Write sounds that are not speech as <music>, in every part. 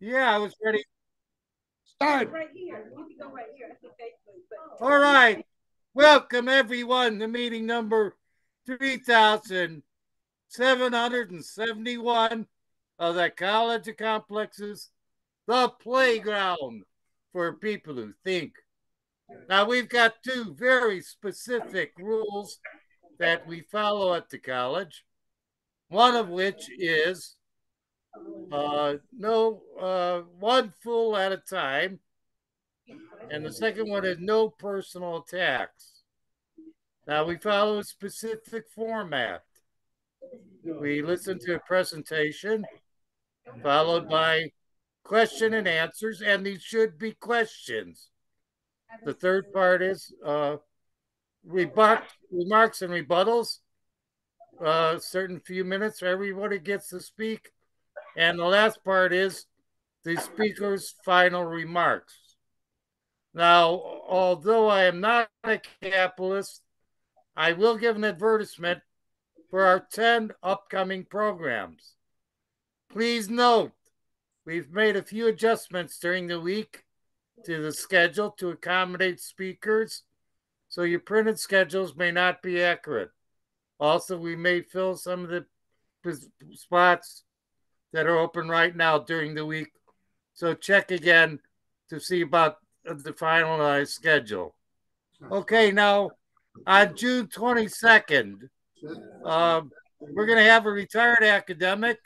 Yeah, I was ready. Start. Right here. You can go right here. That's okay. But- All right. Welcome, everyone, to meeting number 3,771 of the College of Complexes, the playground for people who think. Now, we've got two very specific rules that we follow at the college, one of which is uh, no uh, one fool at a time. And the second one is no personal attacks. Now we follow a specific format. We listen to a presentation followed by question and answers, and these should be questions. The third part is uh, remark, remarks and rebuttals. A certain few minutes, everybody gets to speak. And the last part is the speaker's final remarks. Now, although I am not a capitalist, I will give an advertisement for our 10 upcoming programs. Please note, we've made a few adjustments during the week to the schedule to accommodate speakers, so your printed schedules may not be accurate. Also, we may fill some of the spots that are open right now during the week. So check again to see about the finalized schedule. Okay, now on June 22nd, uh, we're going to have a retired academic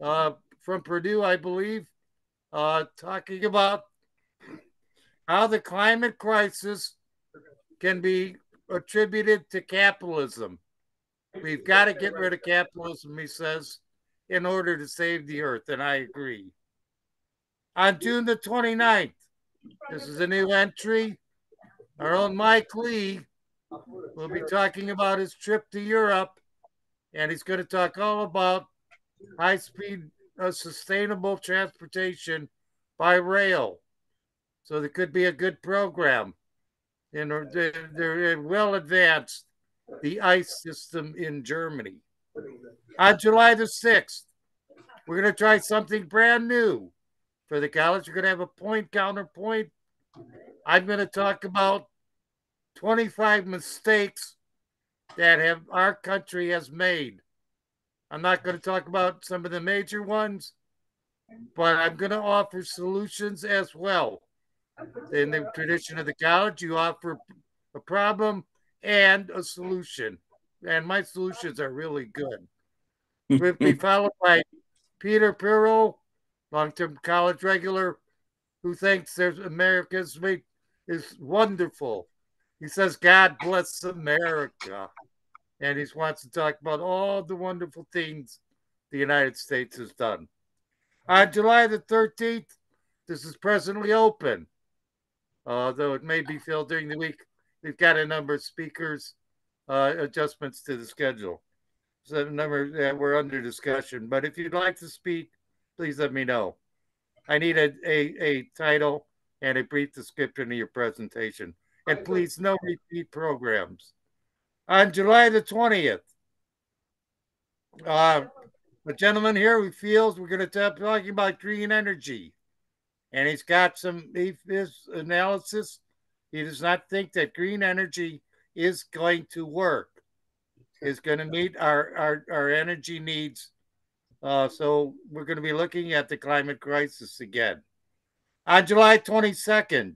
uh, from Purdue, I believe, uh, talking about how the climate crisis can be attributed to capitalism. We've got to get rid of capitalism, he says, in order to save the earth, and I agree. On June the 29th, this is a new entry. Our own Mike Lee will be talking about his trip to Europe, and he's going to talk all about high speed, uh, sustainable transportation by rail. So there could be a good program. Know, they're, they're well advanced, the ICE system in Germany. On July the 6th, we're going to try something brand new for the college. We're going to have a point counterpoint. I'm going to talk about 25 mistakes that have our country has made. I'm not going to talk about some of the major ones, but I'm going to offer solutions as well. In the tradition of the college, you offer a problem and a solution. And my solutions are really good. <laughs> We'll be followed by Peter Pirro, long-term college regular, who thinks there's America's made is wonderful. He says, God bless America. And he wants to talk about all the wonderful things the United States has done. On July the 13th, this is presently open, although it may be filled during the week. We've got a number of speakers, uh, adjustments to the schedule. So a number that we're under discussion. But if you'd like to speak, please let me know. I need a, a, a title and a brief description of your presentation. And please, no repeat programs. On July the 20th, uh, the gentleman here who feels we're going to talk talking about green energy. And he's got some he, his analysis. He does not think that green energy is going to work, is going to meet our, our, our energy needs. Uh, so we're going to be looking at the climate crisis again. On July 22nd,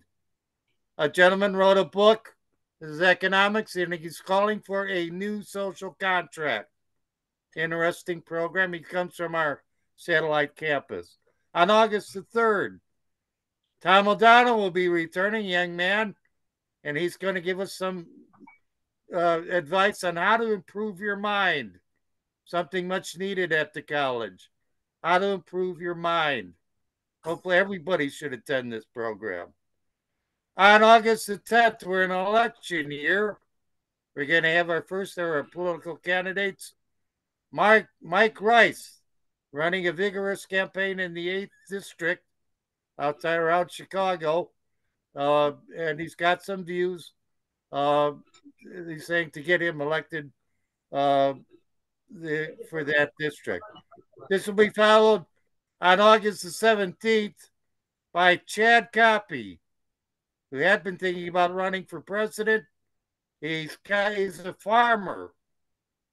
a gentleman wrote a book. This is economics, and he's calling for a new social contract. Interesting program. He comes from our satellite campus. On August the 3rd, Tom O'Donnell will be returning, young man, and he's going to give us some uh, advice on how to improve your mind. Something much needed at the college. How to improve your mind. Hopefully, everybody should attend this program. On August the 10th, we're in an election year. We're going to have our first ever political candidates. Mike, Mike Rice running a vigorous campaign in the 8th district outside around Chicago. Uh, and he's got some views. Uh, he's saying to get him elected uh, the, for that district. This will be followed on August the 17th by Chad Koppie, who had been thinking about running for president. He's, he's a farmer.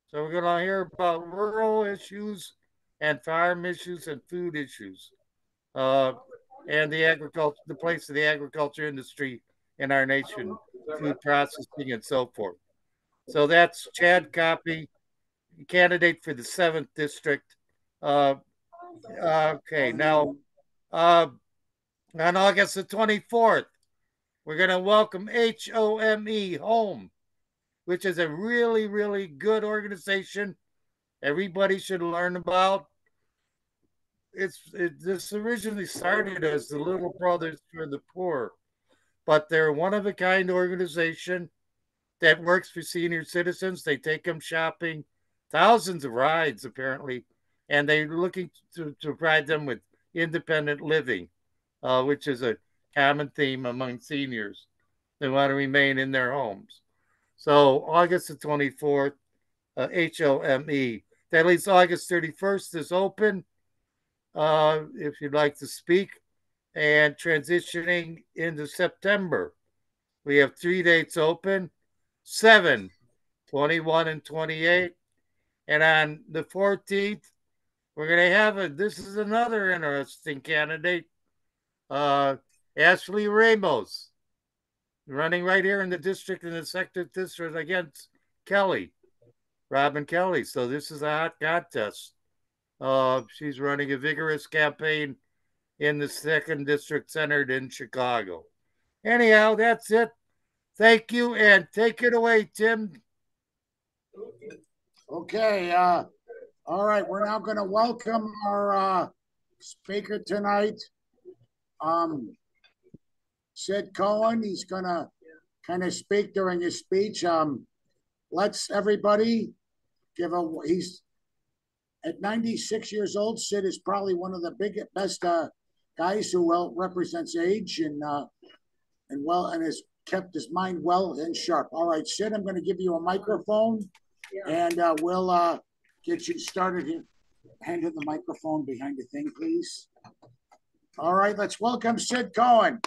So we're going to hear about rural issues and farm issues and food issues. Uh, and the agriculture, the place of the agriculture industry in our nation, food processing and so forth. So that's Chad Koppie, candidate for the seventh district. Uh, okay, now uh, on August the 24th, we're going to welcome HOME Home, which is a really, really good organization. Everybody should learn about. It's it, this originally started as the Little Brothers for the Poor, but they're one of a kind organization that works for senior citizens. They take them shopping, thousands of rides apparently, and they're looking to, to provide them with independent living, uh, which is a common theme among seniors. They want to remain in their homes. So August the 24th, uh, HOME. That leaves August 31st is open uh, if you'd like to speak. And transitioning into September, we have three dates open 7, 21, and 28. And on the 14th, we're going to have a, this is another interesting candidate, uh, Ashley Ramos, running right here in the district, in the sector district against Kelly, Robin Kelly. So this is a hot contest. Uh, she's running a vigorous campaign in the second district centered in Chicago. Anyhow, that's it. Thank you, and take it away, Tim. Okay. Uh, all right. We're now going to welcome our uh, speaker tonight, um, Sid Cohen. He's going to kind of speak during his speech. Um, let's everybody give a. He's at 96 years old. Sid is probably one of the biggest, best uh, guys who well represents age and uh, and well and has kept his mind well and sharp. All right, Sid, I'm going to give you a microphone yeah. and uh, we'll uh, get you started here. Hand him the microphone behind the thing, please. All right, let's welcome Sid Cohen.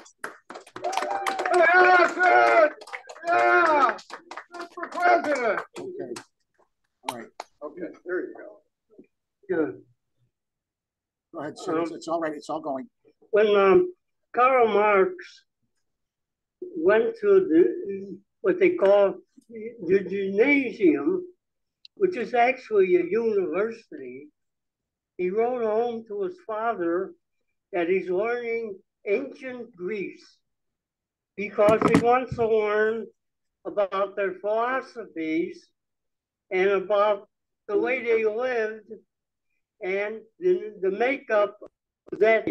Yeah, Sid! Yeah! for president! Okay. All right. Okay, there you go. Good. Go ahead, Sid. Um, it's all right. It's all going. When um, Karl Marx went to the what they call the gymnasium, which is actually a university. He wrote home to his father that he's learning ancient Greece because he wants to learn about their philosophies and about the way they lived and the, the makeup of that.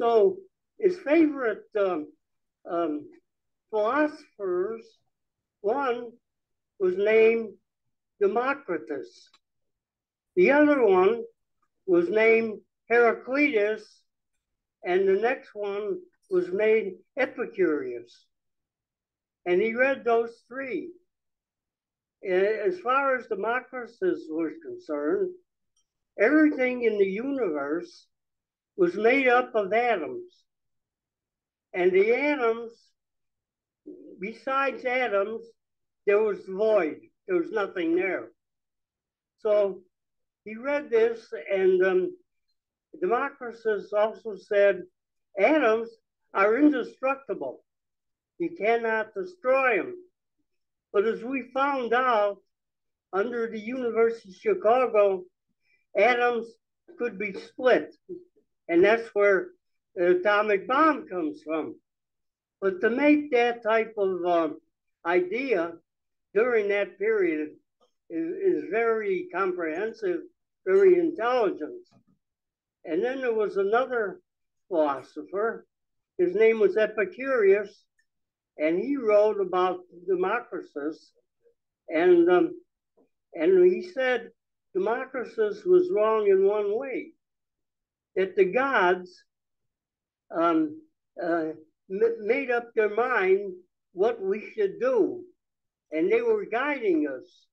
So his favorite um, um, philosophers, one was named Democritus. The other one was named Heraclitus, and the next one was named Epicurus. And he read those three. As far as Democritus was concerned, everything in the universe was made up of atoms. And the atoms, besides atoms, there was void. There was nothing there. So he read this, and um, Democritus also said atoms are indestructible. You cannot destroy them. But as we found out under the University of Chicago, atoms could be split. And that's where the atomic bomb comes from. But to make that type of uh, idea during that period is, is very comprehensive, very intelligent. And then there was another philosopher. His name was Epicurus, and he wrote about Democritus. And um, and he said Democritus was wrong in one way that the gods um, uh, made up their mind what we should do, and they were guiding us.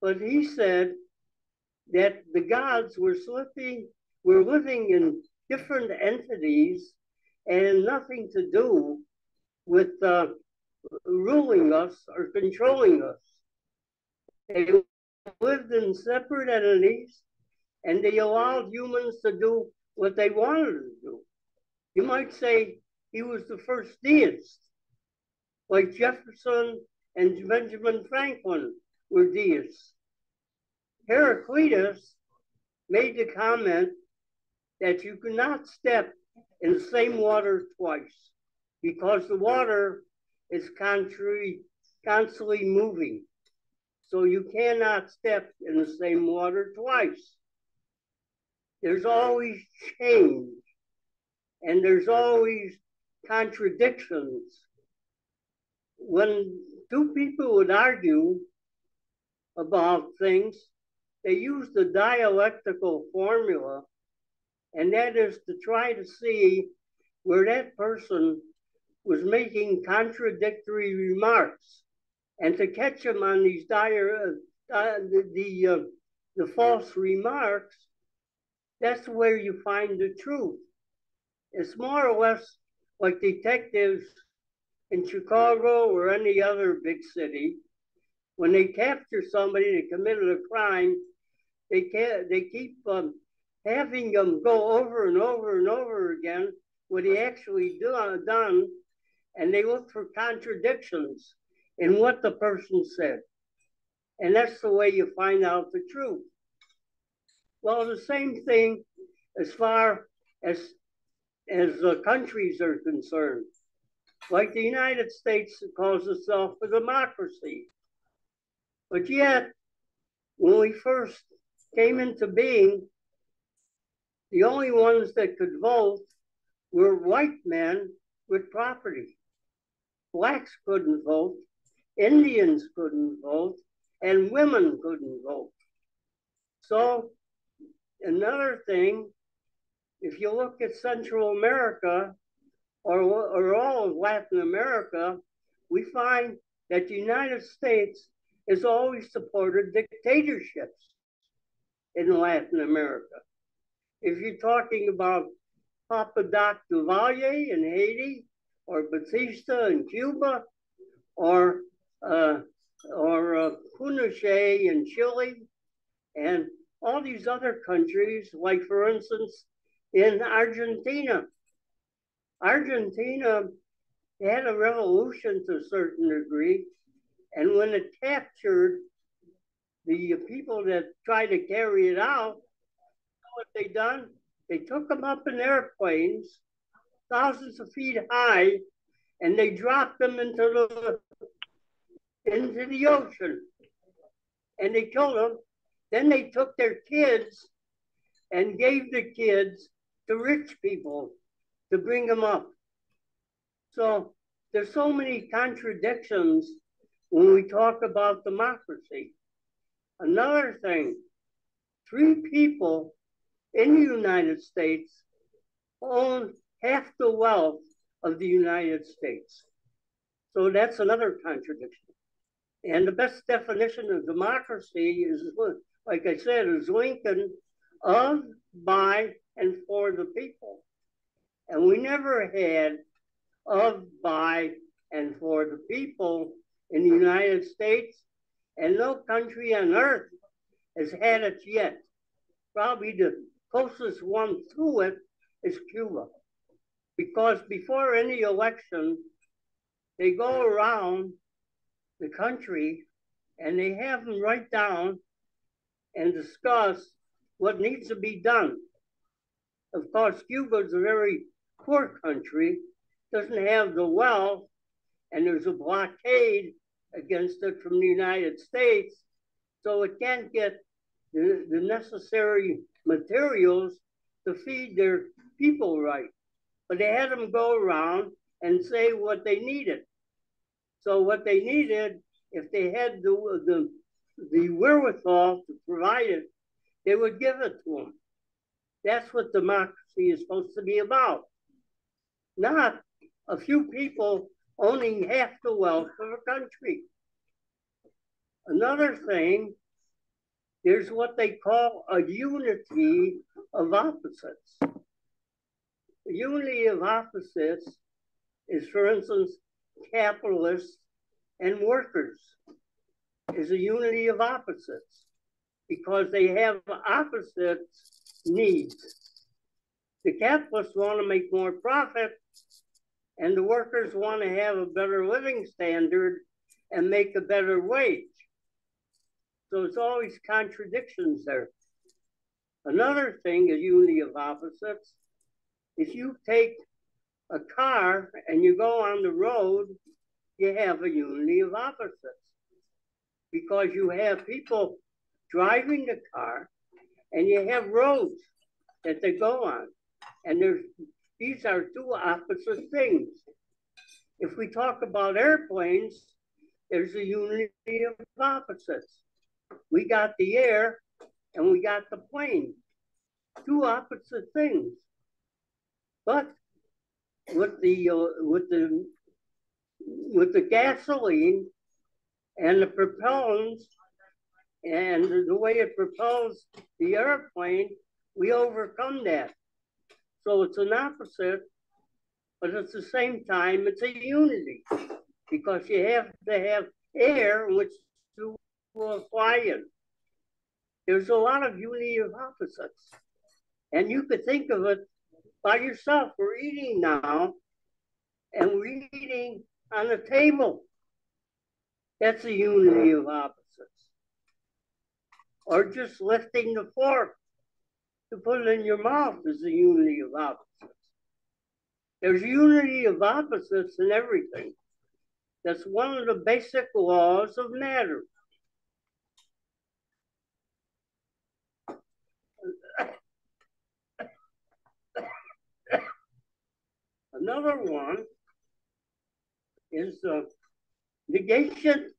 But he said that the gods were slipping we're living in different entities and nothing to do with uh, ruling us or controlling us. They lived in separate entities and they allowed humans to do what they wanted to do. You might say he was the first deist, like Jefferson and Benjamin Franklin were deists. Heraclitus made the comment that you cannot step in the same water twice because the water is contrary, constantly moving. So you cannot step in the same water twice. There's always change and there's always contradictions. When two people would argue about things, they use the dialectical formula, and that is to try to see where that person was making contradictory remarks and to catch them on these dire, uh, the, the, uh, the false remarks, that's where you find the truth. It's more or less like detectives in Chicago or any other big city. When they capture somebody that committed a crime, they can't, they keep um, having them go over and over and over again what he actually do, uh, done and they look for contradictions in what the person said. And that's the way you find out the truth. Well, the same thing as far as as the countries are concerned. Like the United States calls itself a democracy. But yet, when we first came into being, the only ones that could vote were white men with property blacks couldn't vote, Indians couldn't vote, and women couldn't vote. So, another thing, if you look at Central America or, or all of Latin America, we find that the United States has always supported dictatorships in Latin America. If you're talking about Papa Doc Duvalier in Haiti, or Batista in Cuba, or uh, or uh, Pinochet in Chile, and all these other countries, like for instance, in Argentina. Argentina had a revolution to a certain degree, and when it captured the people that tried to carry it out, what they done? They took them up in airplanes thousands of feet high, and they dropped them into the into the ocean. And they killed them. Then they took their kids and gave the kids to rich people to bring them up. So there's so many contradictions when we talk about democracy. Another thing, three people in the United States own half the wealth of the United States. So that's another contradiction. And the best definition of democracy is, like I said, is Lincoln of, by, and for the people. And we never had of, by, and for the people in the United States, and no country on earth has had it yet. Probably the closest one to it is Cuba because before any election, they go around the country and they have them write down and discuss what needs to be done. Of course, Cuba is a very poor country, doesn't have the wealth, and there's a blockade against it from the United States, so it can't get the, the necessary materials to feed their people right but they had them go around and say what they needed. So what they needed, if they had the, the, the wherewithal to provide it, they would give it to them. That's what democracy is supposed to be about. Not a few people owning half the wealth of a country. Another thing there's what they call a unity of opposites. Unity of opposites is, for instance, capitalists and workers is a unity of opposites because they have opposite needs. The capitalists want to make more profit, and the workers want to have a better living standard and make a better wage. So it's always contradictions there. Another thing, a unity of opposites, if you take a car and you go on the road, you have a unity of opposites because you have people driving the car and you have roads that they go on. And there's these are two opposite things. If we talk about airplanes, there's a unity of opposites. We got the air and we got the plane. Two opposite things. But with the uh, with the with the gasoline and the propellants and the way it propels the airplane, we overcome that. So it's an opposite, but at the same time, it's a unity because you have to have air in which to fly in. There's a lot of unity of opposites. And you could think of it by yourself. We're eating now, and we're eating on the table. That's a unity of opposites. Or just lifting the fork to put it in your mouth is a unity of opposites. There's unity of opposites in everything. That's one of the basic laws of matter. Another one is the negation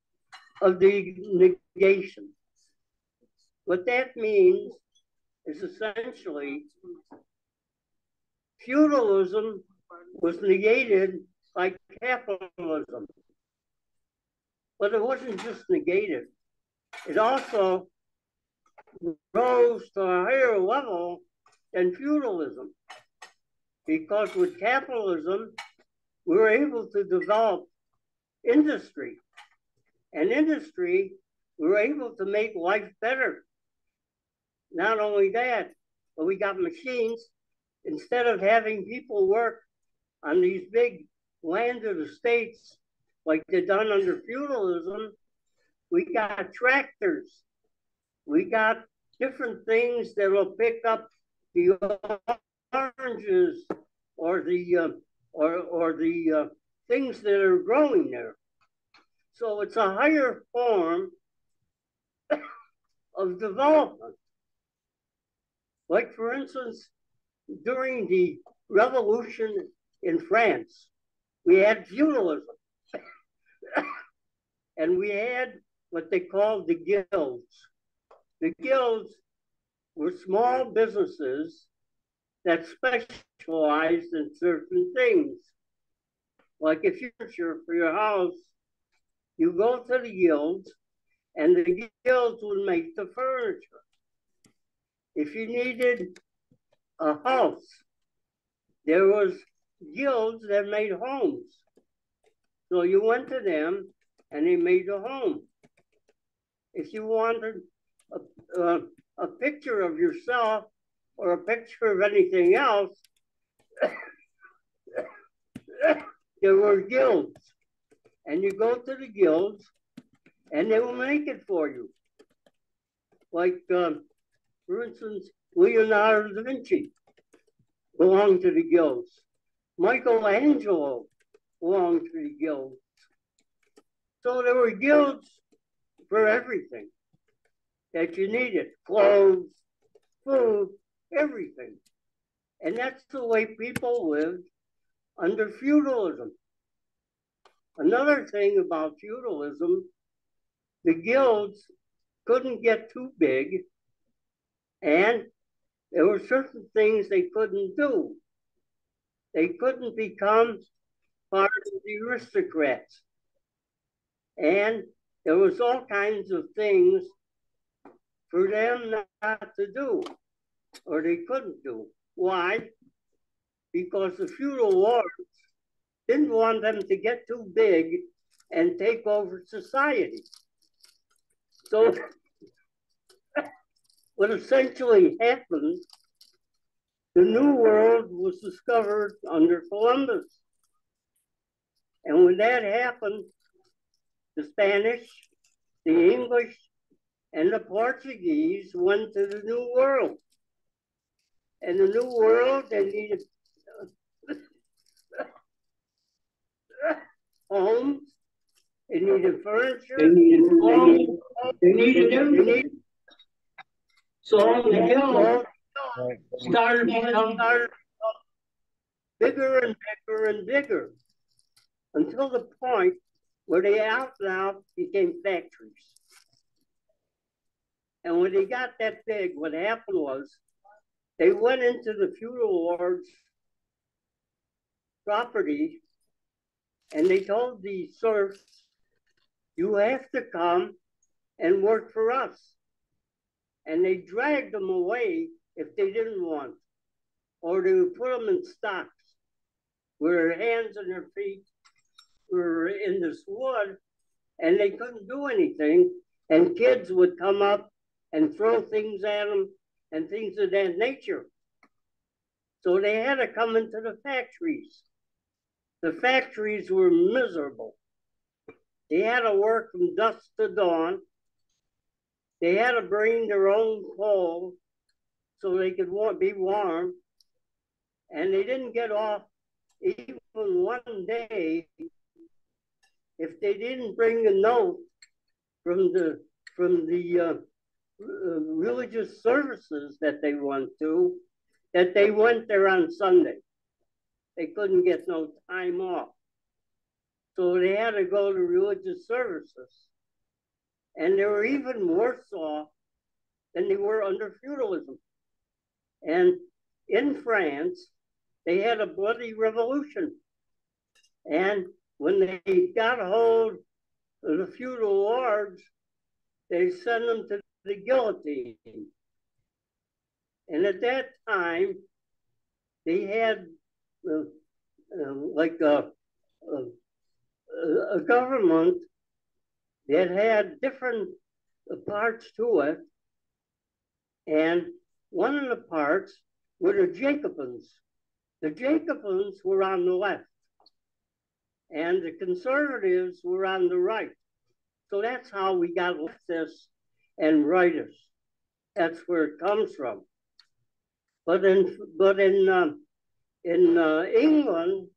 of the negation. What that means is essentially feudalism was negated by capitalism. But it wasn't just negated, it also rose to a higher level than feudalism. Because with capitalism, we were able to develop industry. And industry, we were able to make life better. Not only that, but we got machines. Instead of having people work on these big landed estates like they're done under feudalism, we got tractors. We got different things that will pick up the oranges or the uh, or or the uh, things that are growing there. So it's a higher form <coughs> of development. Like, for instance, during the revolution in France, we had feudalism. <coughs> and we had what they called the guilds. The guilds were small businesses that specialized in certain things. Like if you're for your house, you go to the guilds, and the guilds would make the furniture. If you needed a house, there was guilds that made homes. So you went to them and they made a home. If you wanted a, a, a picture of yourself or a picture of anything else, there were guilds. And you go to the guilds and they will make it for you. Like um, for instance, Leonardo da Vinci belonged to the guilds. Michelangelo belonged to the guilds. So there were guilds for everything that you needed clothes, food, everything. And that's the way people lived under feudalism. Another thing about feudalism, the guilds couldn't get too big and there were certain things they couldn't do. They couldn't become part of the aristocrats. And there was all kinds of things for them not to do, or they couldn't do. Why? Because the feudal lords didn't want them to get too big and take over society. So <laughs> what essentially happened, the New World was discovered under Columbus. And when that happened, the Spanish, the English, and the Portuguese went to the New World. And the New World, they needed <laughs> homes, they needed furniture, They needed, needed, they needed they everything. So on the hill started it becoming, started bigger and bigger and bigger. Until the point where they out out became factories. And when they got that big, what happened was they went into the feudal lords' property and they told the serfs, you have to come and work for us. And they dragged them away if they didn't want, or they would put them in stocks where their hands and their feet were in this wood and they couldn't do anything. And kids would come up and throw things at them and things of that nature. So they had to come into the factories. The factories were miserable. They had to work from dusk to dawn. They had to bring their own coal so they could be warm. And they didn't get off even one day if they didn't bring a note from the from the uh, religious services that they went to that they went there on Sunday. They couldn't get no time off. So they had to go to religious services. And they were even worse off than they were under feudalism. And in France, they had a bloody revolution. And when they got hold of the feudal lords, they sent them to the guillotine. And at that time, they had Uh, uh, like a, a, a government that had different parts to it. And one of the parts were the Jacobins. The Jacobins were on the left, and the conservatives were on the right. So that's how we got leftists and rightists. That's where it comes from. But in but in in uh, England,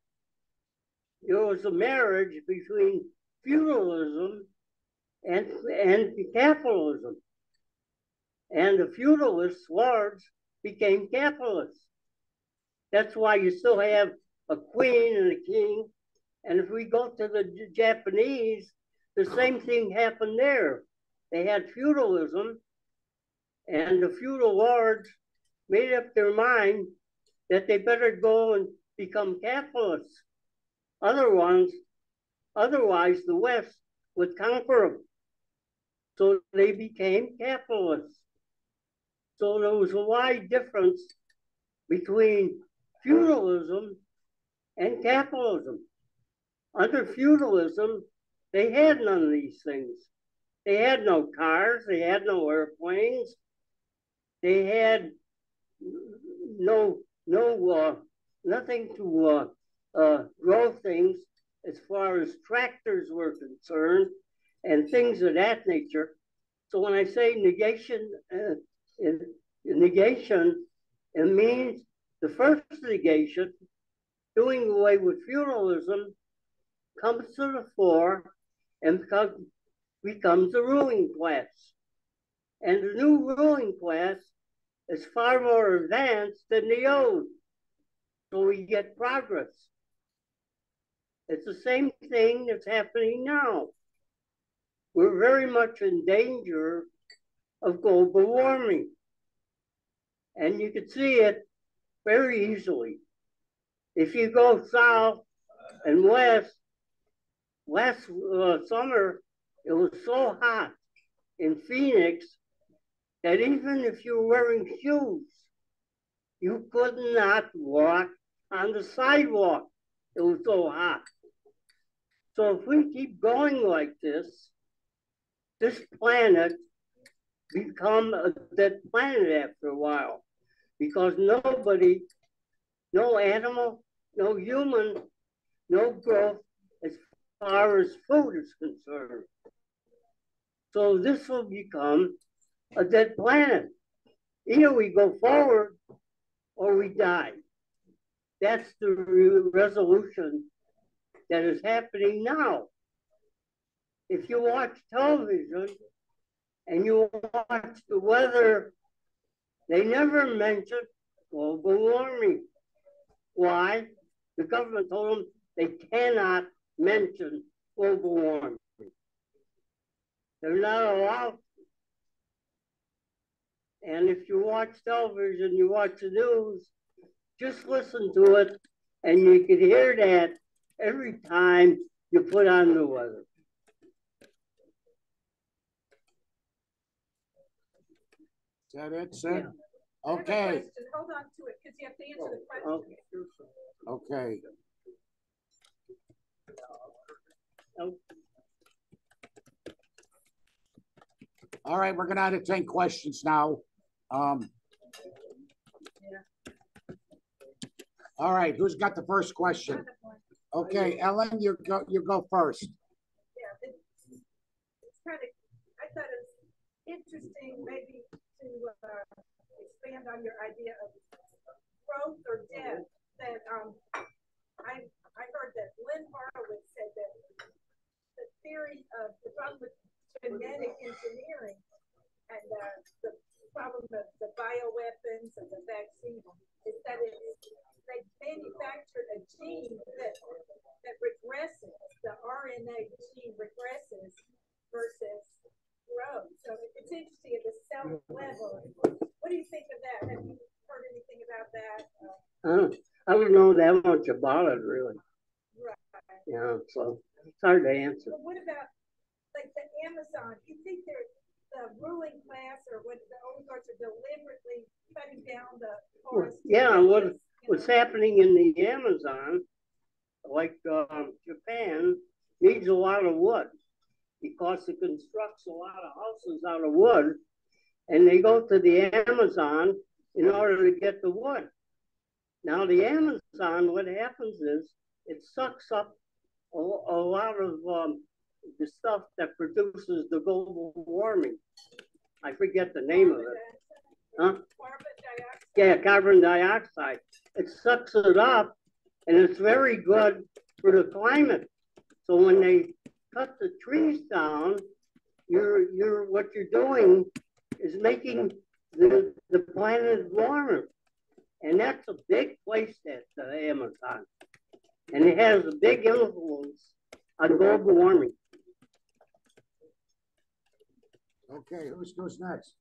there was a marriage between feudalism and and capitalism, and the feudalist lords became capitalists. That's why you still have a queen and a king. And if we go to the Japanese, the same thing happened there. They had feudalism, and the feudal lords made up their mind that they better go and become capitalists. Other ones, otherwise the West would conquer them. So they became capitalists. So there was a wide difference between feudalism and capitalism. Under feudalism, they had none of these things. They had no cars, they had no airplanes, they had no no uh, nothing to uh, uh, grow things as far as tractors were concerned and things of that nature. So when I say negation, uh, negation, it means the first negation, doing away with feudalism, comes to the fore and becomes, becomes the ruling class. And the new ruling class is far more advanced than the old. So we get progress. It's the same thing that's happening now. We're very much in danger of global warming. And you can see it very easily. If you go south and west, last uh, summer, it was so hot in Phoenix that even if you're wearing shoes, you could not walk on the sidewalk. It was so hot. So if we keep going like this, this planet become a dead planet after a while because nobody, no animal, no human, no growth as far as food is concerned. So this will become a dead planet. Either we go forward or we die. That's the re- resolution that is happening now. If you watch television and you watch the weather, they never mention global warming. Why? The government told them they cannot mention global warming. They're not allowed. And if you watch television, you watch the news, just listen to it, and you can hear that every time you put on the weather. Is that it, Sid? I have a Okay. Hold on to it, because you have to answer the question. Oh, okay. okay. Oh. All right, we're gonna entertain questions now. Um. All right, who's got the first question? Okay, Ellen, you go, you go first. Yeah, it's, it's kind of, I thought it was interesting maybe to, uh, expand on your idea of growth or death, that, um, I, I heard that Lynn Horowitz said that the theory of the problem with genetic engineering and, uh, the problem of the bioweapons and the vaccine is that it, they manufactured a gene that, that regresses, the RNA gene regresses versus grows. So it's interesting at the cell level. What do you think of that? Have you heard anything about that? Uh, I don't, I don't know that much about it really. right. Yeah, so it's hard to answer. But what about like the Amazon? Do you think they're the ruling class or what the oligarchs are deliberately cutting down the forest? yeah, what- What's know? happening in the Amazon, like um, Japan, needs a lot of wood because it constructs a lot of houses out of wood, and they go to the Amazon in order to get the wood. Now, the Amazon, what happens is it sucks up a, a lot of um, the stuff that produces the global warming. I forget the name of it. Huh? Carbon dioxide. Yeah, carbon dioxide. It sucks it up and it's very good for the climate. So when they cut the trees down, you're you're what you're doing is making the the planet warmer. And that's a big place that the uh, Amazon. And it has a big influence on global warming. Okay, who's, who's next?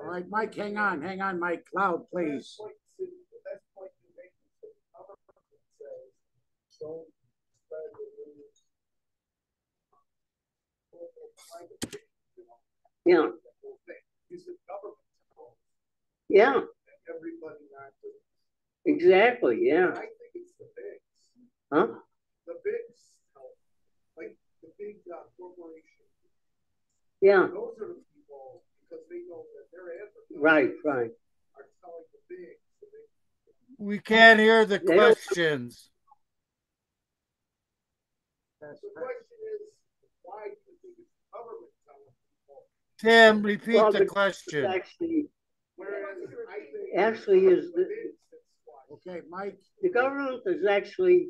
All right, Mike, hang on, hang on, Mike. Cloud, please. Yeah. Yeah, Everybody not to. exactly. Yeah. I think it's the bigs. Huh? The bigs, like the big uh, corporations. Yeah. Those are the people, because they know that their advertising. Right, right. Are telling the bigs. so they- We can't hear the They questions. The question is, why do you think it's government telling people? Tim, repeat Well, the the- question. Actually, Whereas I think. Actually is the the- bigs, that's why. Okay, Mike, the government is actually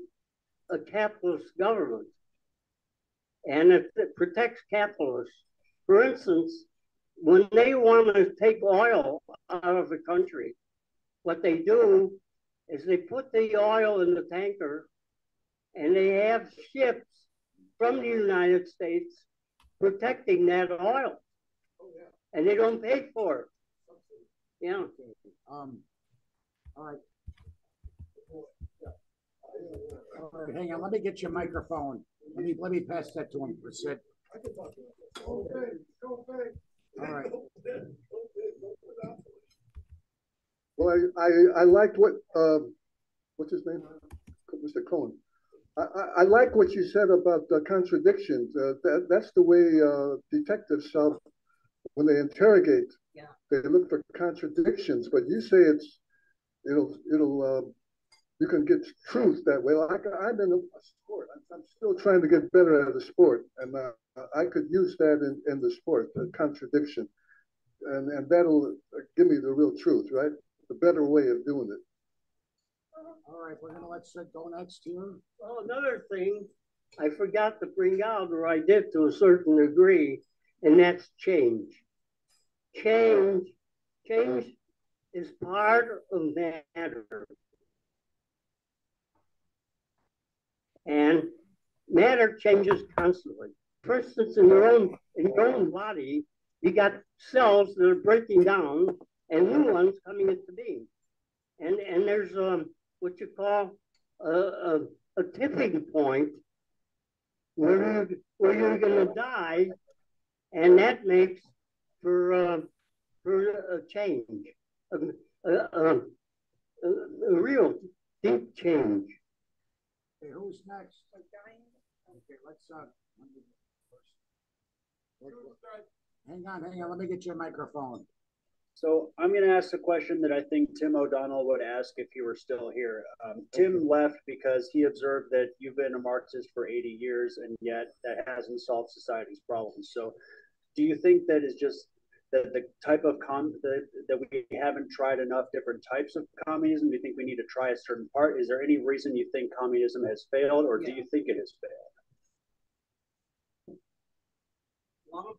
a capitalist government. And it, it protects capitalists. For instance, when they want to take oil out of the country, what they do is they put the oil in the tanker and they have ships from the United States protecting that oil. And they don't pay for it. Yeah. um, all right. All right, hang on, let me get your microphone. Let me, let me pass that to him for Sid. Okay, okay. All right. Well, I, I, I liked what, um, what's his name? Mr. Cohen. I, I, I like what you said about the contradictions. Uh, that, that's the way, uh, detectives solve, when they interrogate. Yeah. They look for contradictions, but you say it's, it'll, it'll, uh, you can get truth that way. Like I'm in a sport. I'm, I'm still trying to get better at the sport, and uh, I could use that in, in the sport, the contradiction, and and that'll give me the real truth, right? The better way of doing it. All right, we're gonna let Sid go next here. Well, another thing I forgot to bring out, or I did to a certain degree, and that's change. Change, change is part of matter. And matter changes constantly. For instance, in your own in your own body, you got cells that are breaking down and new ones coming into being. And and there's um what you call a, a, a tipping point where you're, where you're going to die, and that makes for uh, for a change, a, a, a, a real deep change. Okay, who's next? Okay, let's, uh. Hang on, hang on, let me get your microphone. So I'm going to ask a question that I think Tim O'Donnell would ask if he were still here. Um, Tim left because he observed that you've been a Marxist for 80 years and yet that hasn't solved society's problems. So do you think that is just that the type of com that, that we haven't tried enough different types of communism? Do you think we need to try a certain part? Is there any reason you think communism has failed or do you think it has failed? Well,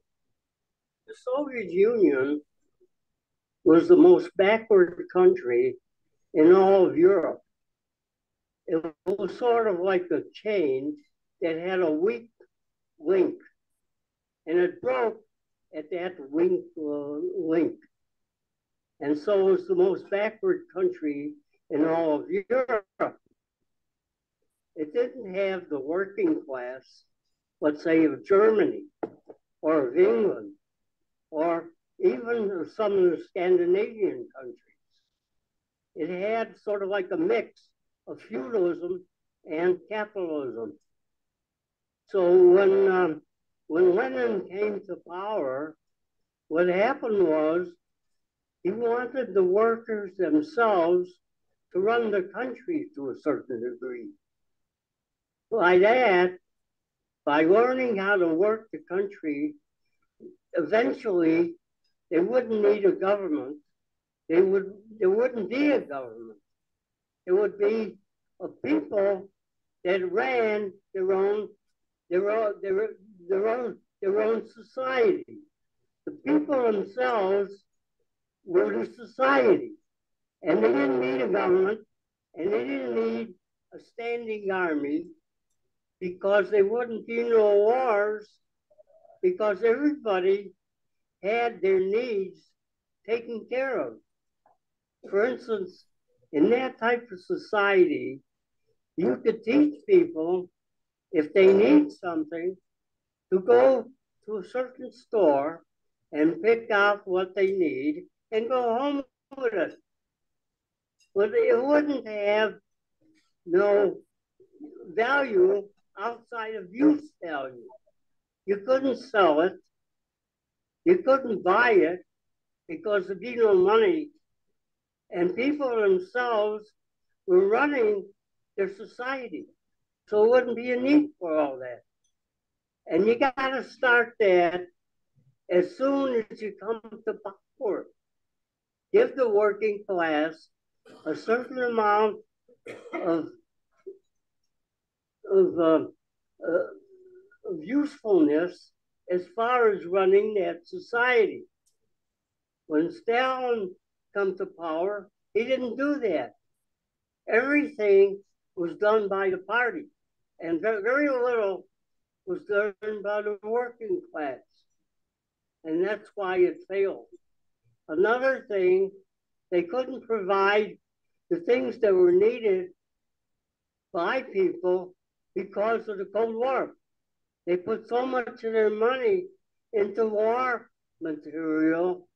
the Soviet Union was the most backward country in all of Europe. It was sort of like a chain that had a weak link, and it broke at that weak uh, link. And so it was the most backward country in all of Europe. It didn't have the working class, let's say, of Germany or of England or even some of the Scandinavian countries. It had sort of like a mix of feudalism and capitalism. So when um, when Lenin came to power, what happened was he wanted the workers themselves to run the country to a certain degree. By that, by learning how to work the country, eventually they wouldn't need a government. They would there wouldn't be a government. It would be a people that ran their own their own their, their own their own society. The people themselves were the society. And they didn't need a government and they didn't need a standing army because there wouldn't be no wars because everybody had their needs taken care of. For instance, in that type of society, you could teach people if they need something to go to a certain store and pick out what they need and go home with it. But it wouldn't have no value outside of use value. You couldn't sell it. You couldn't buy it because there'd be no money. And people themselves were running their society. So it wouldn't be a need for all that. And you got to start that as soon as you come to power. Give the working class a certain amount of, of, uh, uh, of usefulness as far as running that society. When Stalin come to power, he didn't do that. Everything was done by the party, and very little was done by the working class. And that's why it failed. Another thing, they couldn't provide the things that were needed by people because of the Cold War. They put so much of their money into war material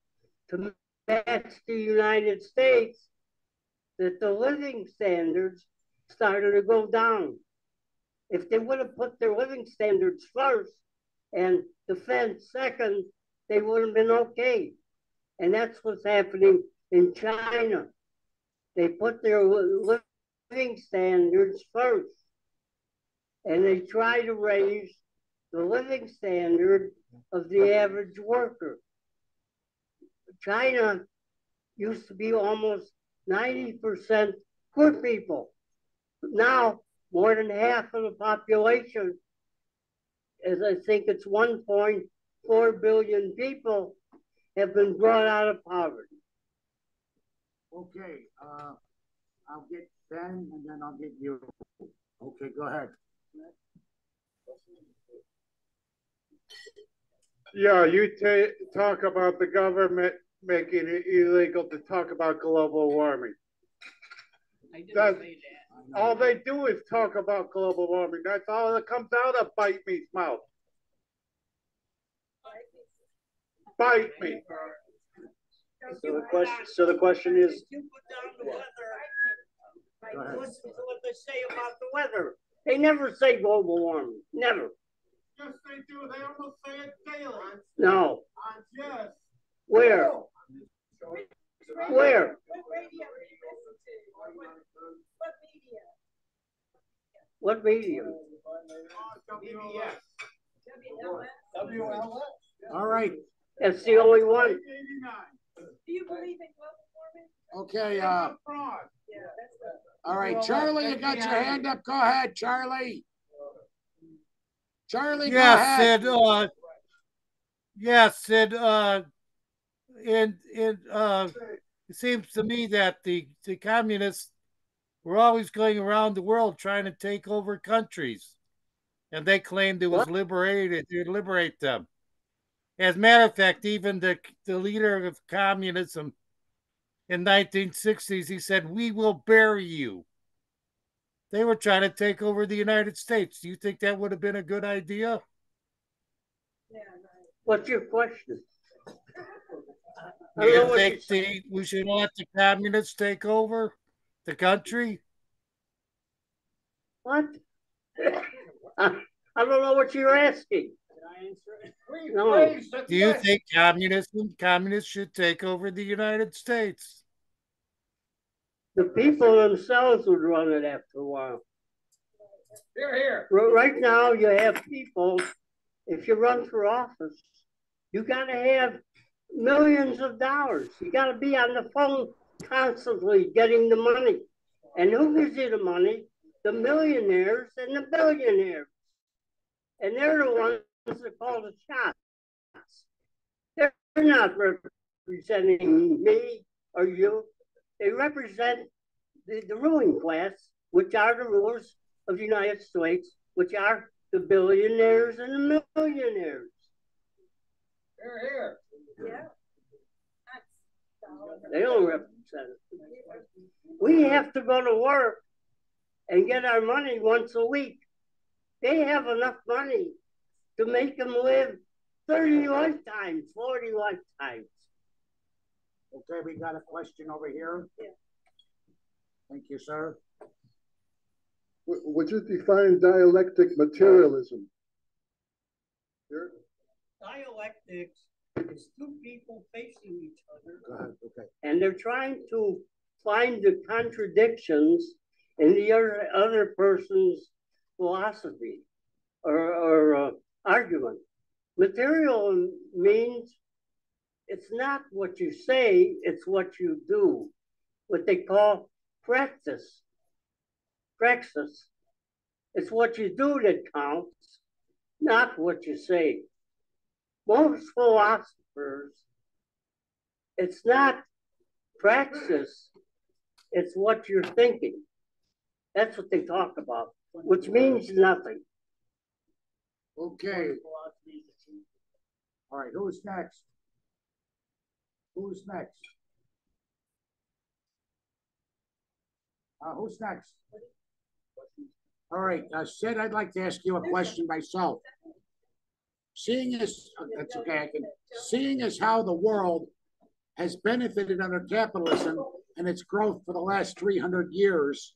to match the United States that the living standards started to go down. If they would have put their living standards first and defense second, they would have been okay. And that's what's happening in China. They put their living standards first. And they try to raise the living standard of the average worker. China used to be almost 90% poor people. Now, more than half of the population, as I think it's 1.4 billion people, have been brought out of poverty. Okay, uh, I'll get Ben and then I'll get you. Okay, go ahead. Yeah, you ta- talk about the government making it illegal to talk about global warming. I didn't That- say that. All they do is talk about global warming. That's all that comes out of Bite Me's mouth. Bite me. So the question, so the question is, You put down the weather. Go ahead. Listen to what they say about the weather. They never say global warming. Never. Yes, they do. They almost say it daily. No. Uh, yes. Where? Where? What radio do you listen to? What, what media? What medium? WBS. WLS? All right, That's the only one. Do you believe in global warming? okay, uh, Yeah, that's all right, Charlie, you got your hand up. Go ahead, Charlie. Charlie, go Yes, ahead. Sid. Uh, yes, Sid. Uh, and it uh, it seems to me that the the communists were always going around the world trying to take over countries, and they claimed it was What? liberated to liberate them. As a matter of fact, even the the leader of communism in 1960s, he said, "We will bury you." They were trying to take over the United States. Do you think that would have been a good idea? Yeah. What's your question? I Do don't know you think the, we should let the communists take over the country? What? I <laughs> I don't know what you're asking. can I answer it? No. Do you think communism communists should take over the United States? The people themselves would run it after a while. Here, here. Right now, you have people, if you run for office, you gotta have millions of dollars. You gotta be on the phone constantly getting the money. And who gives you the money? The millionaires and the billionaires. And they're the ones that call the shots. They're not representing me or you. They represent the, the ruling class, which are the rulers of the United States, which are the billionaires and the millionaires. Here, here. Yeah. They don't represent it. We have to go to work and get our money once a week. They have enough money to make them live 30 lifetimes, 40 lifetimes. Okay, we got a question over here. Yeah. Thank you, sir. Would would you define dialectic materialism? Here? Dialectics is two people facing each other Go ahead, okay. and they're trying to find the contradictions in the other, other person's philosophy or, or uh, argument. Material means it's not what you say, it's what you do, what they call practice. Praxis. It's what you do that counts, not what you say. Most philosophers, it's not praxis, it's what you're thinking. That's what they talk about, which means nothing. Okay, all right, who's next? Who's next? Uh, who's next? All right, uh, Sid, I'd like to ask you a question myself. Seeing as, that's okay, I can, seeing as how the world has benefited under capitalism and its growth for the last 300 years,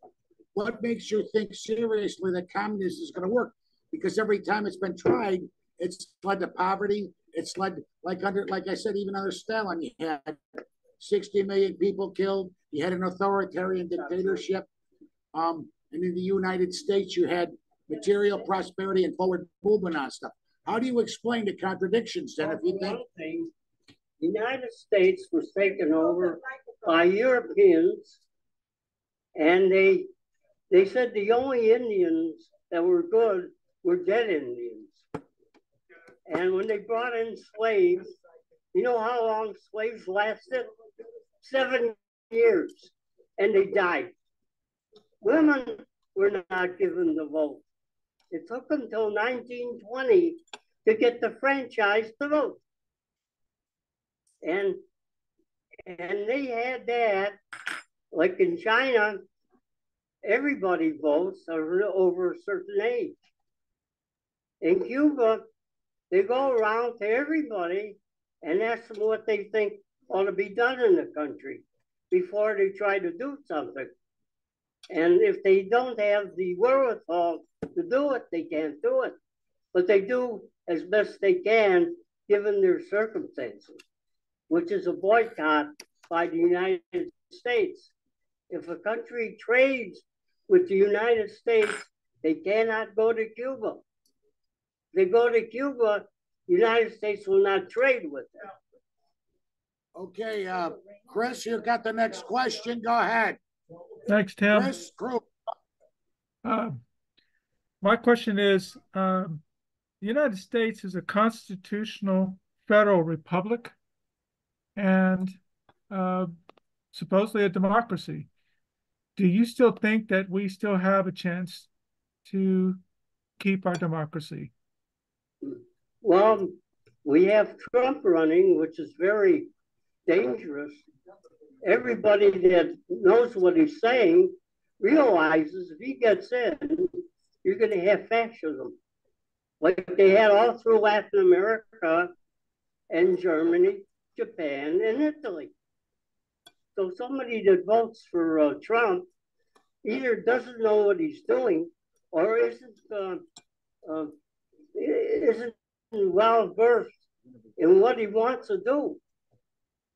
what makes you think seriously that communism is going to work? Because every time it's been tried, it's led to poverty. It's led, like under, like I said, even under Stalin, you had 60 million people killed. You had an authoritarian dictatorship. Um, and in the United States, you had material prosperity and forward movement on stuff. How do you explain the contradictions then if you think? Thing, the United States was taken over by Europeans, and they they said the only Indians that were good were dead Indians. And when they brought in slaves, you know how long slaves lasted? Seven years, and they died. Women were not given the vote. It took until 1920 to get the franchise to vote. And and they had that, like in China, everybody votes over a certain age. In Cuba, they go around to everybody and ask them what they think ought to be done in the country before they try to do something. And if they don't have the wherewithal to do it, they can't do it. But they do as best they can given their circumstances, which is a boycott by the United States. If a country trades with the United States, they cannot go to Cuba. They go to Cuba, the United States will not trade with them. Okay, uh, Chris, you've got the next question. Go ahead. Thanks, Tim. Chris, group. Uh, my question is, um, the United States is a constitutional federal republic and uh, supposedly a democracy. Do you still think that we still have a chance to keep our democracy? Well, we have Trump running, which is very dangerous. Everybody that knows what he's saying realizes if he gets in, you're going to have fascism, like they had all through Latin America and Germany, Japan, and Italy. So somebody that votes for uh, Trump either doesn't know what he's doing or isn't uh, uh, isn't well versed in what he wants to do,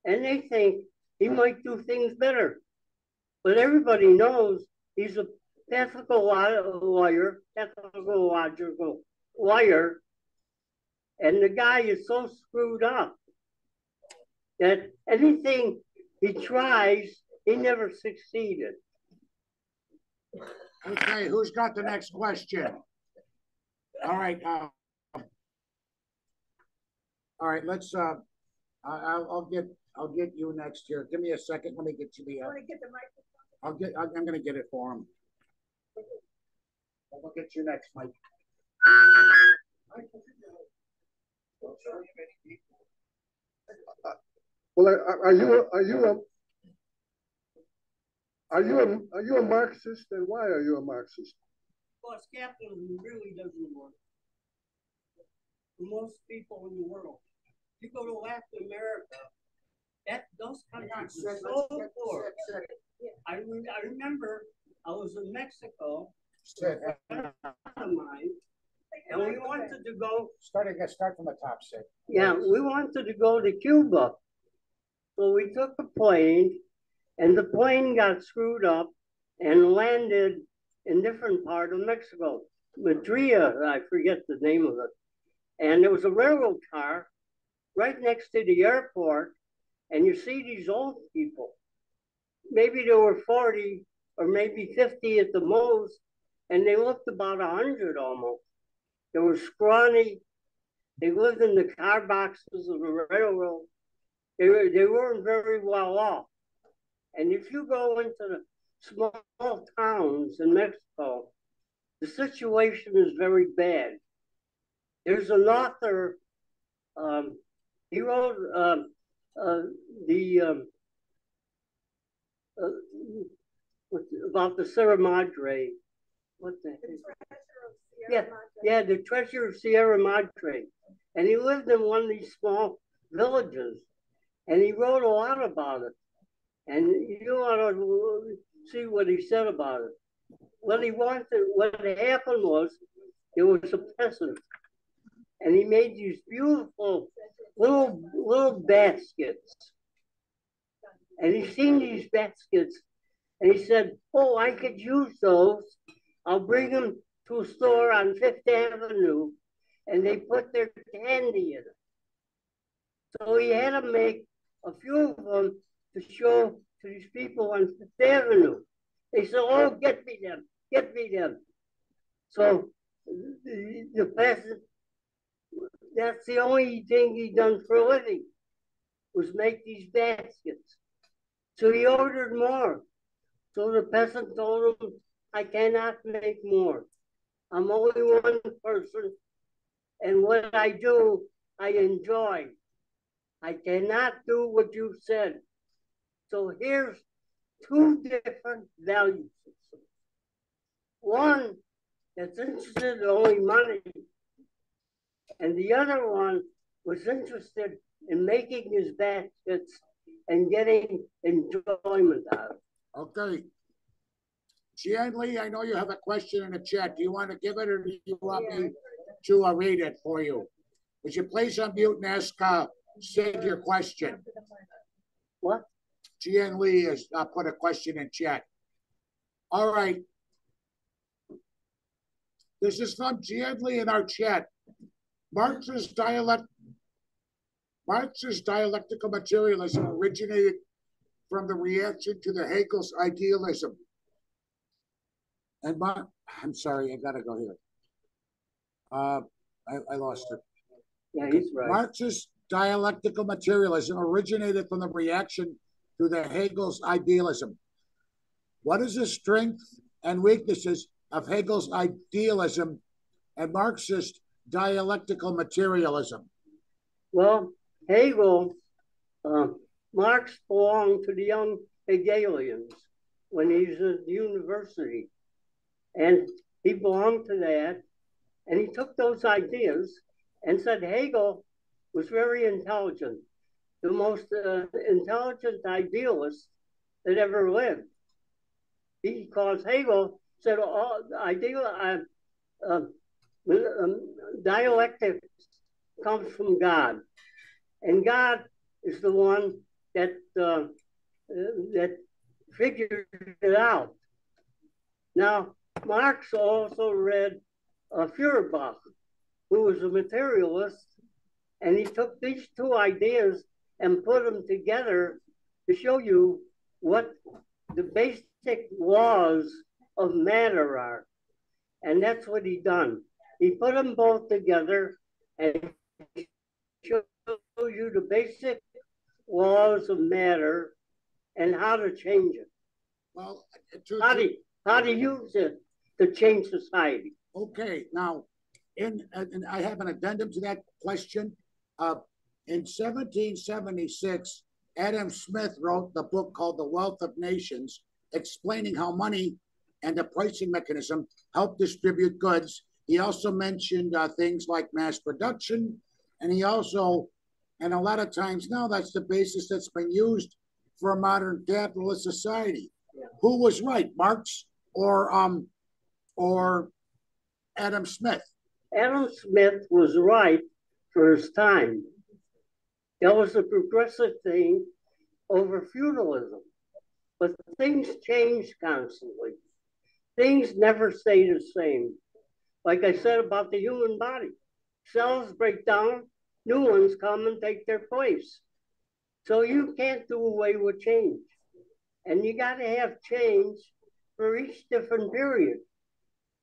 and they think he might do things better. But everybody knows he's a ethical lawyer, ethical logical lawyer, and the guy is so screwed up that anything he tries, he never succeeded. Okay, who's got the next question? All right. Uh, all right, let's. Uh, I'll, I'll get. I'll get you next here. Give me a second. Let me get you the. Uh, I'll get. I'm going to get it for him. We'll get you next, Mike. Well, are, are you a, are you a are you a are you a Marxist and why are you a Marxist? Because capitalism really doesn't work for most people in the world. You go to Latin America, that those countries are so poor. I, re I remember I was in Mexico, of mine, uh, and we wanted to go. Start again. Start from the top. Sid. Yeah, we wanted to go to Cuba, so we took a plane, and the plane got screwed up and landed in different part of Mexico. Madria, I forget the name of it. And there was a railroad car right next to the airport, and you see these old people. Maybe they were 40 or maybe 50 at the most, and they looked about 100 almost. They were scrawny. They lived in the car boxes of the railroad. They, were, they weren't very well off. And if you go into the small towns in Mexico, the situation is very bad. There's an author, um, he wrote um, the um, uh, about the Sierra Madre. What the, the yeah, yeah, the treasure of Sierra Madre. And he lived in one of these small villages and he wrote a lot about it. And you ought to see what he said about it. What he wanted, what happened was, there was a peasant, and he made these beautiful little little baskets. And he seen these baskets, and he said, "Oh, I could use those. I'll bring them to a store on Fifth Avenue, and they put their candy in it." So he had to make a few of them to show to these people on Fifth Avenue. They said, "Oh, get me them, get me them." So the, the peasant, that's the only thing he done for a living, was make these baskets. So he ordered more. So the peasant told him, I cannot make more. I'm only one person, and what I do, I enjoy. I cannot do what you said. So here's two different value systems. One that's interested in only money, and the other one was interested in making his baskets and getting enjoyment out of it. Okay. Jan Lee, I know you have a question in the chat. Do you want to give it or do you want me to uh, read it for you? Would you please unmute and ask uh, Sid your question? What? Jan Lee has uh, put a question in chat. All right. This is from Jan Lee in our chat. Marxist dialect Marxist dialectical materialism originated from the reaction to the Hegel's idealism. And Mar- I'm sorry, I gotta go here. Uh, I, I lost it. Yeah, he's right. Marxist dialectical materialism originated from the reaction to the Hegel's idealism. What is the strength and weaknesses of Hegel's idealism and Marxist dialectical materialism? Well, Hegel, uh, Marx belonged to the young Hegelians when he was at the university. And he belonged to that. And he took those ideas and said Hegel was very intelligent, the most uh, intelligent idealist that ever lived. Because Hegel said all ideal uh, uh, um, dialectics comes from God, and God is the one that uh, that figured it out. Now, Marx also read uh, Feuerbach, who was a materialist, and he took these two ideas and put them together to show you what the basic laws of matter are. And that's what he done. He put them both together and show you the basic laws of matter and how to change it. Well, to, How to, how to use it to change society. Okay, now, in, and I have an addendum to that question. Uh, in 1776, Adam Smith wrote the book called The Wealth of Nations, explaining how money and the pricing mechanism help distribute goods. He also mentioned uh, things like mass production, and he also, and a lot of times now, that's the basis that's been used for a modern capitalist society. Who was right, Marx or um, or Adam Smith? Adam Smith was right for his time. That was a progressive thing over feudalism. But things change constantly. Things never stay the same. Like I said about the human body, cells break down, new ones come and take their place. So you can't do away with change. And you got to have change for each different period.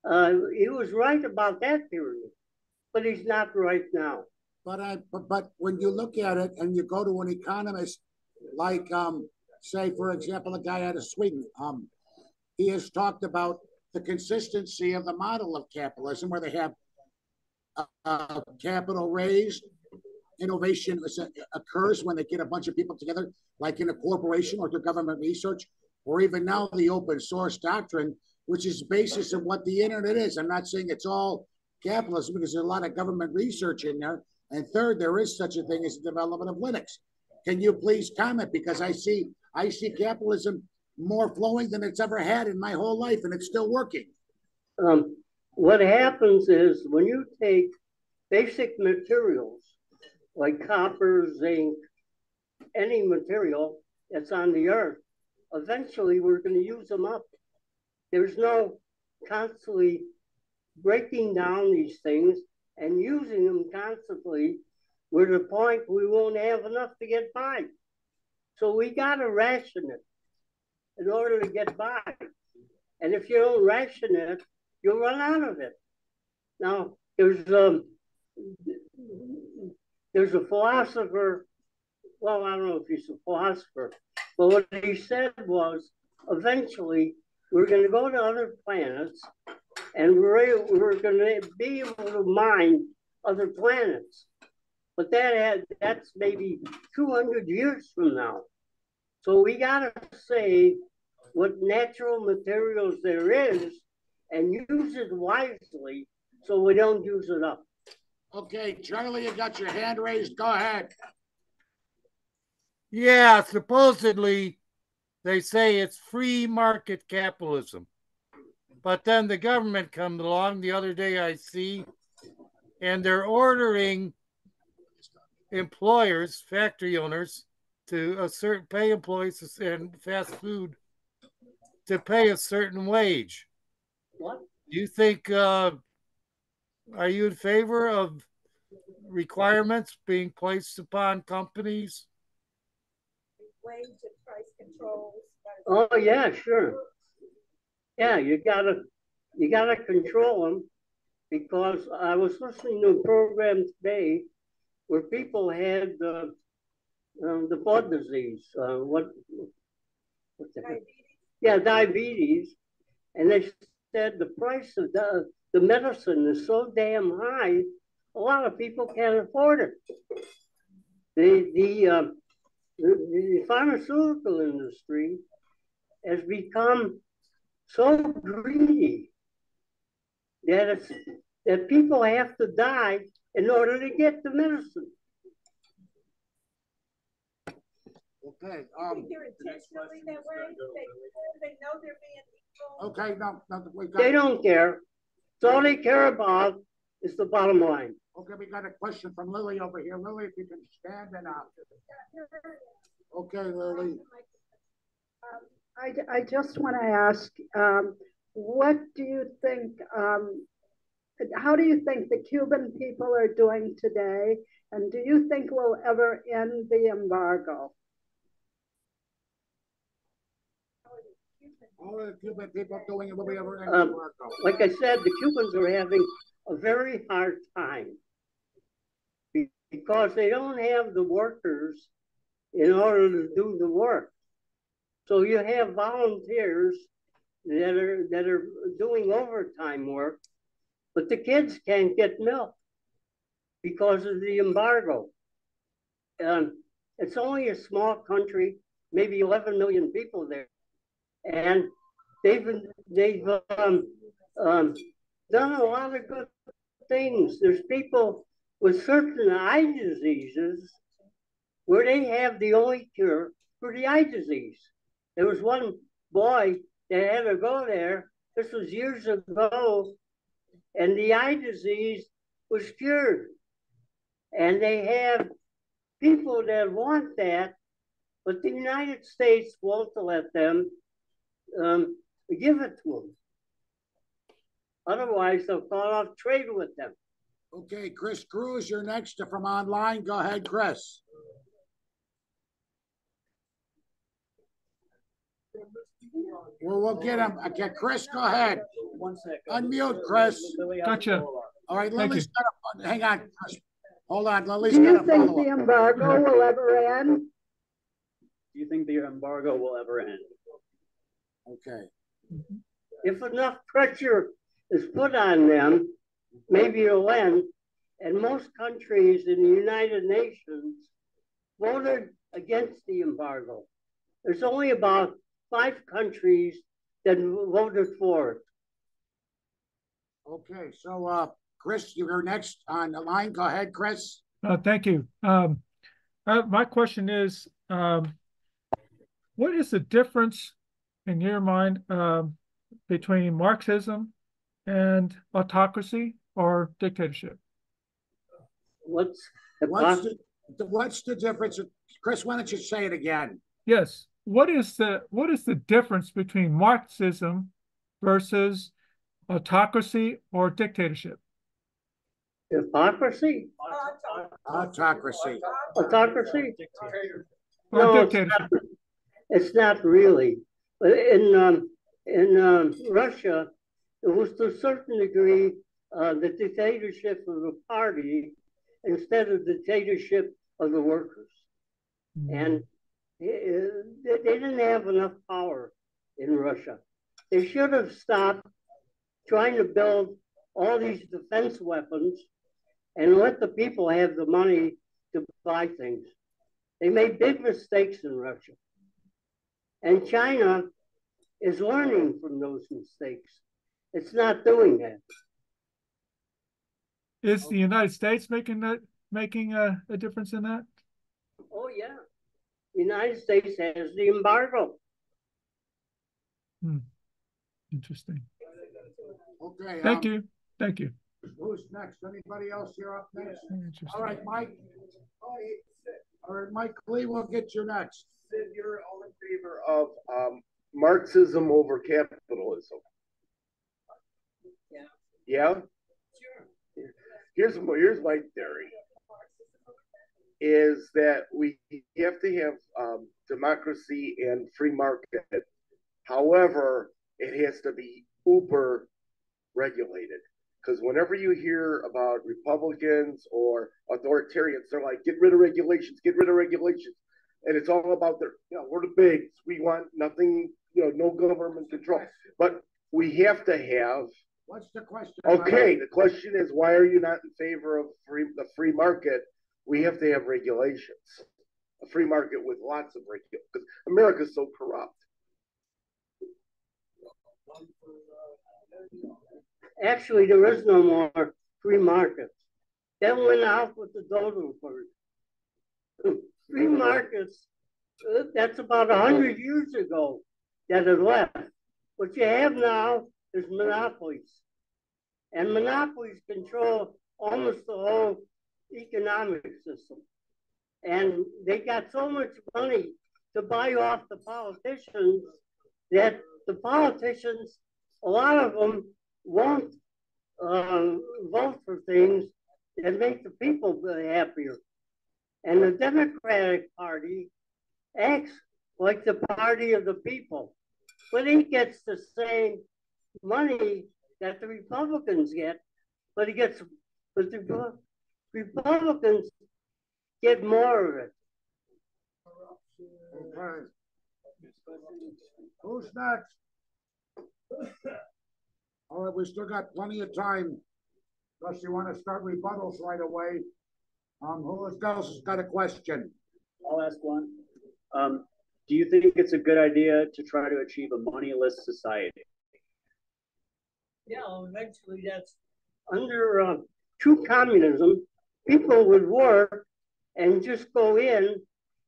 Uh, he was right about that period, but he's not right now. But I, but, but when you look at it and you go to an economist, like um, say for example, a guy out of Sweden, um, he has talked about the consistency of the model of capitalism, where they have uh, uh, capital raised, innovation occurs when they get a bunch of people together, like in a corporation or through government research, or even now the open source doctrine, which is the basis of what the internet is. I'm not saying it's all capitalism because there's a lot of government research in there. And third, there is such a thing as the development of Linux. can you please comment? Because I see, I see capitalism more flowing than it's ever had in my whole life and it's still working. Um, what happens is when you take basic materials like copper, zinc, any material that's on the earth, eventually we're going to use them up. There's no constantly breaking down these things and using them constantly. We're to the point we won't have enough to get by. So we got to ration it in order to get by. And if you don't ration it, you'll run out of it. Now, there's um, there's a philosopher. Well, I don't know if he's a philosopher, but what he said was, eventually we're going to go to other planets, and we're we're going to be able to mine other planets. But that had, that's maybe 200 years from now. So we got to say what natural materials there is and use it wisely so we don't use it up. Okay, Charlie, you got your hand raised. Go ahead. Yeah, supposedly they say it's free market capitalism. But then the government comes along the other day I see and they're ordering employers, factory owners to a certain pay employees and fast food to pay a certain wage. What? Do you think uh, are you in favor of requirements being placed upon companies? Wage and price controls. Oh yeah, sure. Yeah, you gotta you gotta control them because I was listening to a program today where people had uh, um, the blood disease. Uh, what? What's that? Diabetes. Yeah, diabetes, and they said the price of the the medicine is so damn high, a lot of people can't afford it. The the, uh, the, the pharmaceutical industry has become so greedy that it's that people have to die in order to get the medicine. Okay, um, think they're intentionally that way. They, they know they're being evil. okay, no, no, we They got, don't care. It's all they care about is the bottom line. okay, we got a question from Lily over here. Lily, if you can stand and, uh, okay, Lily. I, I just want to ask, um, what do you think, um, how do you think the Cuban people are doing today? And do you think we'll ever end the embargo? Um. Like I said, the Cubans are having a very hard time because they don't have the workers in order to do the work. So you have volunteers that are that are doing overtime work, but the kids can't get milk because of the embargo. It's only a small country, maybe 11 million people there, and they've they've um, um, done a lot of good things. There's people with certain eye diseases where they have the only cure for the eye disease. There was one boy that had to go there. This was years ago, and the eye disease was cured. And they have people that want that, but the United States won't let them um, give it to them. Otherwise, they'll cut off trade with them. Okay, Chris Cruz, you're next from online. Go ahead, Chris. Well, we'll get him. Okay, Chris, go ahead. One second. Unmute, Chris. Lily has Gotcha. All right, Thank Lily's got a, hang on, Chris. Hold on, Lily's Do you think the follow-up. embargo will ever end? Do you think the embargo will ever end? Okay, If enough pressure is put on them, maybe it'll end. And most countries in the United Nations voted against the embargo. There's only about five countries that voted for it. okay, so, uh, Chris, you're next on the line. Go ahead, Chris. Uh, thank you. Um, Uh, my question is, um, what is the difference in your mind um, between Marxism and autocracy or dictatorship? What's What's the, what's the difference? Chris, why don't you say it again? Yes. What is the what is the difference between Marxism versus autocracy or dictatorship? Hypocrisy? Autocracy. Autocracy? Or No, it's dictatorship? not, it's not really. In, um, in, um, Russia, it was to a certain degree, uh, the dictatorship of the party instead of dictatorship of the workers. And uh, they, they didn't have enough power in Russia. They should have stopped trying to build all these defense weapons and let the people have the money to buy things. They made big mistakes in Russia. And China is learning from those mistakes. It's not doing that. Is the United States making that making a, a difference in that? Oh, yeah. The United States has the embargo. Hmm. Interesting. Okay. Thank um, you. Thank you. Who's next? Anybody else here up next? Interesting. All right, Mike. All right, Mike Lee, we'll get you next. Sid, you're all in favor of um, Marxism over capitalism. Yeah. Yeah? Sure. Here's my, here's my theory is that we have to have um, democracy and free market. However, it has to be uber regulated. Because whenever you hear about Republicans or authoritarians, they're like, get rid of regulations, get rid of regulations. And it's all about their, you know, we're the bigs. We want nothing, you know, no government control. But we have to have What's the question? Okay, the question is why are you not in favor of free the free market? We have to have regulations. A free market with lots of regulations because America's so corrupt. Actually, there is no more free markets. That went out with the dodo bird. Free markets, uh, that's about a hundred years ago that have left. What you have now is monopolies. And monopolies control almost the whole economic system. And they got so much money to buy off the politicians that the politicians, a lot of them won't uh, vote for things that make the people happier. And the Democratic Party acts like the party of the people, but he gets the same money that the Republicans get, but he gets, but the Republicans get more of it. Okay. Who's next? All right, we still got plenty of time. Unless you want to start rebuttals right away. Um, who else has got a question? I'll ask one. Um, do you think it's a good idea to try to achieve a moneyless society? Yeah, eventually that's under uh, true communism. People would work and just go in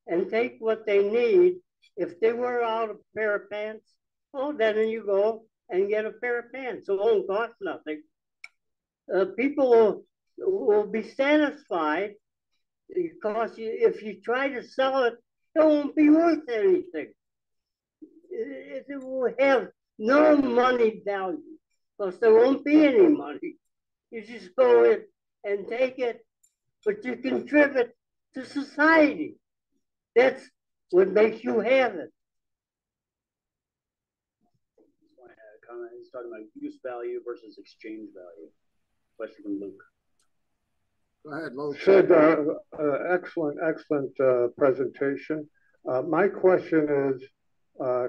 and take what they need. If they wear out a pair of pants, oh, then you go and get a pair of pants. It won't cost nothing. Uh, people will, be satisfied because you, if you try to sell it, it won't be worth anything. It, it will have no money value because there won't be any money. You just go in and take it, but you contribute to society. That's what makes you have it. He's talking about use value versus exchange value. Question from Luke. Go ahead, Luke. Sid, uh, uh, excellent, excellent uh, presentation. Uh, my question is, uh,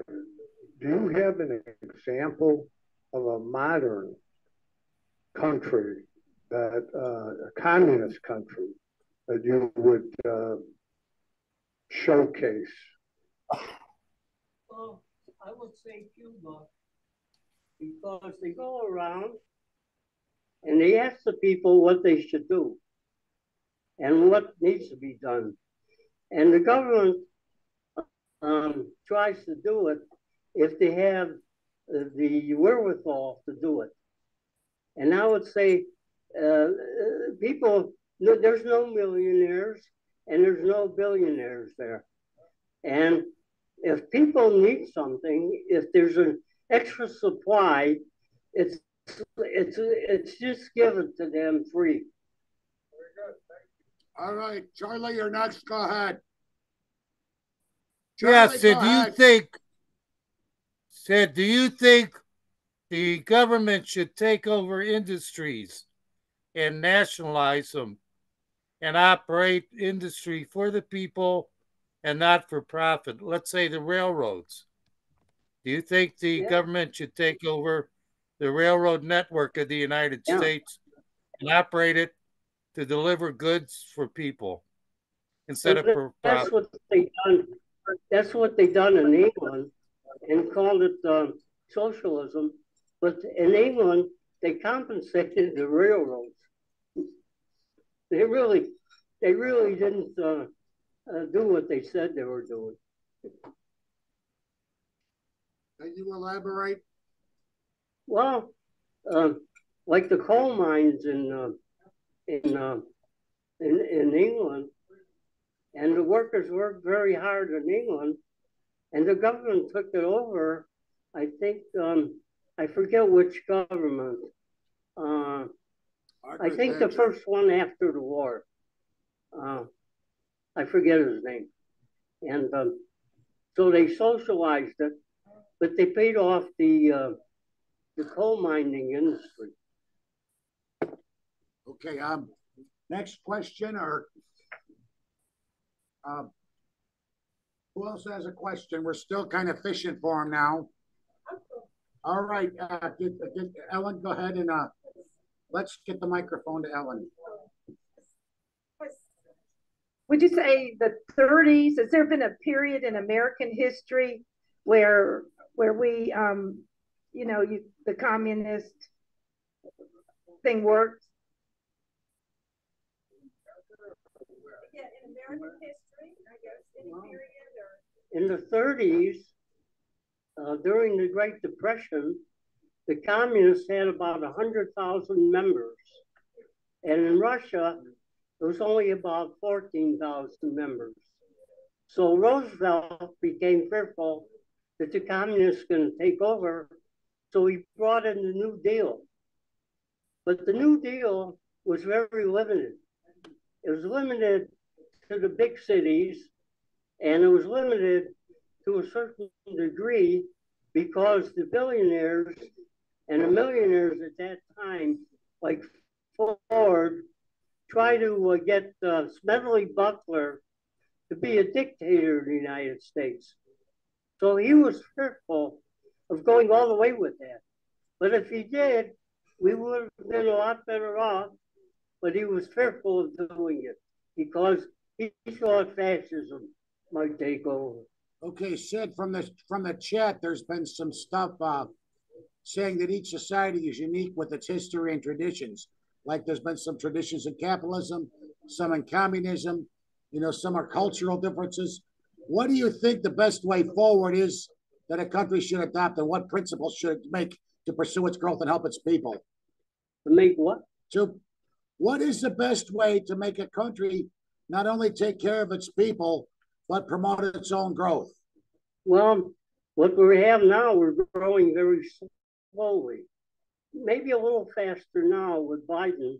do you have an example of a modern country that uh, a communist country that you would showcase? Well, I would say Cuba because they go around and they ask the people what they should do and what needs to be done. And the government um, tries to do it if they have the wherewithal to do it. And I would say uh, people, no, there's no millionaires and there's no billionaires there. And if people need something, if there's an extra supply, it's it's it's just given to them free. All right, Charlie, you're next. Go ahead. Charlie, yeah, Sid, do you think Sid, do you think the government should take over industries and nationalize them and operate industry for the people and not for profit? Let's say the railroads. Do you think the yeah. government should take over the railroad network of the United yeah. States and operate it to deliver goods for people instead of for that's what they done. That's what they done in England and called it um, socialism. But in England, they compensated the railroads. They really, they really didn't uh, uh, do what they said they were doing. Can you elaborate? Well, uh, like the coal mines in uh, in, uh, in in England, and the workers worked very hard in England, and the government took it over. I think um, I forget which government. Uh, I think the first one after the war. Uh, I forget his name, and um, so they socialized it, but they paid off the uh, the coal mining industry. Okay, um, next question or um, who else has a question? We're still kind of fishing for him now. All right, uh, get, get, Ellen, go ahead and uh, let's get the microphone to Ellen. Would you say the 30s? Has there been a period in American history where where we um, you know, you, the communist thing worked? Yeah, in In the 30s, uh, during the Great Depression, the communists had about 100,000 members. And in Russia, there was only about 14,000 members. So Roosevelt became fearful that the communists going to take over so he brought in the New Deal. But the New Deal was very limited. It was limited to the big cities and it was limited to a certain degree because the billionaires and the millionaires at that time, like Ford, tried to uh, get uh, Smedley Butler to be a dictator in the United States. So he was fearful of going all the way with that. But if he did, we would have been a lot better off. But he was fearful of doing it because he thought fascism might take over. Okay, Sid, from the from the chat, there's been some stuff uh, saying that each society is unique with its history and traditions. Like there's been some traditions in capitalism, some in communism, you know, some are cultural differences. What do you think the best way forward is that a country should adopt and what principles should it make to pursue its growth and help its people? To make what? To what is the best way to make a country not only take care of its people, but promote its own growth? Well, what we have now, we're growing very slowly. Maybe a little faster now with Biden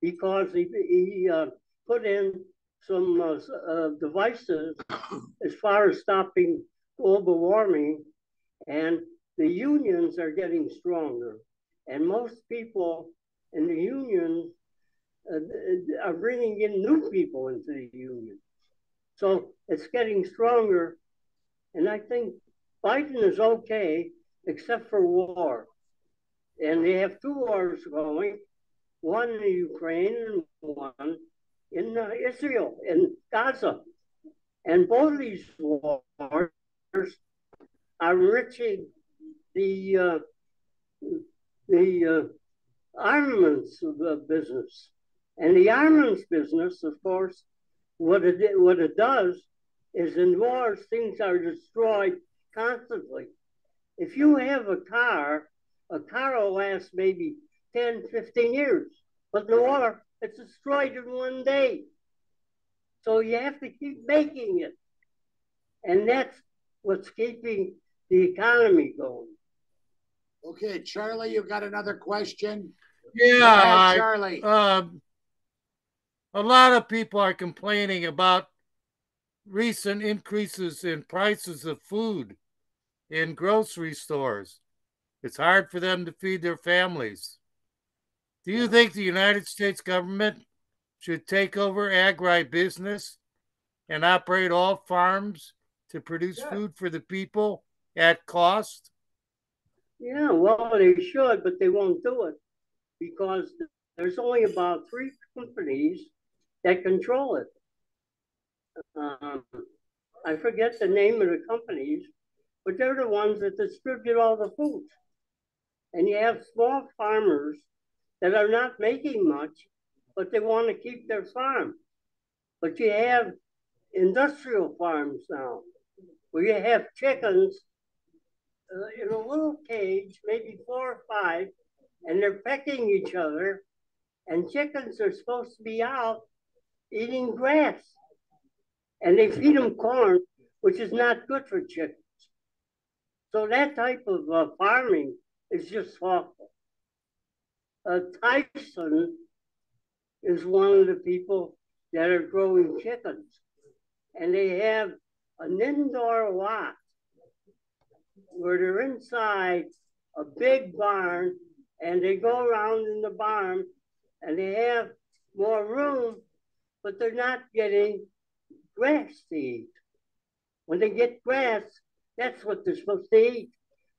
because he, he uh, put in some uh, uh, devices as far as stopping global warming, and the unions are getting stronger. And most people in the unions uh, are bringing in new people into the union. So it's getting stronger. And I think Biden is okay, except for war. And they have two wars going one in Ukraine and one in uh, Israel, in Gaza. And both these wars are enriching the uh, the uh, armaments business, and the armaments business, of course, what it what it does is in wars things are destroyed constantly. If you have a car, a car will last maybe 10, 15 years, but the war it's destroyed in one day. So you have to keep making it. And that's what's keeping the economy going. Okay, Charlie, you got another question? Yeah, Go ahead, I- Charlie. um, a lot of people are complaining about recent increases in prices of food in grocery stores. It's hard for them to feed their families. Do you think the United States government should take over agribusiness and operate all farms to produce food for the people at cost? Yeah, well, they should, but they won't do it because there's only about three companies that control it. Um, I forget the name of the companies, but they're the ones that distribute all the food. And you have small farmers that are not making much, but they want to keep their farm. But you have industrial farms now where you have chickens uh, in a little cage, maybe four or five, and they're pecking each other. And chickens are supposed to be out eating grass. And they feed them corn, which is not good for chickens. So that type of uh, farming is just awful. Uh, Tyson is one of the people that are growing chickens. And they have an indoor lot where they're inside a big barn and they go around in the barn and they have more room, but they're not getting grass to eat. When they get grass, that's what they're supposed to eat,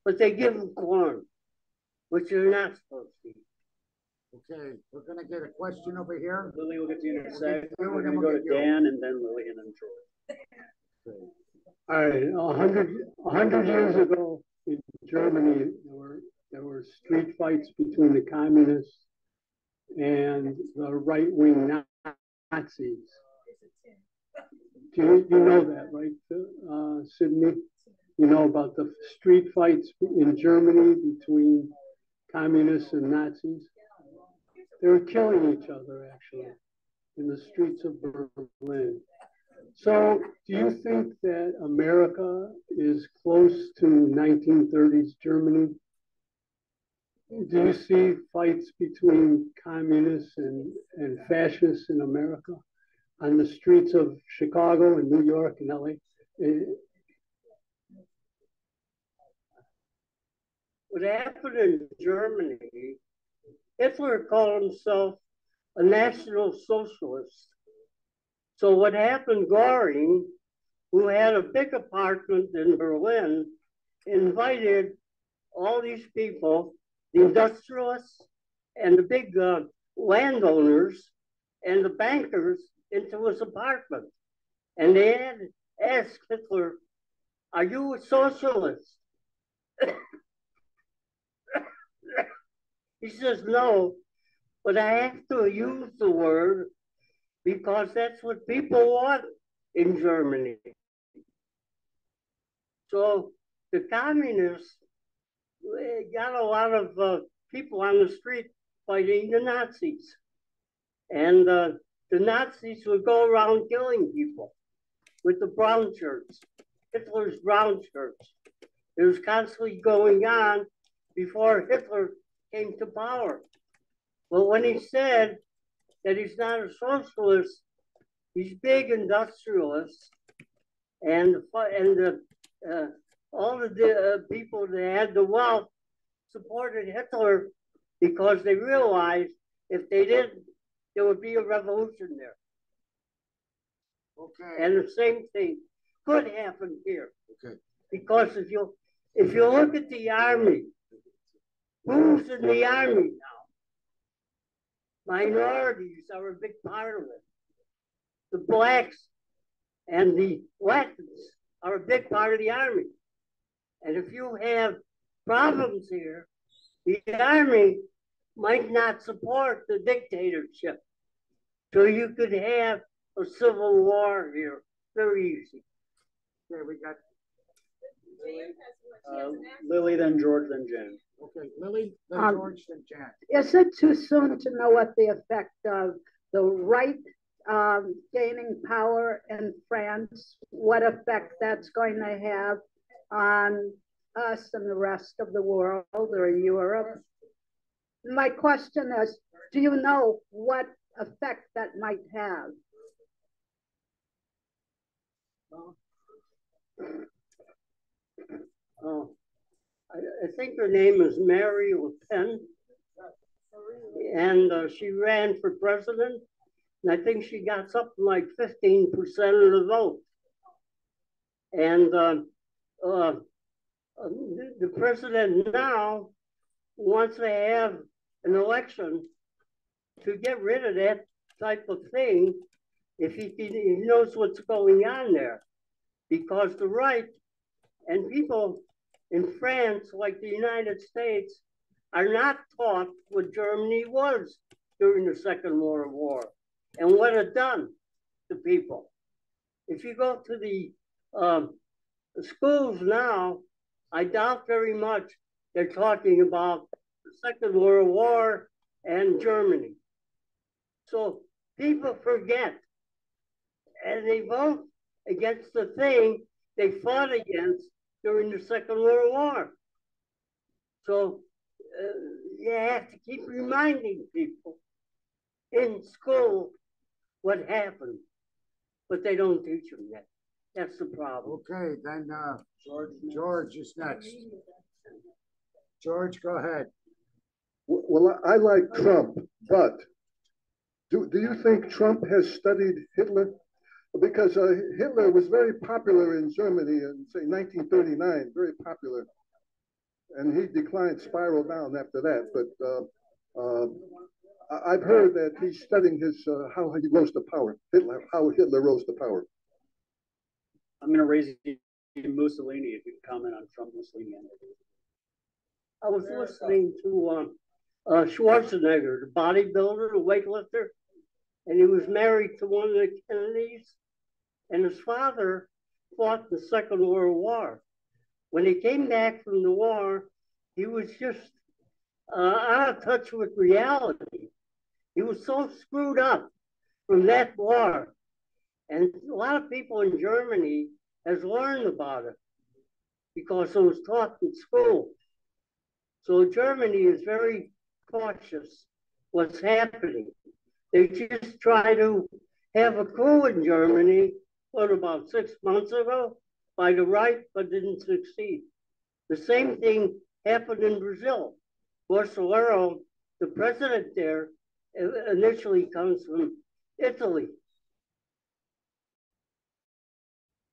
but they give them corn, which they're not supposed to eat. Okay, we're gonna get a question over here. Lily will get to you in a sec. We're We're gonna gonna go to you. Dan and then Lily and then Troy. All right, a hundred, a hundred years ago in Germany, there were, there were street fights between the communists and the right-wing Nazis. You, you know that, right, uh, Sydney? You know about the street fights in Germany between communists and Nazis? They were killing each other, actually, in the streets of Berlin. So, do you think that America is close to 1930s Germany? Do you see fights between communists and, and fascists in America on the streets of Chicago and New York and LA? What happened in Germany, Hitler called himself a national socialist. So what happened, Goring, who had a big apartment in Berlin, invited all these people, the industrialists and the big uh, landowners and the bankers into his apartment. And they had asked Hitler, are you a socialist? <coughs> he says, no, but I have to use the word because that's what people want in Germany. So the communists got a lot of uh, people on the street fighting the Nazis. And uh, the Nazis would go around killing people with the brown shirts, Hitler's brown shirts. It was constantly going on before Hitler came to power. But when he said that he's not a socialist, he's big industrialist, and and the, uh, all of the uh, people that had the wealth supported Hitler because they realized if they didn't, there would be a revolution there. Okay. And the same thing could happen here. Okay. Because if you if you look at the army, who's in the army now? Minorities are a big part of it. The blacks and the Latins are a big part of the army. And if you have problems here, the army might not support the dictatorship. So you could have a civil war here. Very easy. Okay, we got Uh, Lily, then George, then Jen. Okay, Lily, then Um, George, then Jan. Is it too soon to know what the effect of the right um, gaining power in France, what effect that's going to have on us and the rest of the world or Europe? My question is, do you know what effect that might have? Oh, I, I think her name is Mary Le Pen. And uh, she ran for president. And I think she got something like 15% of the vote. And uh, uh, the, the president now wants to have an election to get rid of that type of thing if he, he knows what's going on there. Because the right and people in France, like the United States, are not taught what Germany was during the Second World War and what it done to people. If you go to the um, schools now, I doubt very much they're talking about the Second World War and Germany. So people forget and they vote against the thing they fought against during the Second World War. So uh, you have to keep reminding people in school what happened, but they don't teach them that. That's the problem. Okay, then uh, George, George is next. George, go ahead. Well, I like Trump, but do, do you think Trump has studied Hitler? Because uh, Hitler was very popular in Germany in, say, 1939, very popular. And he declined, spiraled down after that. But uh, uh, I've heard that he's studying his uh, how he rose to power, Hitler, how Hitler rose to power. I'm going to raise you Mussolini if you can comment on Trump Mussolini. I was listening to um, uh, Schwarzenegger, the bodybuilder, the weightlifter, and he was married to one of the Kennedys, and his father fought the Second World War. When he came back from the war, he was just uh, out of touch with reality. He was so screwed up from that war. And a lot of people in Germany has learned about it because it was taught in school. So Germany is very cautious what's happening. They just try to have a coup in Germany, what, about six months ago by the right, but didn't succeed. The same thing happened in Brazil. Bolsonaro, the president there, initially comes from Italy.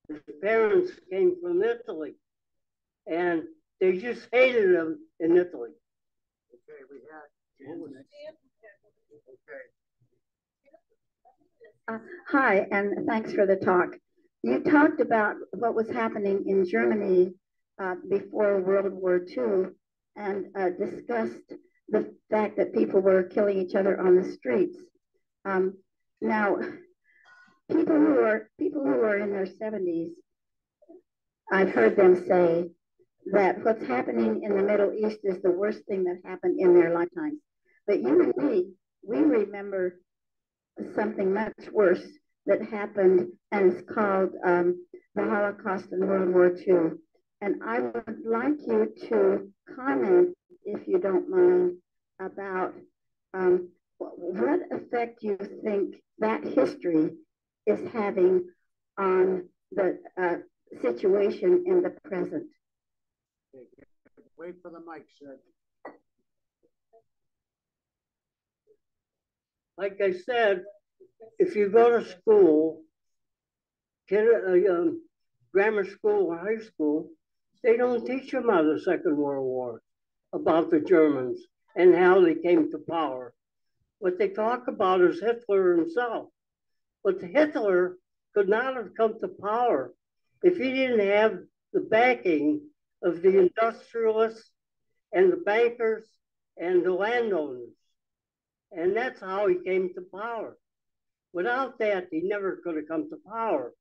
His parents came from Italy, and they just hated him in Italy. Okay, we had. Okay. Uh, hi, and thanks for the talk. You talked about what was happening in Germany uh, before World War II and uh, discussed the fact that people were killing each other on the streets. Um, now, people who are people who are in their 70s, I've heard them say that what's happening in the Middle East is the worst thing that happened in their lifetimes. But you and me, we remember something much worse that happened, and it's called um, the Holocaust in World War II. And I would like you to comment, if you don't mind, about um, what effect you think that history is having on the uh, situation in the present. Wait for the mic, sir. Like I said, if you go to school, kid, uh, um, grammar school or high school, they don't teach them about the Second World War, about the Germans and how they came to power. What they talk about is Hitler himself. But Hitler could not have come to power if he didn't have the backing of the industrialists and the bankers and the landowners. And that's how he came to power. Without that, he never could have come to power.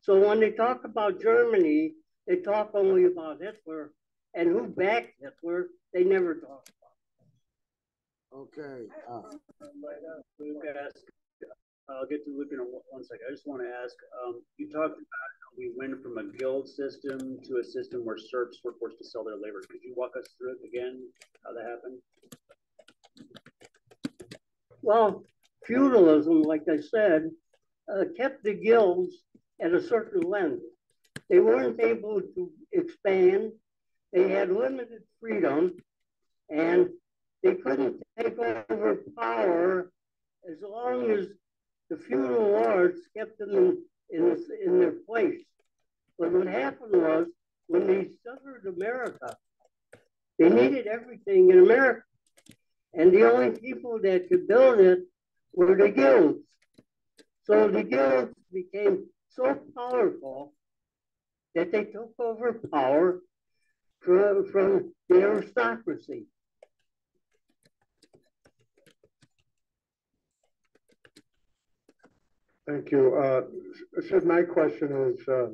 So when they talk about Germany, they talk only about Hitler and who backed Hitler. They never talk about Okay. Uh, I'll get to Luke in one second. I just want to ask, um, you talked about how we went from a guild system to a system where serfs were forced to sell their labor. Could you walk us through it again, how that happened? Well, feudalism, like I said, uh, kept the guilds at a certain length. They weren't able to expand. They had limited freedom, and they couldn't take over power as long as the feudal lords kept them in, in, in their place. But what happened was, when they discovered America, they needed everything in America. And the only people that could build it were the guilds. So the guilds became so powerful that they took over power from, from the aristocracy. Thank you. Uh, my question is uh,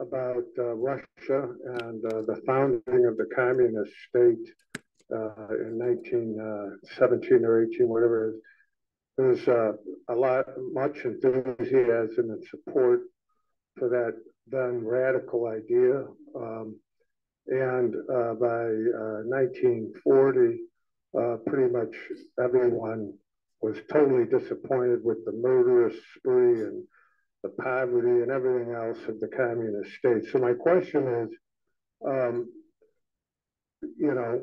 about uh, Russia and uh, the founding of the communist state uh, in 1917 uh, or 18, whatever it is. There's a lot, much enthusiasm and support for that then radical idea. Um, and by 1940, pretty much everyone was totally disappointed with the murderous spree and the poverty and everything else of the communist state. So my question is, um, you know,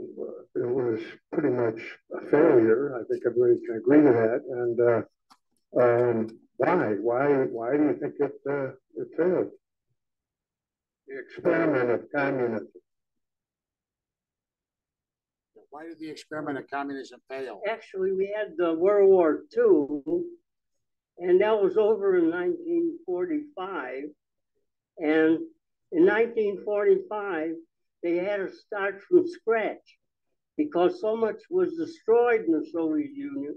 it was pretty much a failure. I think everybody can agree to that. And uh, um, why? Why? Why do you think it uh, it failed? The experiment of communism. Why did the experiment of communism fail? Actually, we had the World War II, and that was over in 1945. And in 1945, they had to start from scratch because so much was destroyed in the Soviet Union.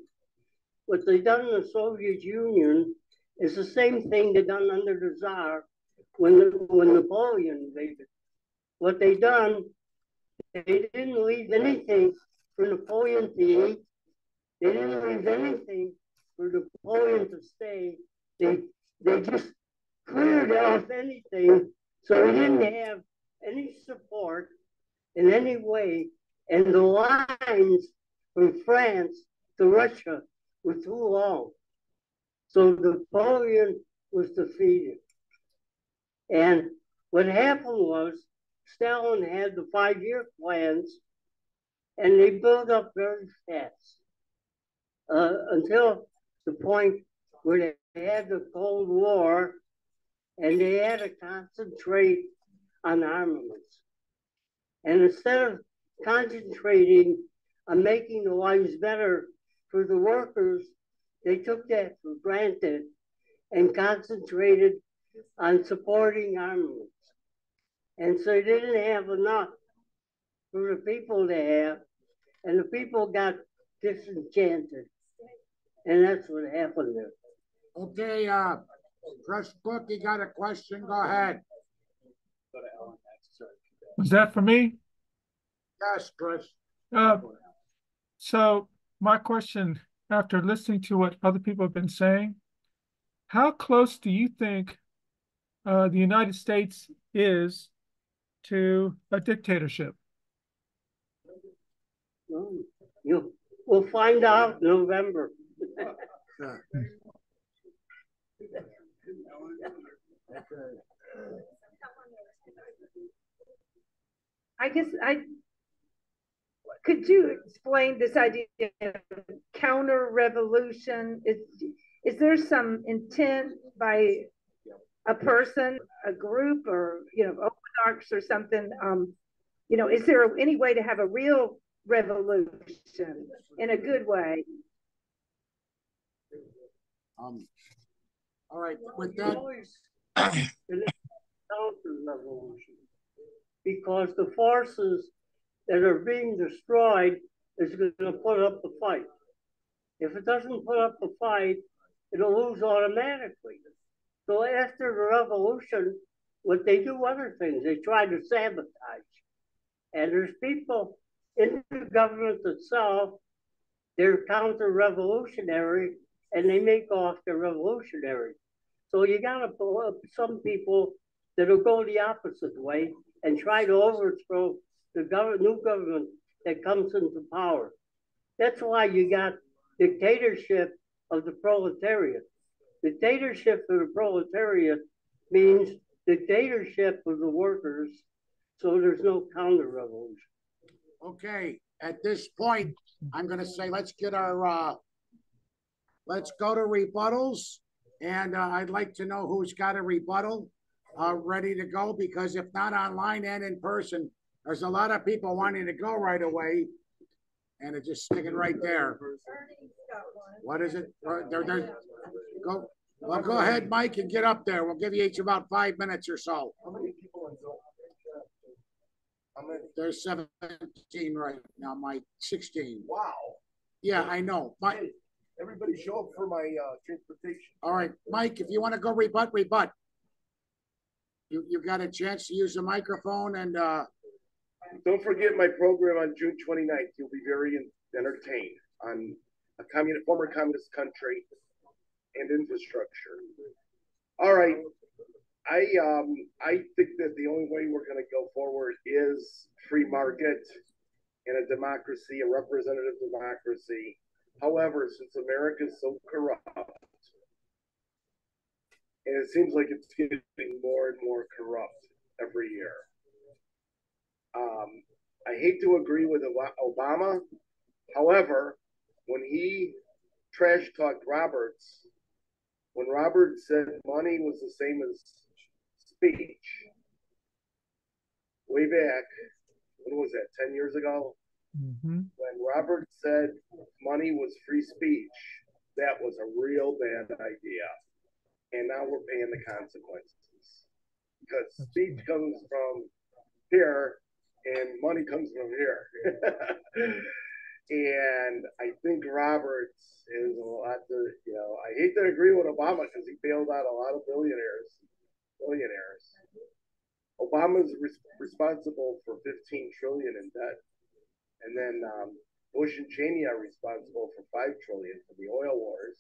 What they done in the Soviet Union is the same thing they done under the Tsar when, when Napoleon invaded. What they done they didn't leave anything for Napoleon to eat. They didn't leave anything for Napoleon to stay. They they just cleared off anything, so he didn't have any support in any way. And the lines from France to Russia were too long. So Napoleon was defeated. And what happened was Stalin had the five year plans and they built up very fast uh, until the point where they had the Cold War and they had to concentrate on armaments. And instead of concentrating on making the lives better for the workers, they took that for granted and concentrated on supporting armaments. And so they didn't have enough for the people to have, and the people got disenchanted. And that's what happened there. Okay, uh, Chris Book, you got a question? Go ahead. Was that for me? Yes, Chris. Uh, so my question, after listening to what other people have been saying, how close do you think uh, the United States is to a dictatorship? You, we'll find out November. I guess I could you explain this idea of counter revolution? Is is there some intent by a person, a group, or you know, oligarchs or something? Um, you know, is there any way to have a real revolution in a good way? Um, all right, with that. revolution because the forces that are being destroyed is going to put up the fight. If it doesn't put up the fight, it'll lose automatically. So after the revolution, what they do other things, they try to sabotage. And there's people in the government itself, they're counter-revolutionary and they make off the revolutionary. So you gotta pull up some people that'll go the opposite way and try to overthrow the government, new government that comes into power. That's why you got dictatorship of the proletariat. Dictatorship of the proletariat means dictatorship of the workers, so there's no counter revolution. Okay, at this point, I'm gonna say, let's get our, uh, let's go to rebuttals. And, uh, I'd like to know who's got a rebuttal, uh, ready to go, because if not online and in person, there's a lot of people wanting to go right away. And it's just sticking right there. What is it? Uh, There, there, go, well, go ahead, Mike, and get up there. We'll give you each about five minutes or so. How many people in Zoom? There's seventeen right now, Mike, sixteen. Wow. Yeah, I know, but, Everybody show up for my uh, transportation. all right, Mike, if you want to go rebut, rebut. You, you got a chance to use the microphone and, uh, Don't forget my program on June 29th. You'll be very entertained on a communist, former communist country and infrastructure. All right. I um I think that the only way we're going to go forward is free market and a democracy, a representative democracy. However, since America is so corrupt, and it seems like it's getting more and more corrupt every year. Um, I hate to agree with Obama. However, when he trash talked Roberts, when Robert said money was the same as speech, way back, when was that, 10 years ago? Mhm. When Robert said money was free speech, that was a real bad idea. And now we're paying the consequences. Because speech comes from here and money comes from here. <laughs> and I think Roberts is a lot to, you know, I hate to agree with Obama because he bailed out a lot of billionaires, billionaires. Obama's res- responsible for 15 trillion in debt. And then um, Bush and Cheney are responsible for 5 trillion for the oil wars.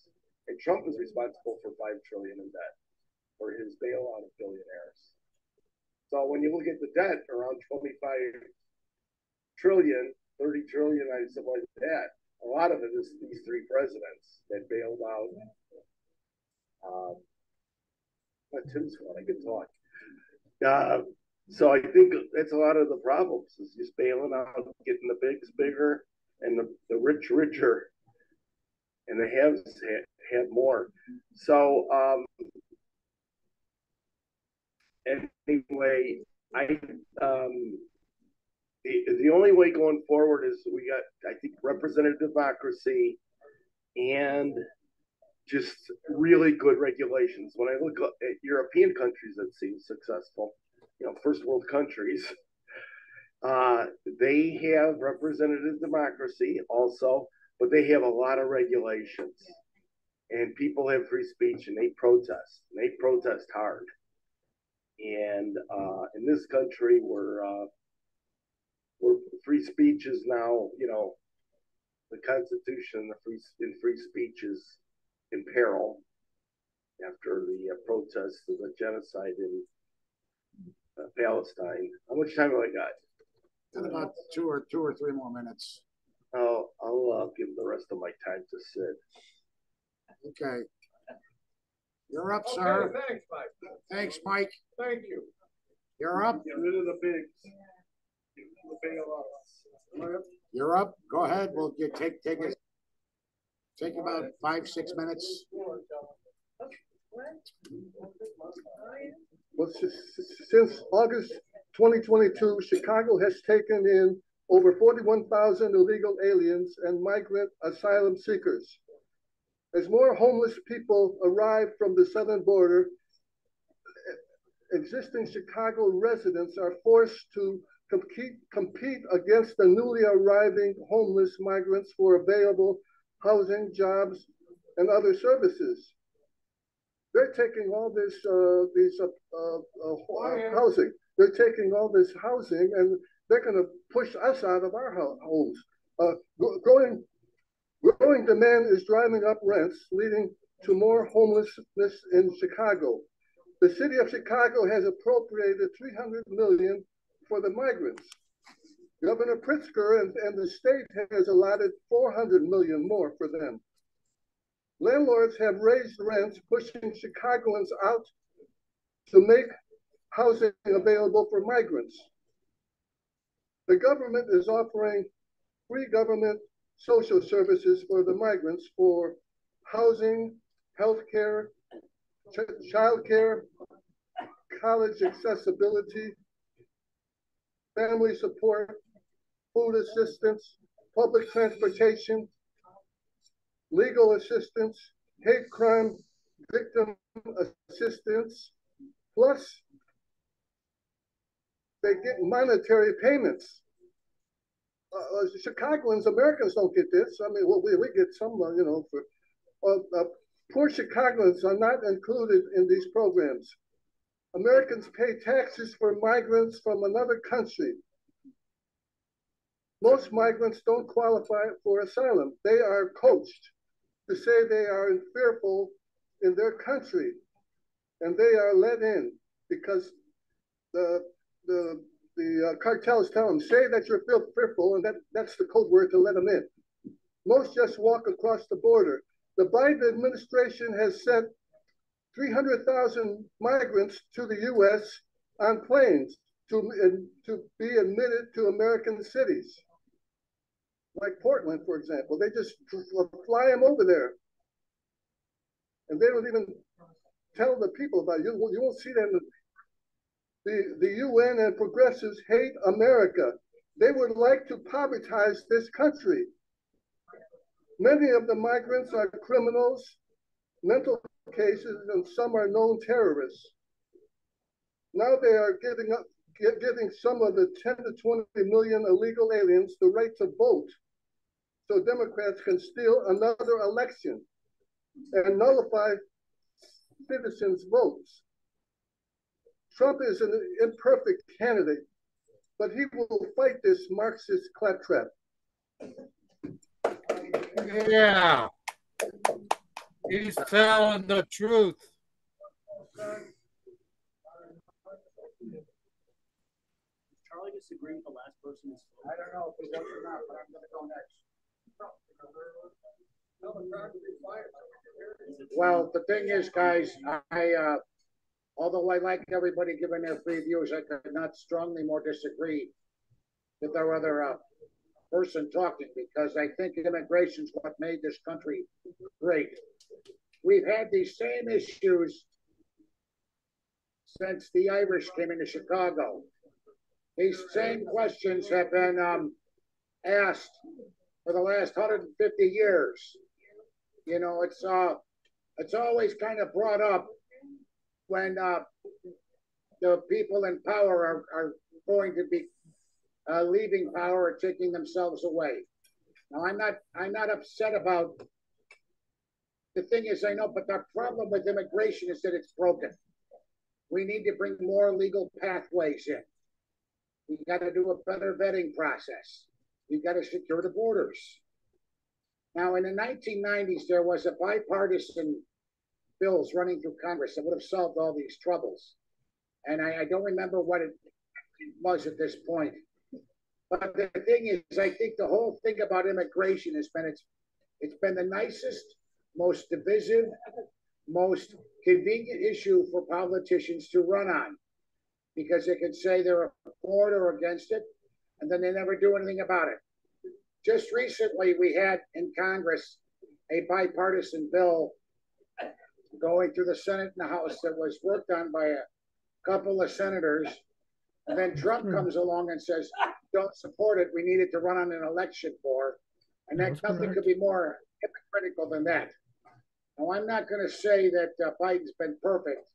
And Trump is responsible for 5 trillion in debt for his bailout of billionaires. So when you look at the debt around 25 trillion, 30 trillion, I like that, a lot of it is these three presidents that bailed out. Um, but Tim's one, I can talk. Uh, so I think that's a lot of the problems is just bailing out, getting the bigs bigger and the, the rich richer and the haves have, have more. So um, anyway, I um, the, the only way going forward is we got I think representative democracy and just really good regulations. When I look at European countries that seem successful, you know, first world countries, <laughs> uh, they have representative democracy also, but they have a lot of regulations. And people have free speech and they protest. And they protest hard. And uh, in this country, we're, uh, we're free speech is now, you know, the Constitution the free in free speech is in peril after the uh, protests of the genocide in uh, Palestine. How much time have I got? got about two or two or three more minutes. Oh, I'll uh, give the rest of my time to Sid. Okay. You're up, sir. Thanks, Mike. Thanks, Mike. Thank you. You're up. Get rid of the bigs. You're up. Go ahead. We'll get take take it. Take about five six minutes. Well, since August 2022, Chicago has taken in over 41,000 illegal aliens and migrant asylum seekers. As more homeless people arrive from the southern border, existing Chicago residents are forced to compete, compete against the newly arriving homeless migrants for available housing, jobs, and other services. They're taking all this, uh, these uh, uh, uh, housing. They're taking all this housing and they're going to push us out of our homes. Uh, growing, growing demand is driving up rents, leading to more homelessness in Chicago. The city of Chicago has appropriated 300 million for the migrants. Governor Pritzker and, and the state has allotted 400 million more for them. Landlords have raised rents, pushing Chicagoans out to make housing available for migrants. The government is offering free government social services for the migrants for housing, health care, ch child care, college accessibility, family support, food assistance, public transportation, legal assistance, hate crime victim assistance, plus they get monetary payments. Uh, uh, Chicagoans, Americans don't get this. I mean, well, we, we get some, uh, you know, for uh, uh, poor Chicagoans are not included in these programs. Americans pay taxes for migrants from another country. Most migrants don't qualify for asylum. They are coached to say they are fearful in their country and they are let in because the the the uh, cartels tell them say that you're fearful and that that's the code word to let them in most just walk across the border the biden administration has sent 300,000 migrants to the US on planes to, to be admitted to American cities like Portland, for example. They just fly them over there. And they don't even tell the people about it. You, you won't see them. The, the UN and progressives hate America. They would like to povertize this country. Many of the migrants are criminals, mental cases, and some are known terrorists. Now they are giving up giving some of the 10 to 20 million illegal aliens the right to vote so Democrats can steal another election and nullify citizens' votes. Trump is an imperfect candidate, but he will fight this Marxist claptrap. Yeah. He's telling the truth. Charlie disagree with the last person? I don't know if he does or not, but I'm going to go next. Well, the thing is, guys, I, uh, although I like everybody giving their free views, I could not strongly more disagree with our other uh, person talking because I think immigration is what made this country great. We've had these same issues since the Irish came into Chicago. These same questions have been um, asked for the last 150 years. You know, it's uh, it's always kind of brought up when uh, the people in power are, are going to be uh, leaving power or taking themselves away. Now, I'm not I'm not upset about. The thing is, I know, but the problem with immigration is that it's broken. We need to bring more legal pathways in. We got to do a better vetting process. You've got to secure the borders. Now, in the 1990s, there was a bipartisan bills running through Congress that would have solved all these troubles. And I, I don't remember what it was at this point. But the thing is, I think the whole thing about immigration has been it's it's been the nicest, most divisive, most convenient issue for politicians to run on because they can say they're for it or against it, and then they never do anything about it. Just recently, we had in Congress a bipartisan bill going through the Senate and the House that was worked on by a couple of senators. And then Trump hmm. comes along and says, don't support it. We need it to run on an election for. And that That's nothing correct. could be more hypocritical than that. Now, I'm not going to say that uh, Biden's been perfect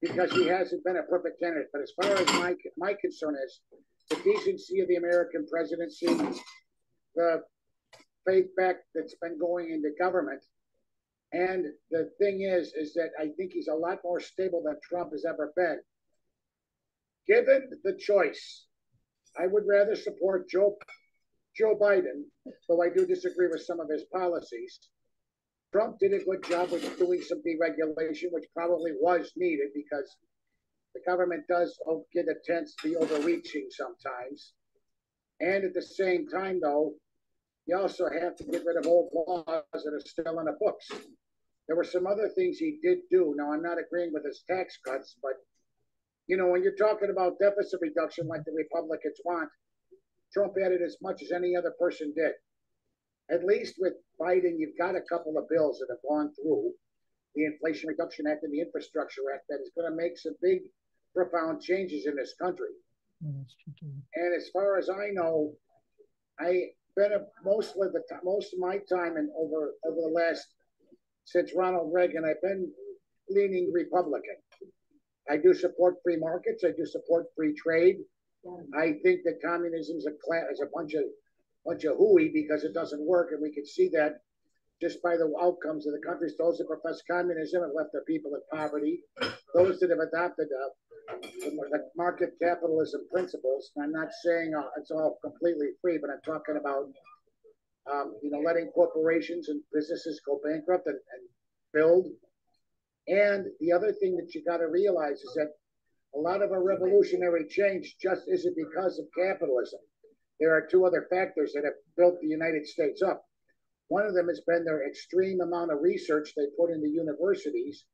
because he hasn't been a perfect candidate. But as far as my, my concern is, the decency of the American presidency, the faith back that's been going into government, And the thing is, is that I think he's a lot more stable than Trump has ever been. Given the choice, I would rather support Joe Joe Biden, though I do disagree with some of his policies. Trump did a good job with doing some deregulation, which probably was needed because the government does get a tense to be overreaching sometimes. And at the same time, though, you also have to get rid of old laws that are still in the books. There were some other things he did do. Now, I'm not agreeing with his tax cuts, but you know, when you're talking about deficit reduction like the Republicans want, Trump added as much as any other person did. At least with Biden, you've got a couple of bills that have gone through the Inflation Reduction Act and the Infrastructure Act that is going to make some big, profound changes in this country. And as far as I know, I been a, most of the most of my time and over over the last since Ronald Reagan, I've been leaning Republican. I do support free markets. I do support free trade. I think that communism is a class, is a bunch of bunch of hooey because it doesn't work, and we can see that just by the outcomes of the countries. Those that profess communism have left their people in poverty. Those that have adopted uh, the market capitalism principles. I'm not saying uh, it's all completely free, but I'm talking about um, you know letting corporations and businesses go bankrupt and, and build. And the other thing that you got to realize is that a lot of our revolutionary change just isn't because of capitalism. There are two other factors that have built the United States up. One of them has been their extreme amount of research they put into universities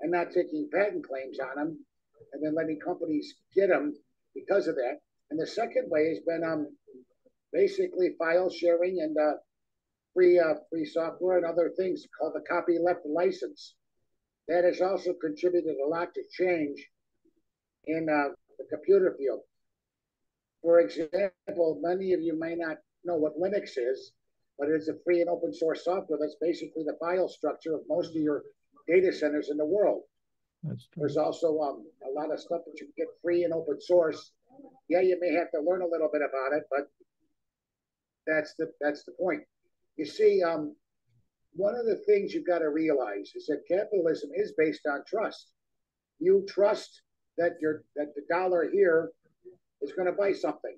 and not taking patent claims on them and then letting companies get them because of that. And the second way has been um, basically file sharing and uh, free uh, free software and other things called the copyleft license. That has also contributed a lot to change in uh, the computer field. For example, many of you may not know what Linux is, but it's a free and open source software that's basically the file structure of most of your data centers in the world. There's also um, a lot of stuff that you can get free and open source. Yeah, you may have to learn a little bit about it, but that's the that's the point. You see, um, one of the things you've got to realize is that capitalism is based on trust. You trust that your that the dollar here is going to buy something,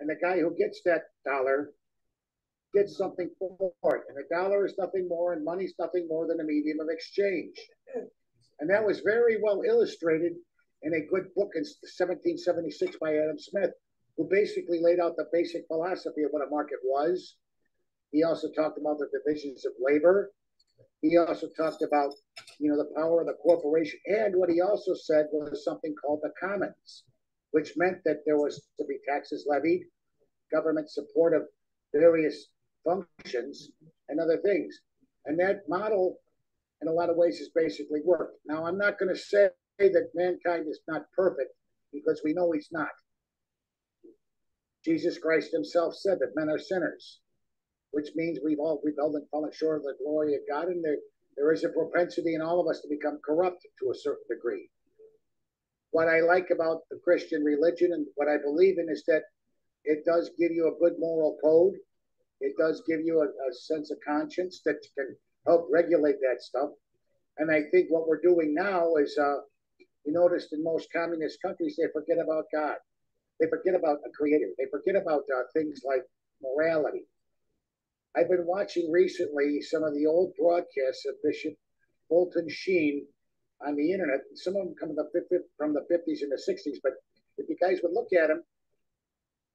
and the guy who gets that dollar gets something for it. And the dollar is nothing more, and money's nothing more than a medium of exchange. And that was very well illustrated in a good book in 1776 by Adam Smith, who basically laid out the basic philosophy of what a market was. He also talked about the divisions of labor. He also talked about, you know, the power of the corporation. And what he also said was something called the commons, which meant that there was to be taxes levied, government support of various functions, and other things. And that model, in a lot of ways, has basically worked. Now, I'm not going to say that mankind is not perfect because we know he's not. Jesus Christ himself said that men are sinners, which means we've all rebelled and fallen short of the glory of God, and there, there is a propensity in all of us to become corrupt to a certain degree. What I like about the Christian religion and what I believe in is that it does give you a good moral code. It does give you a, a sense of conscience that can help regulate that stuff. And I think what we're doing now is, uh, you noticed in most communist countries, they forget about God. They forget about a creator. They forget about uh, things like morality. I've been watching recently some of the old broadcasts of Bishop Fulton Sheen on the internet. Some of them come from the 50s and the 60s, but if you guys would look at him,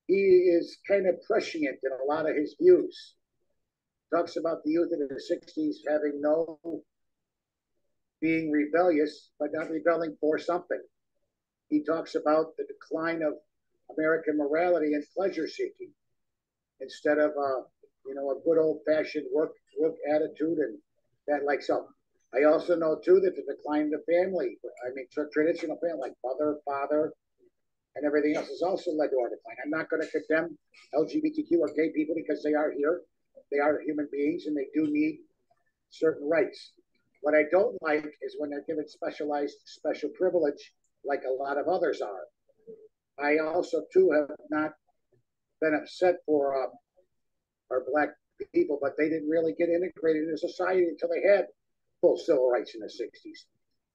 he is kind of prescient in a lot of his views. Talks about the youth in the 60s having no being rebellious, but not rebelling for something. He talks about the decline of American morality and pleasure seeking instead of uh, you know a good old fashioned work work attitude and that like so. I also know too that the decline of the family, I mean traditional family like mother, father, and everything else has also led to our decline. I'm not going to condemn LGBTQ or gay people because they are here. They are human beings and they do need certain rights. What I don't like is when they're given specialized special privilege like a lot of others are. I also too have not been upset for uh, our black people, but they didn't really get integrated into society until they had full civil rights in the 60s.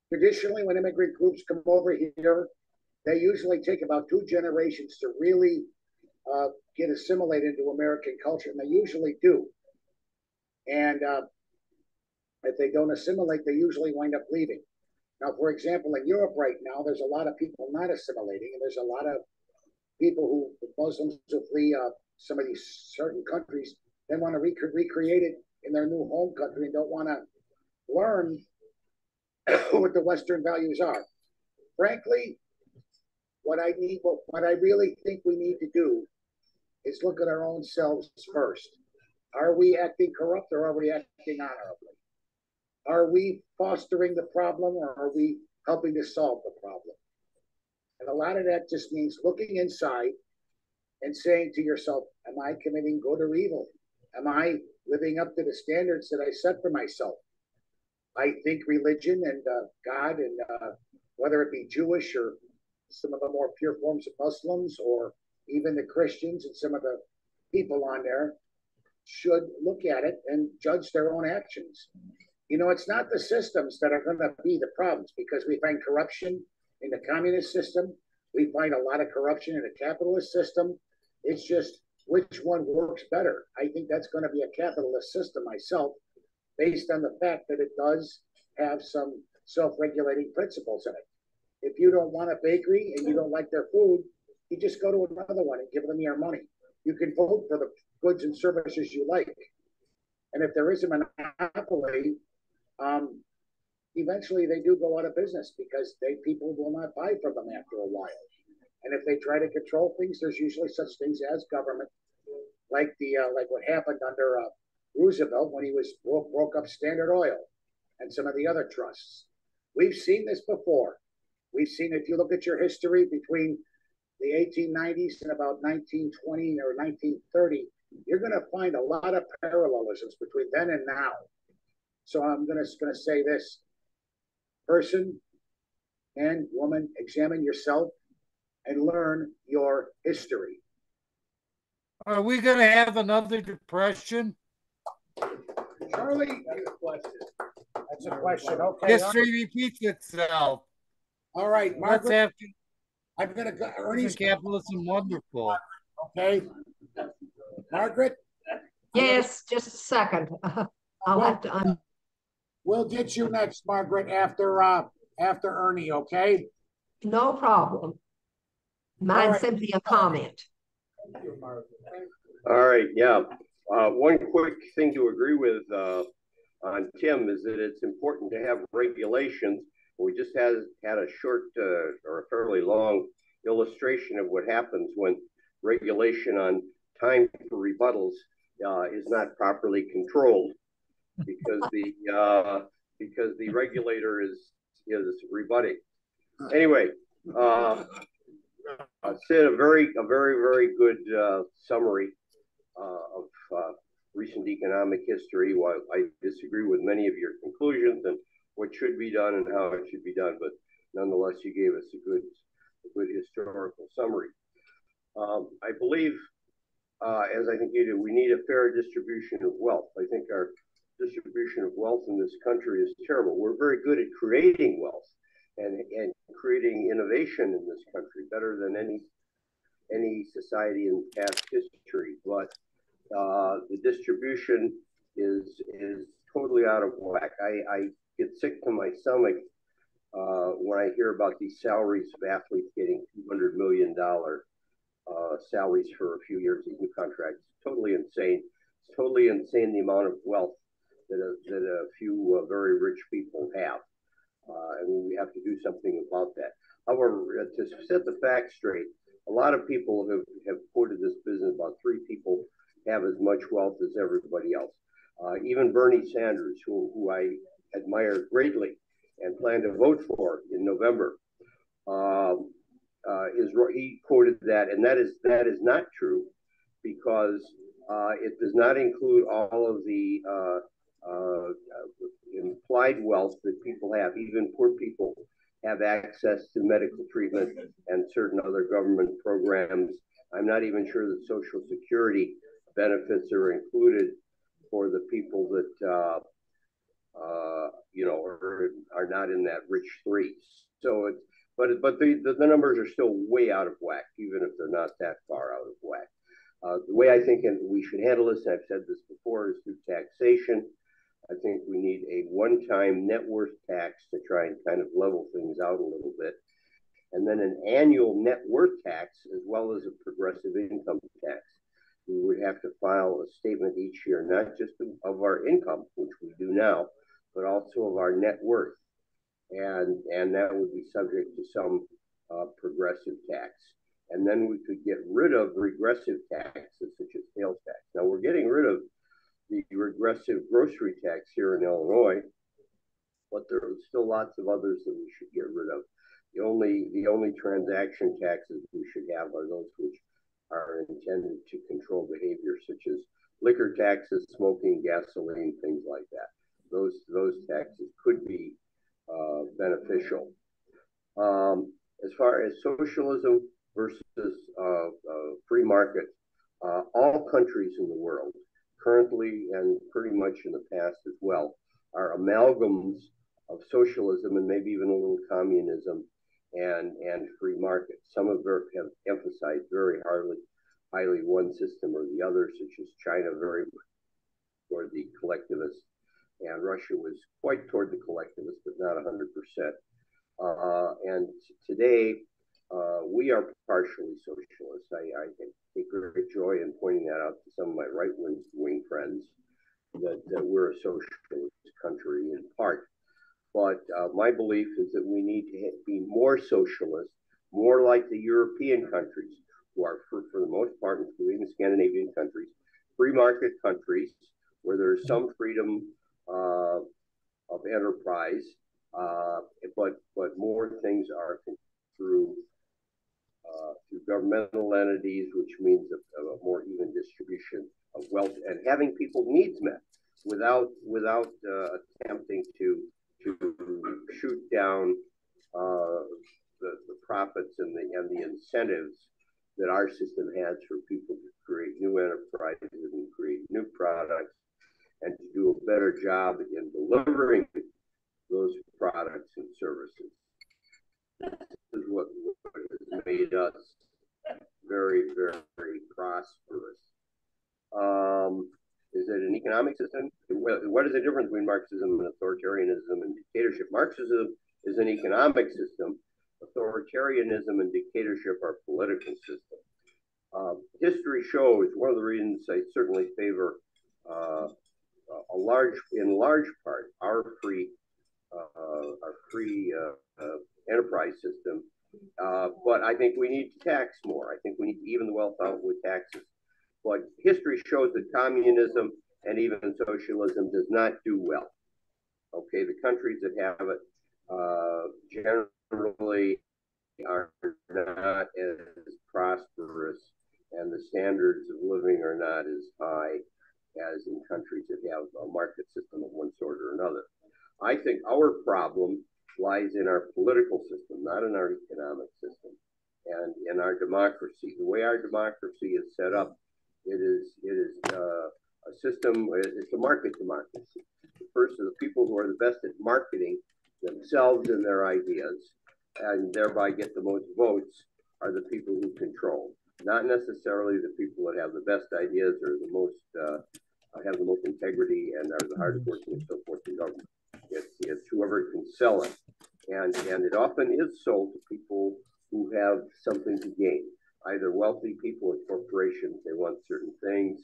Traditionally, when immigrant groups come over here, they usually take about two generations to really uh, get assimilated into American culture, and they usually do. And uh, if they don't assimilate, they usually wind up leaving. Now, for example, in Europe right now, there's a lot of people not assimilating, and there's a lot of people who, Muslims who flee uh, some of these certain countries, they want to rec- recreate it in their new home country and don't want to learn <coughs> what the Western values are. Frankly, what I need, what, what I really think we need to do is look at our own selves first. Are we acting corrupt or are we acting honorably? Are we fostering the problem or are we helping to solve the problem? And a lot of that just means looking inside and saying to yourself, Am I committing good or evil? Am I living up to the standards that I set for myself? I think religion and uh, God, and uh, whether it be Jewish or some of the more pure forms of Muslims or even the Christians and some of the people on there, should look at it and judge their own actions. You know, it's not the systems that are going to be the problems because we find corruption in the communist system. We find a lot of corruption in the capitalist system. It's just which one works better. I think that's going to be a capitalist system myself, based on the fact that it does have some self regulating principles in it. If you don't want a bakery and you don't like their food, you just go to another one and give them your money. You can vote for the goods and services you like. And if there is a monopoly, um, eventually they do go out of business because they people will not buy from them after a while. And if they try to control things, there's usually such things as government, like the uh, like what happened under uh, Roosevelt when he was broke, broke up Standard Oil and some of the other trusts. We've seen this before. We've seen if you look at your history between the 1890s and about 1920 or 1930, you're going to find a lot of parallelisms between then and now. So I'm going to, going to say this person and woman, examine yourself and learn your history. Are we going to have another depression? Charlie, that's a question. That's a question. Okay. History repeats itself. All right, Let's Margaret. have to. I'm gonna go. Ernie's capitalism wonderful. Okay. Margaret, Yes, just a second. <laughs> I'll have to, un- we'll get you next, Margaret, after uh after Ernie. Okay. no problem. Mine's right. simply a comment. All right, yeah. Uh, one quick thing to agree with uh, on Tim is that it's important to have regulations. We just had had a short uh, or a fairly long illustration of what happens when regulation on time for rebuttals uh, is not properly controlled because the uh, because the regulator is is rebutting. Anyway, uh, Sid, a very, a very, very good summary uh, recent economic history. While I disagree with many of your conclusions and what should be done and how it should be done, but nonetheless, you gave us a good, a good historical summary. Um, I believe, uh, as I think you do, we need a fair distribution of wealth. I think our distribution of wealth in this country is terrible. We're very good at creating wealth and, and creating innovation in this country better than any any society in past history. But uh, the distribution is is totally out of whack. I, I get sick to my stomach uh, when I hear about these salaries of athletes getting two hundred million dollar uh, salaries for a few years, these new contracts. Totally insane. It's totally insane the amount of wealth that a, that a few uh, very rich people have. Uh, and we have to do something about that. However, to set the facts straight, a lot of people have, have quoted this business about three people have as much wealth as everybody else. Uh, even Bernie Sanders, who, who I admire greatly and plan to vote for in November, um, uh, is he quoted that, and that is that is not true because uh, it does not include all of the uh, uh, implied wealth that people have. Even poor people have access to medical treatment and certain other government programs. I'm not even sure that Social Security benefits are included for the people that uh, uh, you know, are, are not in that rich three. So it's, but but the, the, the numbers are still way out of whack, even if they're not that far out of whack. Uh, the way I think we should handle this, I've said this before, is through taxation. I think we need a one-time net worth tax to try and kind of level things out a little bit, and then an annual net worth tax as well as a progressive income tax. We would have to file a statement each year, not just of our income, which we do now, but also of our net worth and and that would be subject to some uh, progressive tax. And then we could get rid of regressive taxes such as sales tax. Now we're getting rid of the regressive grocery tax here in Illinois, but there are still lots of others that we should get rid of. The only the only transaction taxes we should have are those which are intended to control behavior, such as liquor taxes, smoking, gasoline, things like that. Those those taxes could be uh, beneficial. Um, as far as socialism versus uh, uh, free market, uh, all countries in the world, currently and pretty much in the past as well, are amalgams of socialism and maybe even a little communism and, and free market. Some of them have emphasized very highly, highly one system or the other, such as China very or the collectivist and Russia was quite toward the collectivists, but not 100%. Uh, and today, uh, we are partially socialist. I, I, take great joy in pointing that out to some of my right wing friends that, that we're a socialist country in part. But uh, my belief is that we need to be more socialist, more like the European countries, who are, for, for the most part, including the Scandinavian countries, free market countries where there's some freedom uh, of enterprise, uh, but but more things are through uh, through governmental entities, which means a, a, more even distribution of wealth. And having people needs met without without uh, attempting to to shoot down uh, the, the profits and the and the incentives that our system has for people to create new enterprises and create new products and to do a better job in delivering those products and services. This is what, what has made us very, very, very prosperous. Um, is it an economic system? What is the difference between Marxism and authoritarianism and dictatorship? Marxism is an economic system. Authoritarianism and dictatorship are political systems. Uh, history shows one of the reasons I certainly favor uh, a large, in large part, our free, uh, our free uh, uh, enterprise system. but I think we need to tax more. I think we need to even the wealth out with taxes. But history shows that communism and even socialism does not do well. Okay, the countries that have it uh, generally are not as prosperous, and the standards of living are not as high as in countries that have a market system of one sort or another. I think our problem lies in our political system, not in our economic system and in our democracy. The way our democracy is set up, it is it is uh, a system. It's a market democracy. First, the people who are the best at marketing themselves and their ideas, and thereby get the most votes, are the people who control. Not necessarily the people that have the best ideas or the most uh, have the most integrity and are the hardest working and so forth in government. It's, it's whoever can sell it. And, and it often is sold to people who have something to gain, either wealthy people or corporations. They want certain things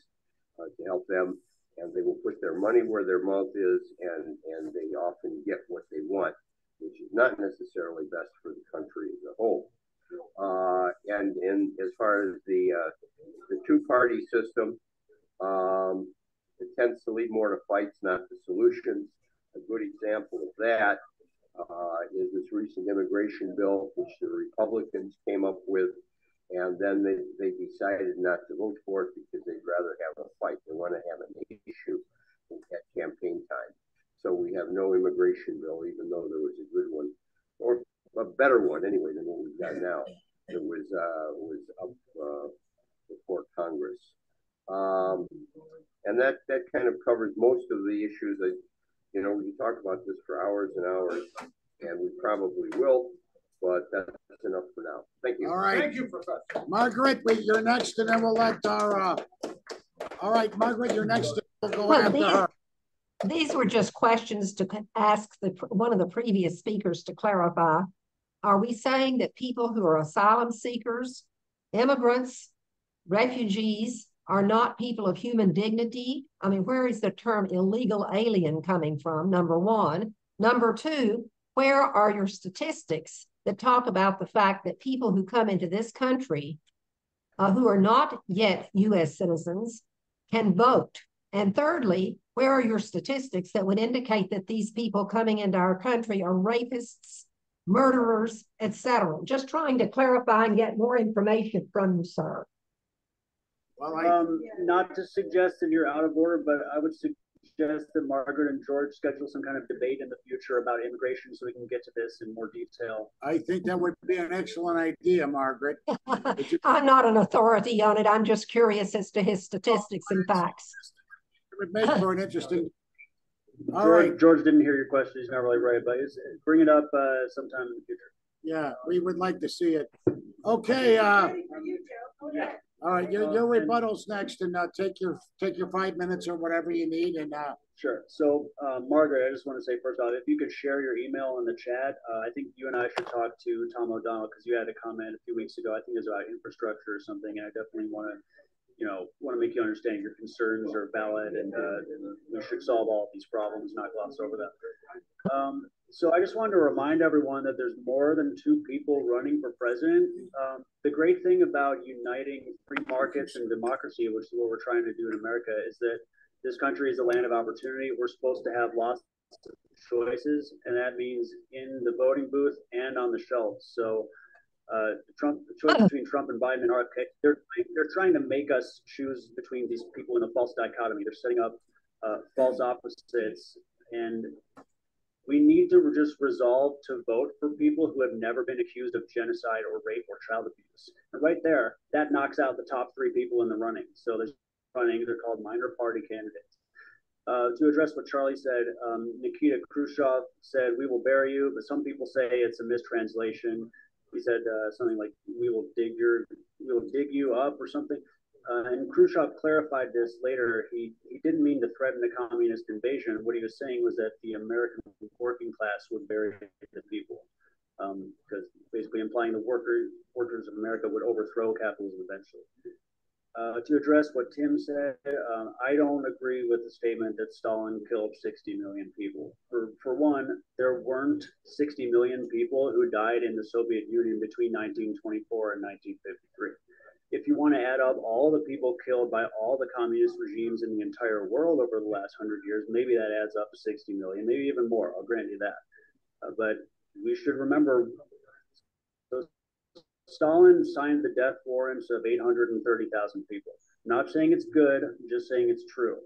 uh, to help them, and they will put their money where their mouth is, and, and they often get what they want, which is not necessarily best for the country as a whole. Uh, and, and as far as the, uh, the two party system, um, it tends to lead more to fights, not to solutions. A good example of that uh, is this recent immigration bill, which the Republicans came up with, and then they, they decided not to vote for it because they'd rather have a fight. They want to have an issue at campaign time. So we have no immigration bill, even though there was a good one, or a better one anyway than what we've got now. It was uh, was up uh, before Congress. Um, and that, that kind of covers most of the issues. I, you know, we can talk about this for hours and hours, and we probably will, but that's enough for now. Thank you. All right. Thank you, Professor. Margaret, wait, you're next, and then we'll let our, uh, all right, Margaret, you're next, and we'll go Well, after these, her. these were just questions to ask the, one of the previous speakers to clarify. Are we saying that people who are asylum seekers, immigrants, refugees are not people of human dignity? I mean, where is the term illegal alien coming from? Number one. Number two, where are your statistics that talk about the fact that people who come into this country uh, who are not yet US citizens can vote? And thirdly, where are your statistics that would indicate that these people coming into our country are rapists, murderers, etc.? Just trying to clarify and get more information from you, sir. Well, Um, not to suggest that you're out of order, but I would suggest that Margaret and George schedule some kind of debate in the future about immigration so we can get to this in more detail. I think that would be an excellent idea, Margaret. <laughs> I'm not an authority on it. I'm just curious as to his statistics and facts. It would make for an interesting. <laughs> All George, right, George didn't hear your question. He's not really right, but he's, bring it up uh, sometime in the future. yeah, we would like to see it. Okay, uh, Ready for you, Joe. Go ahead. all right, your, your rebuttal's next, and, uh, take your, take your five minutes or whatever you need, and, uh, Sure. So, uh, Margaret, I just want to say first off, if you could share your email in the chat, uh, I think you and I should talk to Tom O'Donnell because you had a comment a few weeks ago. I think it was about infrastructure or something, and I definitely want to, you know, want to make you understand your concerns are valid, and, uh, and we should solve all of these problems, not gloss over them. Um, so I just wanted to remind everyone that there's more than two people running for president. Um, the great thing about uniting free markets and democracy, which is what we're trying to do in America, is that this country is a land of opportunity. We're supposed to have lots of choices, and that means in the voting booth and on the shelves. So, uh, Trump, the choice between Trump and Biden and RFK, they're they're trying to make us choose between these people in a false dichotomy. They're setting up uh, false opposites, and we need to just resolve to vote for people who have never been accused of genocide or rape or child abuse. And right there, that knocks out the top three people in the running. So there's running, they're called minor party candidates. Uh, to address what Charlie said, um, Nikita Khrushchev said, "We will bury you," but some people say it's a mistranslation. He said uh, something like, "We will dig your, we will dig you up" or something. Uh, and Khrushchev clarified this later. He he didn't mean to threaten a communist invasion. What he was saying was that the American working class would bury the people, because um, basically implying the workers workers of America would overthrow capitalism eventually. Uh, to address what Tim said, uh, I don't agree with the statement that Stalin killed 60 million people. For, for one, there weren't 60 million people who died in the Soviet Union between 1924 and 1953. If you want to add up all the people killed by all the communist regimes in the entire world over the last hundred years, maybe that adds up to 60 million, maybe even more. I'll grant you that. Uh, but we should remember Stalin signed the death warrants of 830,000 people. Not saying it's good, just saying it's true.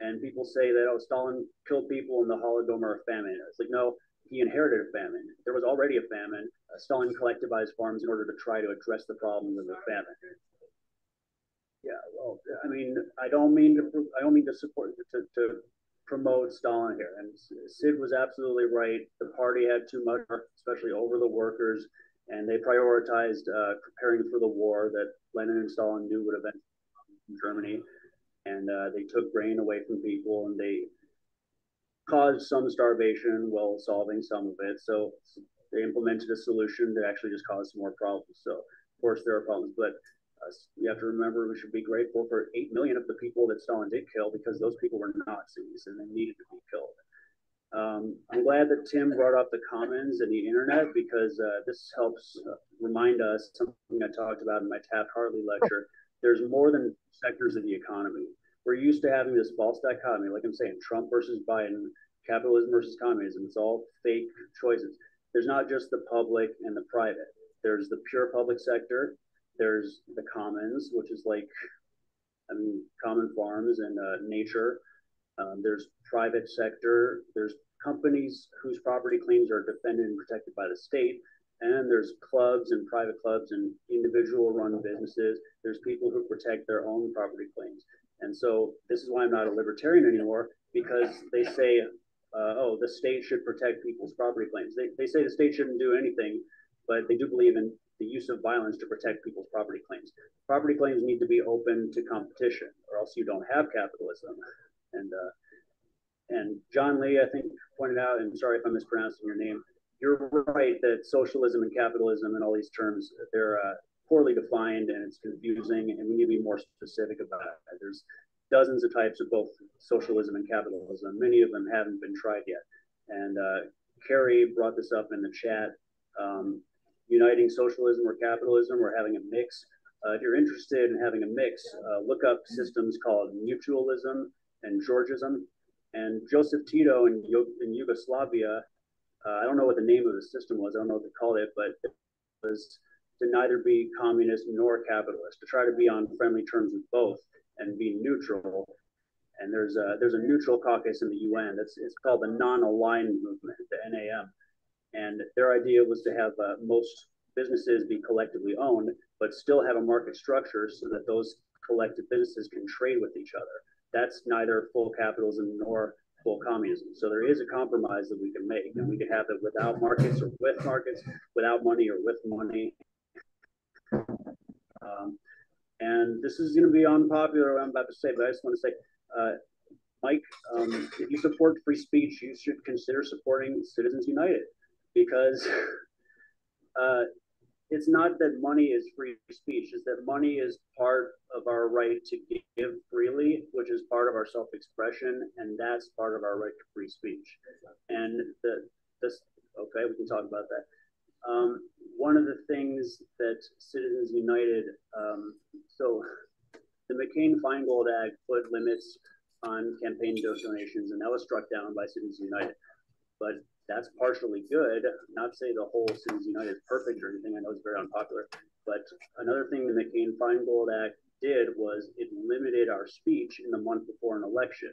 And people say that, oh, Stalin killed people in the Holodomor famine. It's like, no, he inherited a famine. There was already a famine. Stalin his farms in order to try to address the problems of the famine. Yeah, well, I mean, I don't mean to, I don't mean to support, to, to promote Stalin here. And Sid was absolutely right. The party had too much, especially over the workers and they prioritized uh, preparing for the war that Lenin and Stalin knew would eventually come in Germany, and uh, they took grain away from people and they caused some starvation while solving some of it. So they implemented a solution that actually just caused more problems. So of course there are problems, but uh, have to remember we should be grateful for eight million of the people that Stalin did kill because those people were Nazis and they needed to be killed. Um, I'm glad that Tim brought up the commons and the internet because uh, this helps uh, remind us something I talked about in my Taft Hartley lecture. There's more than sectors of the economy. We're used to having this false dichotomy, like I'm saying, Trump versus Biden, capitalism versus communism. It's all fake choices. There's not just the public and the private. There's the pure public sector. There's the commons, which is like, I mean, common farms and uh, nature. Um, there's private sector. There's companies whose property claims are defended and protected by the state. And there's clubs and private clubs and individual run businesses. There's people who protect their own property claims. And so this is why I'm not a libertarian anymore, because they say uh, oh, the state should protect people's property claims. They, they say the state shouldn't do anything, but they do believe in the use of violence to protect people's property claims. Property claims need to be open to competition, or else you don't have capitalism. And uh, and John Lee, I think, pointed out, and sorry if I'm mispronouncing your name, you're right that socialism and capitalism and all these terms they're uh, poorly defined and it's confusing, and we need to be more specific about it. There's dozens of types of both socialism and capitalism. Many of them haven't been tried yet. And uh, Carrie brought this up in the chat. Um, uniting socialism or capitalism or having a mix. Uh, if you're interested in having a mix, uh, look up systems called mutualism and Georgism. And Joseph Tito in, in Yugoslavia, uh, I don't know what the name of the system was, I don't know what they called it, but it was to neither be communist nor capitalist, to try to be on friendly terms with both and be neutral. And there's a, there's a neutral caucus in the UN that's it's called the non-aligned movement, the NAM. And their idea was to have uh, most businesses be collectively owned, but still have a market structure so that those collective businesses can trade with each other. That's neither full capitalism nor full communism. So there is a compromise that we can make, and we can have it without markets or with markets, without money or with money. Um, and this is going to be unpopular, what I'm about to say, but I just want to say, uh, Mike, um, if you support free speech, you should consider supporting Citizens United because <laughs> uh, it's not that money is free speech, it's that money is part of our right to give freely, which is part of our self expression, and that's part of our right to free speech. And the this okay, we can talk about that. Um, one of the things that Citizens United, um, so the McCain Feingold Act put limits on campaign donations, and that was struck down by Citizens United. But that's partially good. Not to say the whole Citizens United is perfect or anything. I know it's very unpopular. But another thing the McCain Feingold Act did was it limited our speech in the month before an election.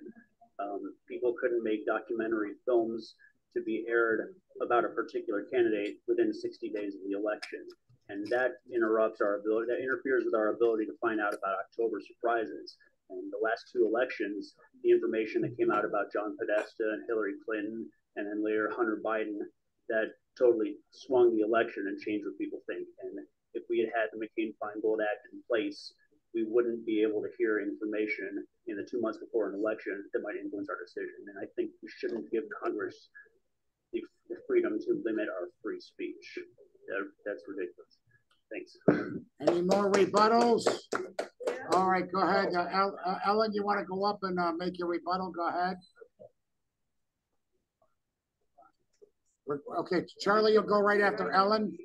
Um, people couldn't make documentary films to be aired about a particular candidate within 60 days of the election. And that interrupts our ability, that interferes with our ability to find out about October surprises. And the last two elections, the information that came out about John Podesta and Hillary Clinton and then later Hunter Biden that totally swung the election and changed what people think. And if we had had the McCain Feingold Act in place, we wouldn't be able to hear information in the two months before an election that might influence our decision. And I think we shouldn't give Congress the freedom to limit our free speech. That, that's ridiculous. Thanks. Any more rebuttals? All right, go ahead. Uh, uh, Ellen, you want to go up and uh, make your rebuttal? Go ahead. Okay, Charlie, you'll go right after Ellen.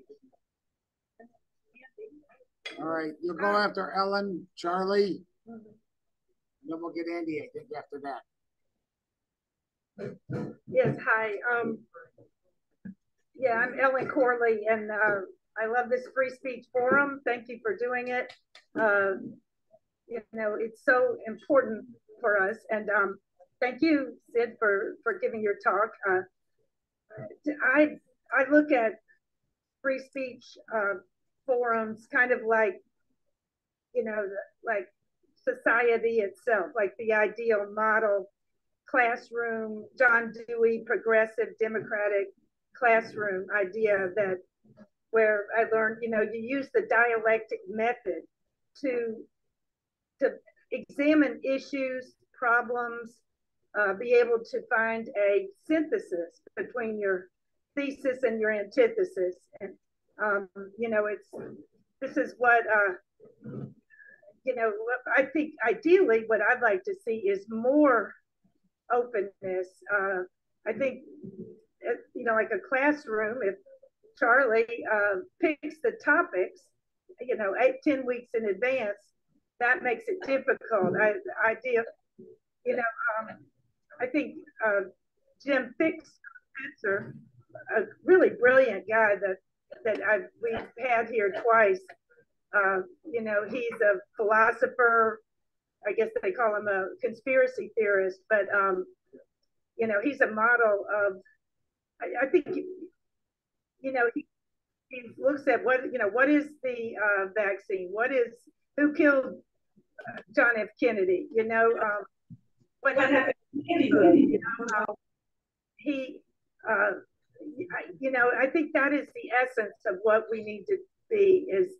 All right, you'll go after Ellen, Charlie. Then we'll get Andy, I think, after that. Yes, hi. Um, yeah, I'm Ellen Corley, and uh, I love this free speech forum. Thank you for doing it. Uh, you know, it's so important for us. And um, thank you, Sid, for, for giving your talk. Uh, I I look at free speech uh, forums kind of like you know like society itself, like the ideal model classroom, John Dewey progressive democratic classroom idea that where I learned, you know, you use the dialectic method to to examine issues, problems, uh, be able to find a synthesis between your thesis and your antithesis. And, um, you know, it's, this is what, uh, you know, I think ideally what I'd like to see is more openness. Uh, I think, you know, like a classroom, if Charlie uh, picks the topics, you know, eight, 10 weeks in advance, that makes it difficult. I, idea, you know, um, I think uh, Jim Fix Spitzer, a really brilliant guy that that I've we've had here twice. Uh, you know, he's a philosopher. I guess they call him a conspiracy theorist, but um, you know, he's a model of. I, I think, you know, he, he looks at what you know. What is the uh, vaccine? What is who killed uh, John F. Kennedy? You know, um, what happened? You know, he, uh, you know, I think that is the essence of what we need to be is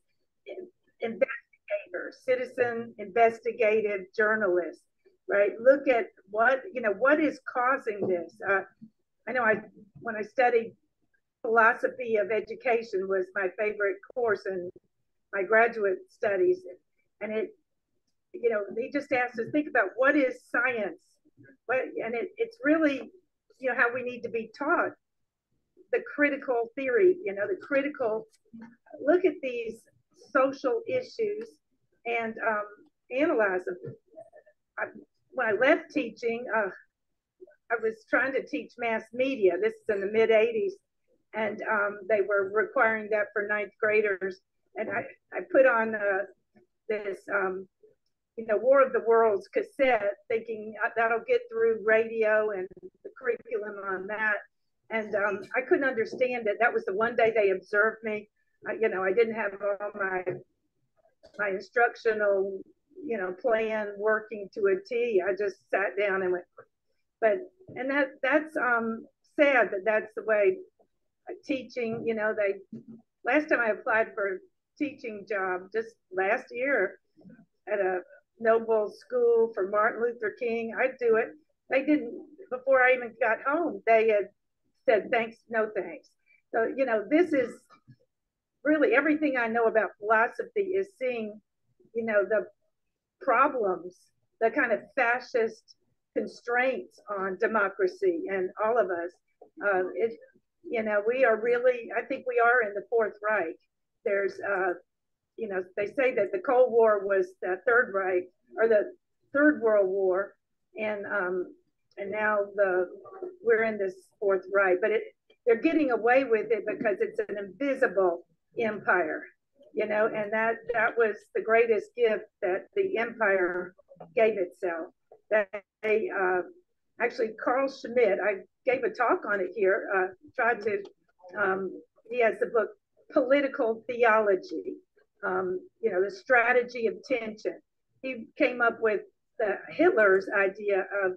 investigator, citizen investigative journalist, right? Look at what, you know, what is causing this? Uh, I know I, when I studied philosophy of education was my favorite course in my graduate studies. And it, you know, they just asked us think about what is science? What, and it, it's really, you know, how we need to be taught the critical theory, you know, the critical look at these social issues and um, analyze them. I, when I left teaching, uh, I was trying to teach mass media. This is in the mid 80s, and um, they were requiring that for ninth graders. And I, I put on uh, this, um, you know, War of the Worlds cassette, thinking uh, that'll get through radio and the curriculum on that. And um, I couldn't understand it. That was the one day they observed me. I, you know, I didn't have all my my instructional, you know, plan working to a T. I just sat down and went. But and that that's um sad that that's the way teaching. You know, they last time I applied for a teaching job just last year at a Noble school for Martin Luther King. I'd do it. They didn't before I even got home. They had said thanks, no thanks. So you know, this is really everything I know about philosophy is seeing, you know, the problems, the kind of fascist constraints on democracy and all of us. Uh, it, you know, we are really, I think we are in the Fourth Reich. There's, uh, you know, they say that the Cold War was the Third Reich or the Third World War, and um, and now the we're in this Fourth Reich. But it, they're getting away with it because it's an invisible empire, you know, and that that was the greatest gift that the empire gave itself. They uh, actually Carl Schmitt. I gave a talk on it here, uh, tried to, um, he has the book Political Theology, um, you know, the strategy of tension. He came up with the Hitler's idea of,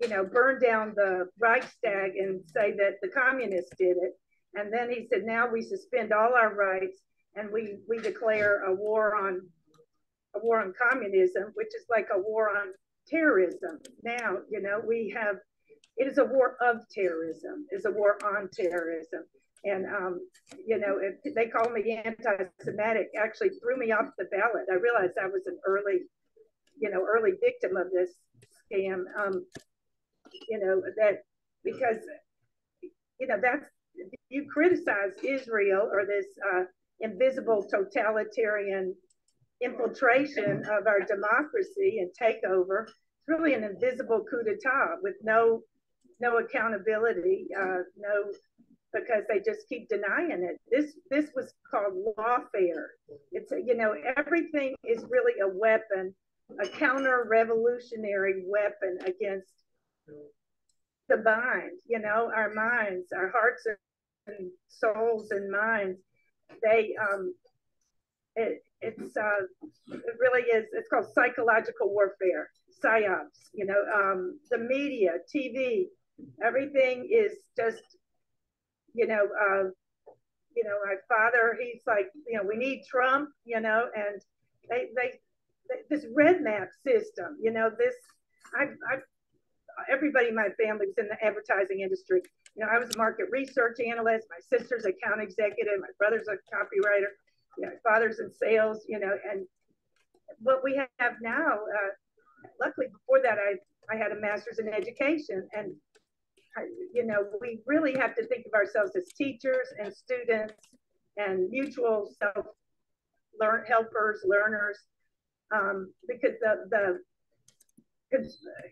you know, burn down the Reichstag and say that the communists did it. And then he said, now we suspend all our rights and we, we declare a war on a war on communism, which is like a war on terrorism. Now, you know, we have it is a war of terrorism, it's a war on terrorism. And, um, you know, if they call me anti Semitic, actually threw me off the ballot. I realized I was an early, you know, early victim of this scam. Um, you know, that because, you know, that's, you criticize Israel or this uh, invisible totalitarian infiltration of our democracy and takeover. It's really an invisible coup d'etat with no no accountability, uh, no, because they just keep denying it. This this was called lawfare. It's you know everything is really a weapon, a counter-revolutionary weapon against the mind. You know our minds, our hearts and souls and minds. They um, it, it's uh, it really is. It's called psychological warfare, psyops. You know, um, the media, TV, Everything is just, you know, uh, you know, my father, he's like, you know, we need Trump, you know, and they, they, they this red map system, you know, this, I've, I've, everybody in my family's in the advertising industry. You know, I was a market research analyst. My sister's account executive. My brother's a copywriter. You know, father's in sales. You know, and what we have now, uh, luckily before that, I I had a master's in education, and you know, we really have to think of ourselves as teachers and students and mutual self learn helpers, learners, um, because the the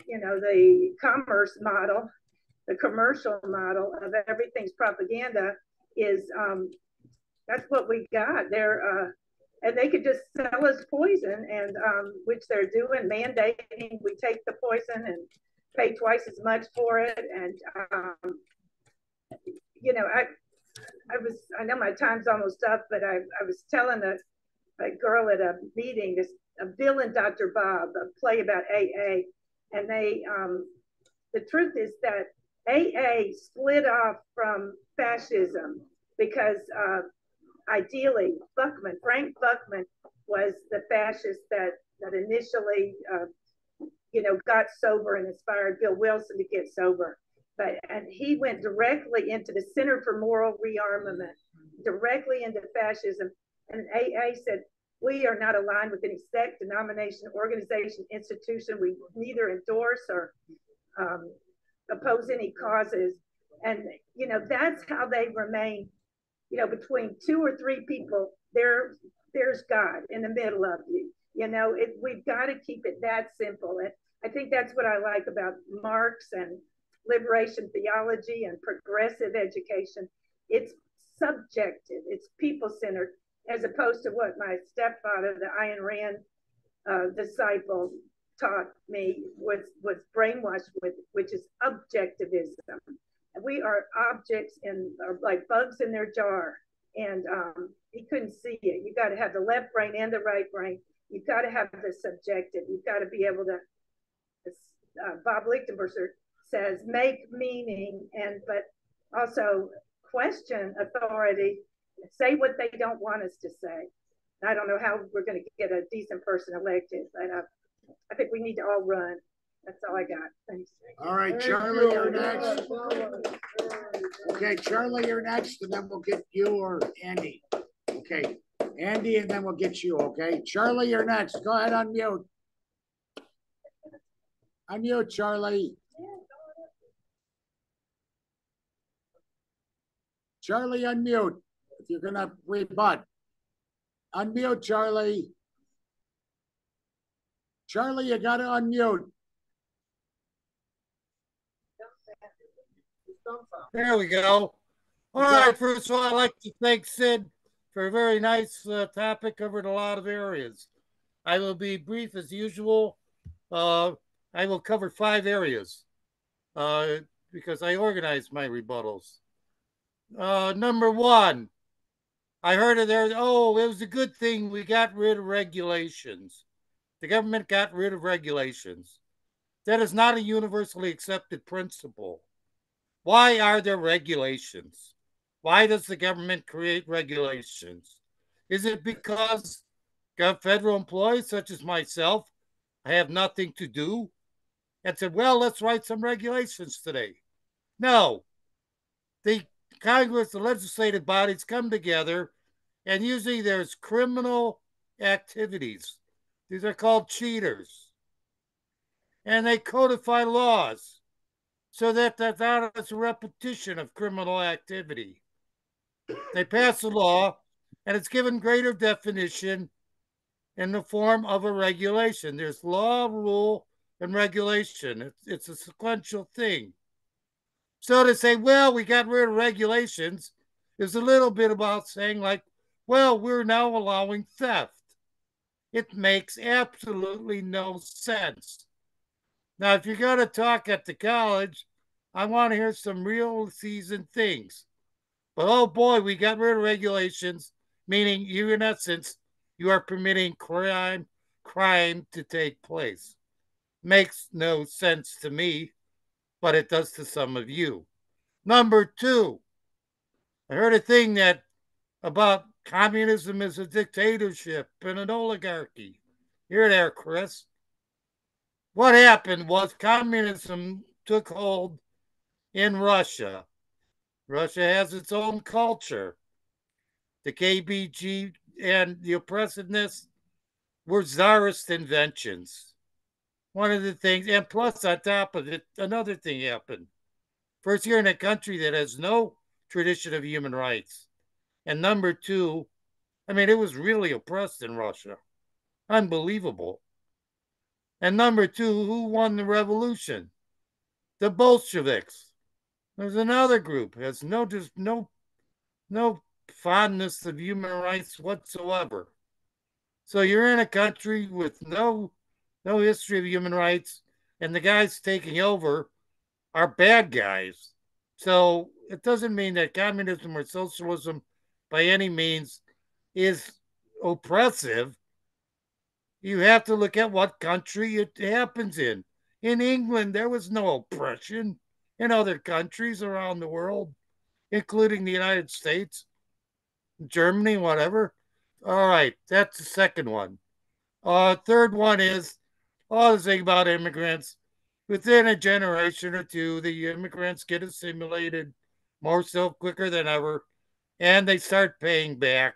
you know the commerce model, the commercial model of everything's propaganda is um, that's what we got. They're uh, and they could just sell us poison, and um, which they're doing, mandating we take the poison and pay twice as much for it. And, um, you know, I, I was, I know my time's almost up, but I, I was telling a, a girl at a meeting, this, a Bill and Dr. Bob, a play about AA. And they, um, the truth is that AA split off from fascism because uh, ideally Buchman, Frank Buchman, was the fascist that that initially, uh, you know, got sober and inspired Bill Wilson to get sober. But and he went directly into the Center for Moral Rearmament, directly into fascism. And AA said, we are not aligned with any sect, denomination, organization, institution. We neither endorse or um, oppose any causes. And, you know, that's how they remain, you know, between two or three people, there, there's God in the middle of you. You know, it, we've got to keep it that simple. And I think that's what I like about Marx and liberation theology and progressive education. It's subjective, it's people centered, as opposed to what my stepfather, the Ayn Rand uh, disciple, taught me was was brainwashed with, which is objectivism. We are objects and are like bugs in their jar, and um, he couldn't see it. You got to have the left brain and the right brain. You've got to have the subjective. You've got to be able to. Uh, Bob Lichtenberger says make meaning and but also question authority. Say what they don't want us to say. I don't know how we're going to get a decent person elected, but uh, I think we need to all run. That's all I got. Thanks. All right, Charlie, you're next. Okay, Charlie, you're next, and then we'll get you or Andy. Okay, Andy, and then we'll get you. Okay, Charlie, you're next. Go ahead, unmute. Unmute, Charlie. Charlie, unmute if you're gonna rebut. Unmute, Charlie. Charlie, you gotta unmute. There we go. All right, first of all, I'd like to thank Sid for a very nice uh, topic, covered a lot of areas. I will be brief as usual. Uh, I will cover five areas uh, because I organized my rebuttals. Uh, number one, I heard of there. Oh, it was a good thing we got rid of regulations. The government got rid of regulations. That is not a universally accepted principle. Why are there regulations? Why does the government create regulations? Is it because federal employees such as myself have nothing to do and said, well, let's write some regulations today? No. The Congress, the legislative bodies come together, and usually there's criminal activities. These are called cheaters. And they codify laws so that there's not a repetition of criminal activity. They pass a law, and it's given greater definition in the form of a regulation. There's law, rule, and regulation. It's, it's a sequential thing. So to say, well, we got rid of regulations is a little bit about saying, like, well, we're now allowing theft. It makes absolutely no sense. Now, if you're going to talk at the college, I want to hear some real seasoned things. But oh boy, we got rid of regulations, meaning you, in essence, you are permitting crime, crime to take place. Makes no sense to me but it does to some of you. Number two, I heard a thing that about communism is a dictatorship and an oligarchy. Here there, Chris. What happened was communism took hold in Russia. Russia has its own culture. The KGB and the oppressiveness were czarist inventions one of the things, and plus on top of it, another thing happened. First, you're in a country that has no tradition of human rights. And number two, I mean, it was really oppressed in Russia. Unbelievable. And number two, who won the revolution? The Bolsheviks. There's another group has no just no no fondness of human rights whatsoever. So you're in a country with no no history of human rights, and the guys taking over are bad guys. So it doesn't mean that communism or socialism by any means is oppressive. You have to look at what country it happens in. In England, there was no oppression. in other countries around the world, including the United States, Germany, whatever. All right, that's the second one. Uh, third one is all the thing about immigrants. Within a generation or two, the immigrants get assimilated more so quicker than ever, and they start paying back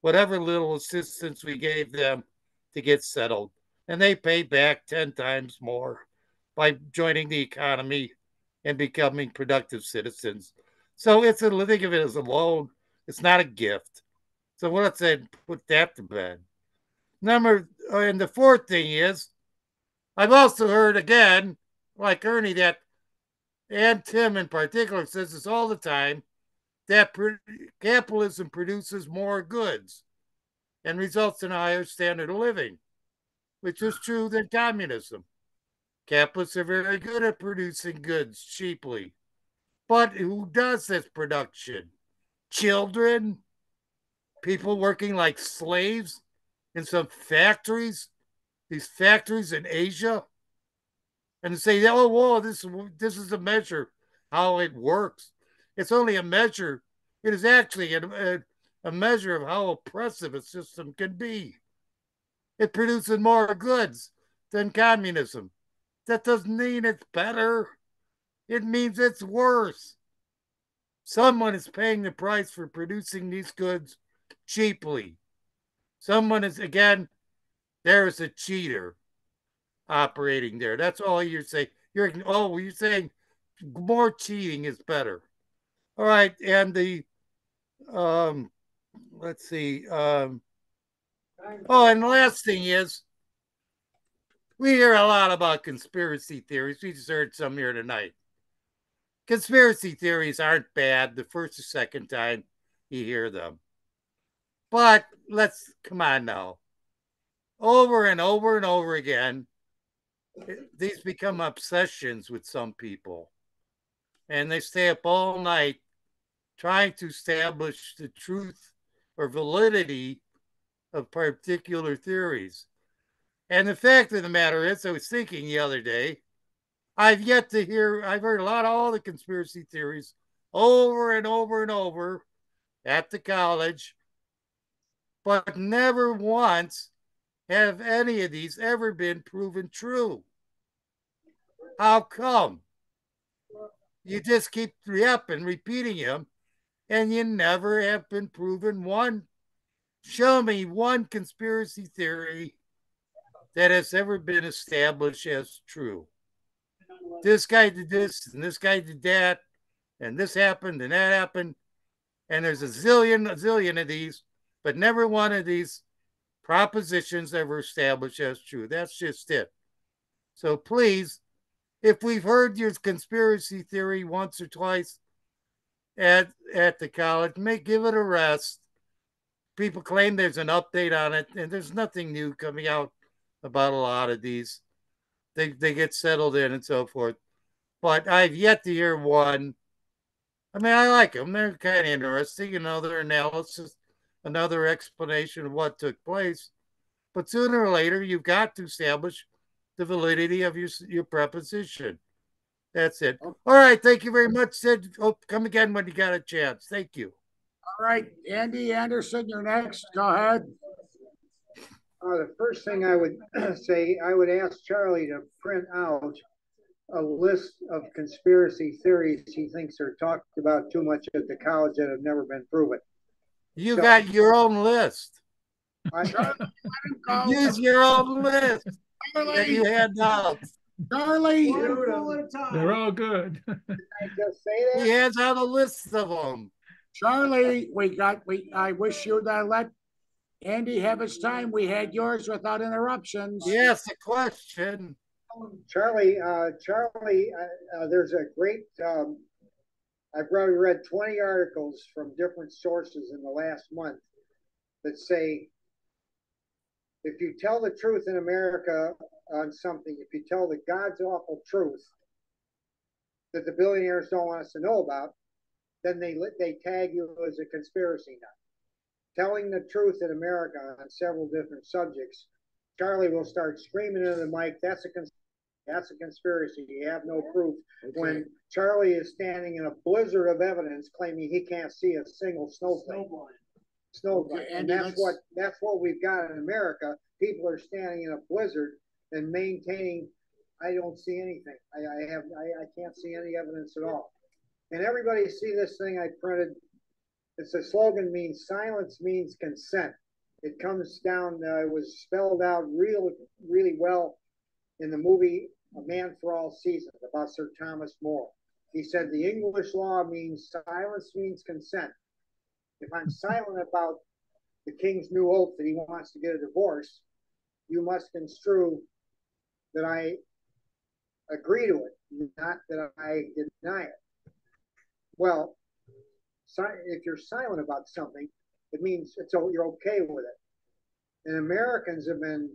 whatever little assistance we gave them to get settled. And they pay back 10 times more by joining the economy and becoming productive citizens. So it's a think of it as a loan. It's not a gift. So what I said, put that to bed. Number uh, and the fourth thing is, I've also heard again, like Ernie, that and Tim in particular says this all the time, that capitalism produces more goods and results in a higher standard of living, which is true than communism. Capitalists are very good at producing goods cheaply. But who does this production? Children? People working like slaves in some factories? These factories in Asia? And say, oh, whoa, this, this is a measure how it works. It's only a measure. It is actually a, a, uh, a measure of how oppressive a system can be. It produces more goods than communism. That doesn't mean it's better. It means it's worse. Someone is paying the price for producing these goods cheaply. Someone is, again, there's a cheater operating there. That's all you're saying. You're, oh, you're saying more cheating is better. All right. And the, um, let's see. Um, oh, and the last thing is we hear a lot about conspiracy theories. We just heard some here tonight. Conspiracy theories aren't bad the first or second time you hear them. But let's come on now. Over and over and over again, these become obsessions with some people. And they stay up all night trying to establish the truth or validity of particular theories. And the fact of the matter is, I was thinking the other day, I've yet to hear, I've heard a lot of all the conspiracy theories over and over and over at the college, but never once have any of these ever been proven true. How come? You just keep and repeating them, and you never have been proven one. Show me one conspiracy theory that has ever been established as true. This guy did this, and this guy did that, and this happened, and that happened. And there's a zillion, a zillion of these, but never one of these propositions ever established as true. That's just it. So please, if we've heard your conspiracy theory once or twice at at the college, May give it a rest. People claim there's an update on it, and there's nothing new coming out about a lot of these. They they get settled in and so forth. But I've yet to hear one. I mean, I like them. They're kind of interesting. Another analysis, another explanation of what took place. But sooner or later, you've got to establish the validity of your your preposition. That's it. All right. Thank you very much, Sid. Oh, come again when you got a chance. Thank you. All right, Andy Anderson, you're next. Go ahead. Uh, the first thing I would <clears throat> say, I would ask Charlie to print out a list of conspiracy theories he thinks are talked about too much at the college that have never been proven. You so, got your own list. I, <laughs> Use your own list that you had out. Charlie, they're all good. <laughs> I just say that? He has out a list of them. Charlie, we got we. I wish you would uh, let Andy have his time. We had yours without interruptions. Yes, a question. Charlie, uh, Charlie, uh, uh, there's a great, um, I've probably read 20 articles from different sources in the last month that say if you tell the truth in America on something, if you tell the God's awful truth that the billionaires don't want us to know about, then they they tag you as a conspiracy nut telling the truth in America on several different subjects, Charlie will start screaming into the mic, that's a That's a conspiracy. You have no proof. When Charlie is standing in a blizzard of evidence claiming he can't see a single snowflake. Snowflake. Okay, And Andy, that's let's- what, that's what we've got in America. People are standing in a blizzard and maintaining, I don't see anything. I, I have, I, I can't see any evidence at all. And everybody see this thing I printed. It's a slogan means silence means consent. It comes down, uh, it was spelled out real, really well in the movie A Man for All Seasons about Sir Thomas More. He said the English law means silence means consent. If I'm silent about the king's new oath that he wants to get a divorce, you must construe that I agree to it, not that I deny it. Well, si- if you're silent about something, it means it's o- you're okay with it. And Americans have been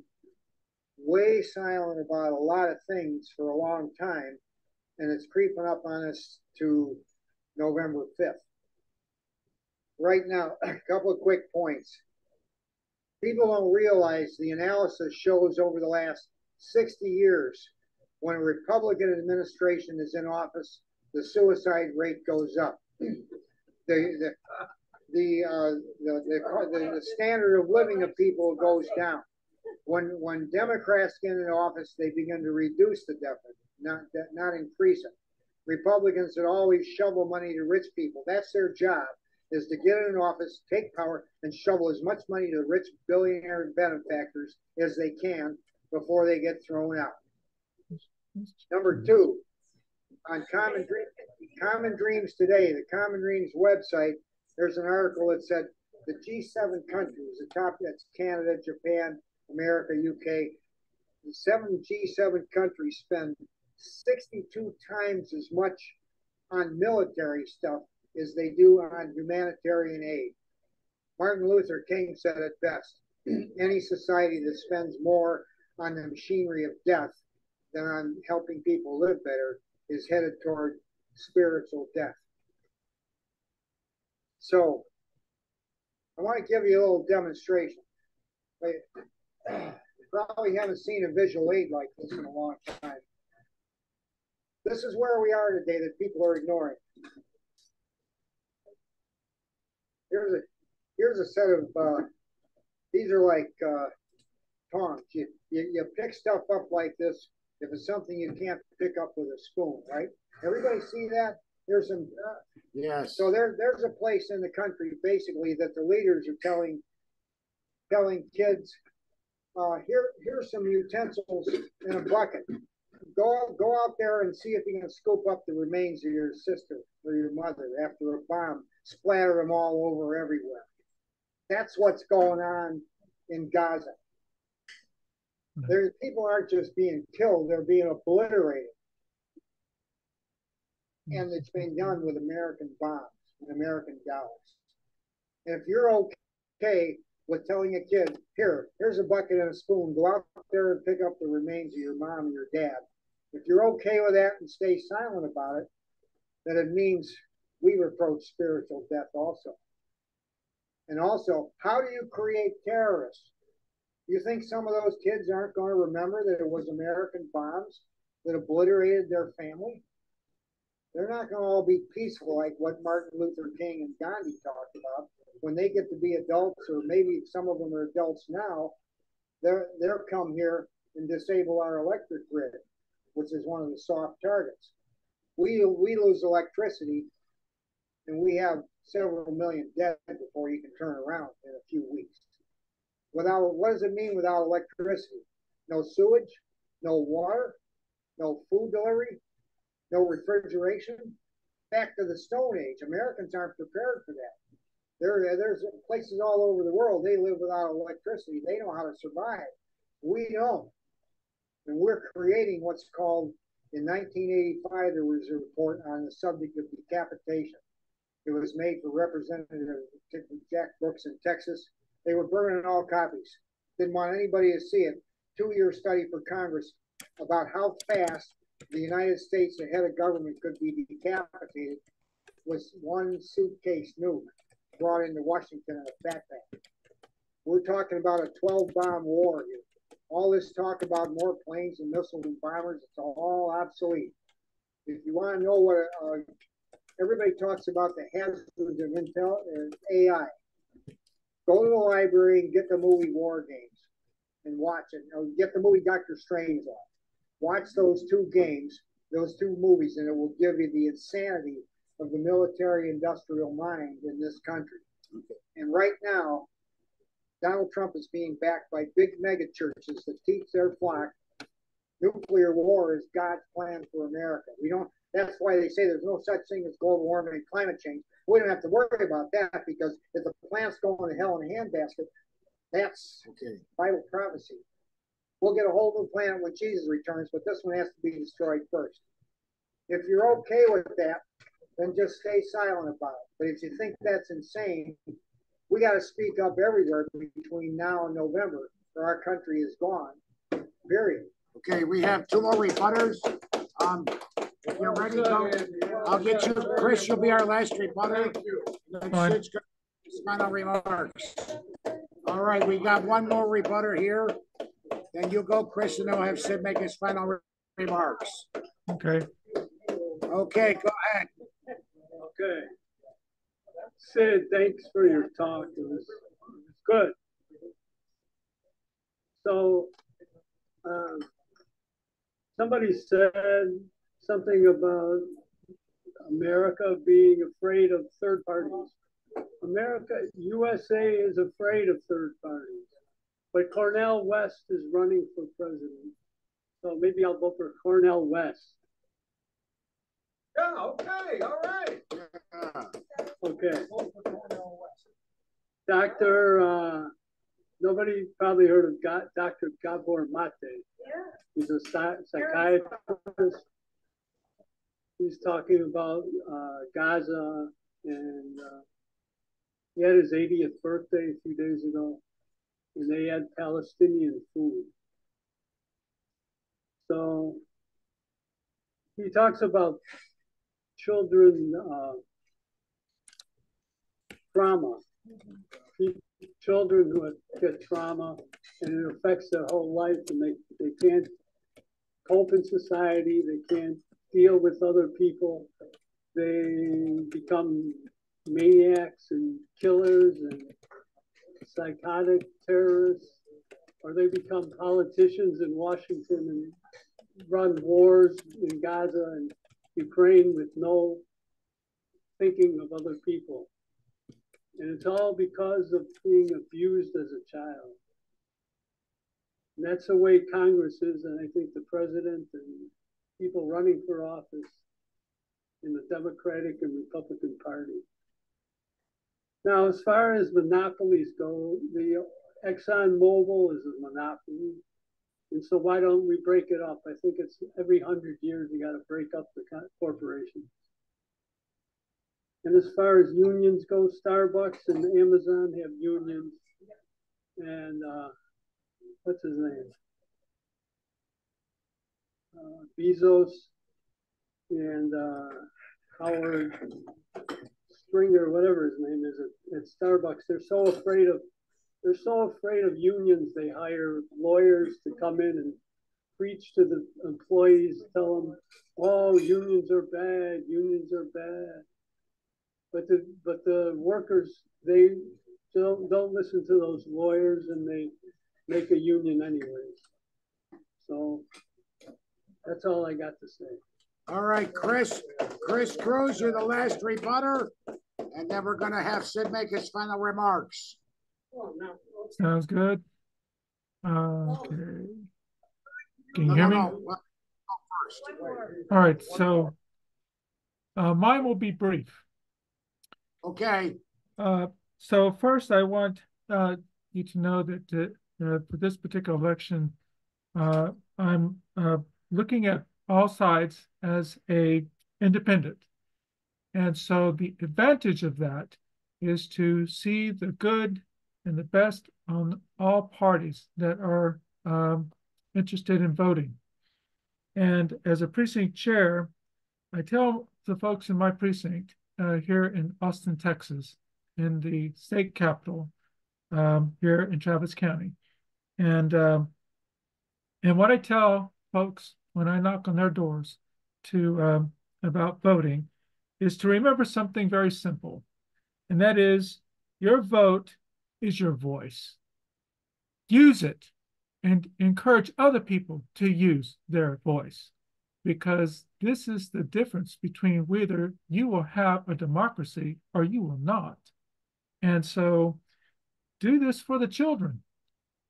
way silent about a lot of things for a long time, and it's creeping up on us to November 5th. Right now, <clears throat> a couple of quick points. People don't realize the analysis shows over the last 60 years, when a Republican administration is in office, the suicide rate goes up. <clears throat> The, the, the, uh, the, the, the, the standard of living of people goes down. When, when Democrats get in office, they begin to reduce the deficit, not, not increase it. Republicans that always shovel money to rich people, that's their job, is to get in office, take power, and shovel as much money to rich billionaire benefactors as they can before they get thrown out. Number two, on Common Dream, Common Dreams Today, the Common Dreams website, there's an article that said the G7 countries, the top, that's Canada, Japan, America, UK, the seven G7 countries spend 62 times as much on military stuff as they do on humanitarian aid. Martin Luther King said it best <clears throat> any society that spends more on the machinery of death than on helping people live better is headed toward spiritual death. So, I want to give you a little demonstration. You <clears throat> probably haven't seen a visual aid like this in a long time. This is where we are today that people are ignoring. Here's a here's a set of uh, these are like uh, tongs. You, you you pick stuff up like this if it's something you can't pick up with a spoon, right? Everybody see that? There's some. Uh, yes. So there there's a place in the country basically that the leaders are telling telling kids, uh, here here's some utensils in a bucket. Go go out there and see if you can scoop up the remains of your sister or your mother after a bomb splatter them all over everywhere. That's what's going on in Gaza. Hmm. There's people aren't just being killed; they're being obliterated, hmm. and it's being done with American bombs and American dollars. And if you're okay with telling a kid, "Here, here's a bucket and a spoon. Go out there and pick up the remains of your mom and your dad," if you're okay with that and stay silent about it, then it means we reproach spiritual death also. And also, how do you create terrorists? You think some of those kids aren't going to remember that it was American bombs that obliterated their family? They're not going to all be peaceful like what Martin Luther King and Gandhi talked about. When they get to be adults, or maybe some of them are adults now, they're they'll come here and disable our electric grid, which is one of the soft targets. We we lose electricity, and we have several million dead before you can turn around in a few weeks. Without what does it mean without electricity? No sewage, no water, no food delivery, no refrigeration. Back to the Stone Age. Americans aren't prepared for that. There, there's places all over the world they live without electricity. They know how to survive. We don't, and we're creating what's called. In 1985, there was a report on the subject of decapitation. It was made for Representative Jack Brooks in Texas. They were burning all copies. Didn't want anybody to see it. Two-year study for Congress about how fast the United States, the head of government, could be decapitated was one suitcase nuke brought into Washington in a backpack. We're talking about a 12 bomb war here. all this talk about more planes and missiles and bombers, it's all obsolete. If you want to know what uh, everybody talks about the hazards of intel and AI, go to the library and get the movie War Games and watch it. Or get the movie Doctor Strangelove. Watch those two games, those two movies, and it will give you the insanity of the military industrial mind in this country. And right now, Donald Trump is being backed by big mega churches that teach their flock nuclear war is God's plan for America. We don't. That's why they say there's no such thing as global warming and climate change. We don't have to worry about that because if the plant's going to hell in a handbasket, that's okay. Bible prophecy. We'll get a whole new planet when Jesus returns, but this one has to be destroyed first. If you're okay with that, then just stay silent about it. But if you think that's insane, we got to speak up everywhere between now and November, or our country is gone. Period. Okay, we have two more rebutters. Um, if you're ready, go. I'll get you, Chris. You'll be our last rebutter. Fine. Sid's gonna make his Final remarks. All right, we got one more rebutter here. Then you go, Chris, and then we'll have Sid make his final re- remarks. Okay. Okay, go ahead. Okay. Sid, thanks for your talk. It was, it was good. So, um, somebody said something about America being afraid of third parties. America, USA is afraid of third parties, but Cornel West is running for president. So maybe I'll vote for Cornel West. Yeah, okay, all right. Yeah. Okay. Doctor, uh, nobody probably heard of God, Dr. Gabor Mate. Yeah. He's a psychiatrist. He's talking about uh, Gaza and uh, he had his 80th birthday a few days ago and they had Palestinian food. So he talks about children uh, trauma. Children who get trauma and it affects their whole life and they, they can't cope in society, they can't deal with other people, they become maniacs and killers and psychotic terrorists, or they become politicians in Washington and run wars in Gaza and Ukraine with no thinking of other people. And it's all because of being abused as a child. And that's the way Congress is, and I think the president and people running for office in the Democratic and Republican Party. Now, as far as monopolies go, the Exxon Mobil is a monopoly. And so why don't we break it up? I think it's every hundred years you got to break up the corporations. And as far as unions go, Starbucks and Amazon have unions. And uh, what's his name? Bezos and uh, Howard Stringer, whatever his name is at, at Starbucks. They're so afraid of they're so afraid of unions. They hire lawyers to come in and preach to the employees, tell them, "Oh, unions are bad. Unions are bad." But the but the workers they don't don't listen to those lawyers and they make a union anyways. So that's all I got to say. All right, Chris, Chris Cruz, you're the last rebutter. And then we're gonna have Sid make his final remarks. Sounds good. Uh, okay. Can you No, hear no, me? no, first. All right, so uh, mine will be brief. Okay, Uh, so first, I want uh, you to know that uh, uh, for this particular election, uh, I'm uh, looking at all sides as a independent. And so the advantage of that is to see the good and the best on all parties that are um, interested in voting. And as a precinct chair, I tell the folks in my precinct uh, here in Austin, Texas, in the state capital um, here in Travis County. And um, And what I tell folks when I knock on their doors to um, about voting is to remember something very simple, and that is your vote is your voice. Use it and encourage other people to use their voice because this is the difference between whether you will have a democracy or you will not. And so do this for the children.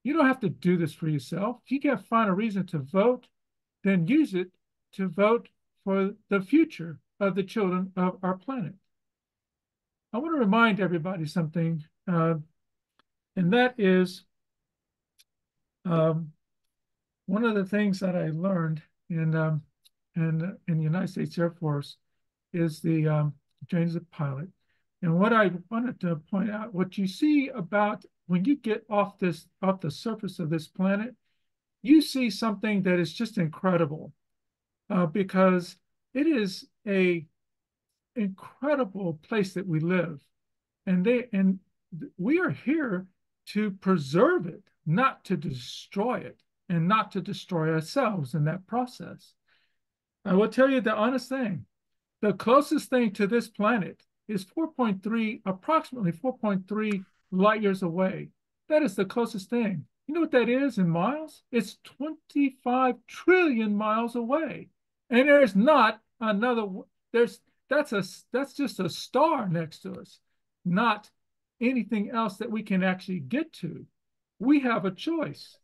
You don't have to do this for yourself. You can't find a reason to vote, then use it to vote for the future of the children of our planet. I want to remind everybody something, uh, and that is um, one of the things that I learned in um, in, in the United States Air Force is the um, transit pilot. And what I wanted to point out, what you see about when you get off this off the surface of this planet, you see something that is just incredible, uh, because it is a incredible place that we live, and they and we are here to preserve it, not to destroy it, and not to destroy ourselves in that process. I will tell you the honest thing: the closest thing to this planet is 4.3, approximately 4.3 light years away. That is the closest thing. You know what that is in miles? It's 25 trillion miles away. And there's not another there's that's a that's just a star next to us, not anything else that we can actually get to. We have a choice.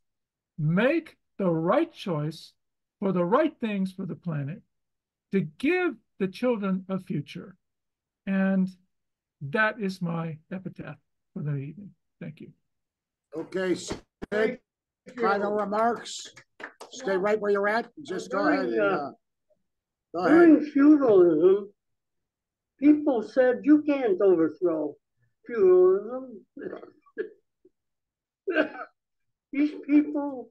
Make the right choice for the right things for the planet to give the children a future. And that is my epitaph for the evening. Thank you. Okay, Sid, final remarks. Stay right where you're at. Just go ahead. And, uh, go During feudalism, people said you can't overthrow feudalism. <laughs> These people,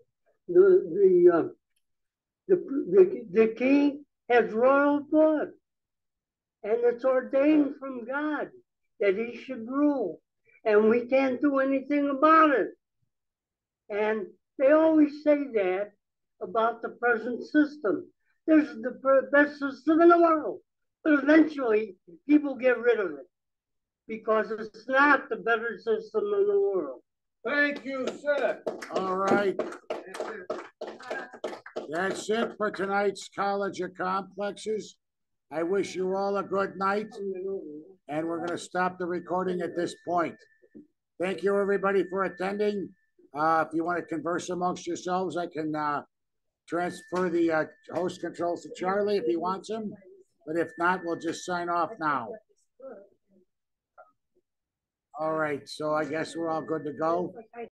the the, uh, the the the king has royal blood, and it's ordained from God that he should rule and we can't do anything about it. And they always say that about the present system. This is the best system in the world. But eventually, people get rid of it because it's not the better system in the world. Thank you, sir. All right. That's it for tonight's College of Complexes. I wish you all a good night, and we're going to stop the recording at this point. Thank you, everybody, for attending. Uh, if you want to converse amongst yourselves, I can uh, transfer the uh, host controls to Charlie if he wants them. But if not, we'll just sign off now. All right, so I guess we're all good to go.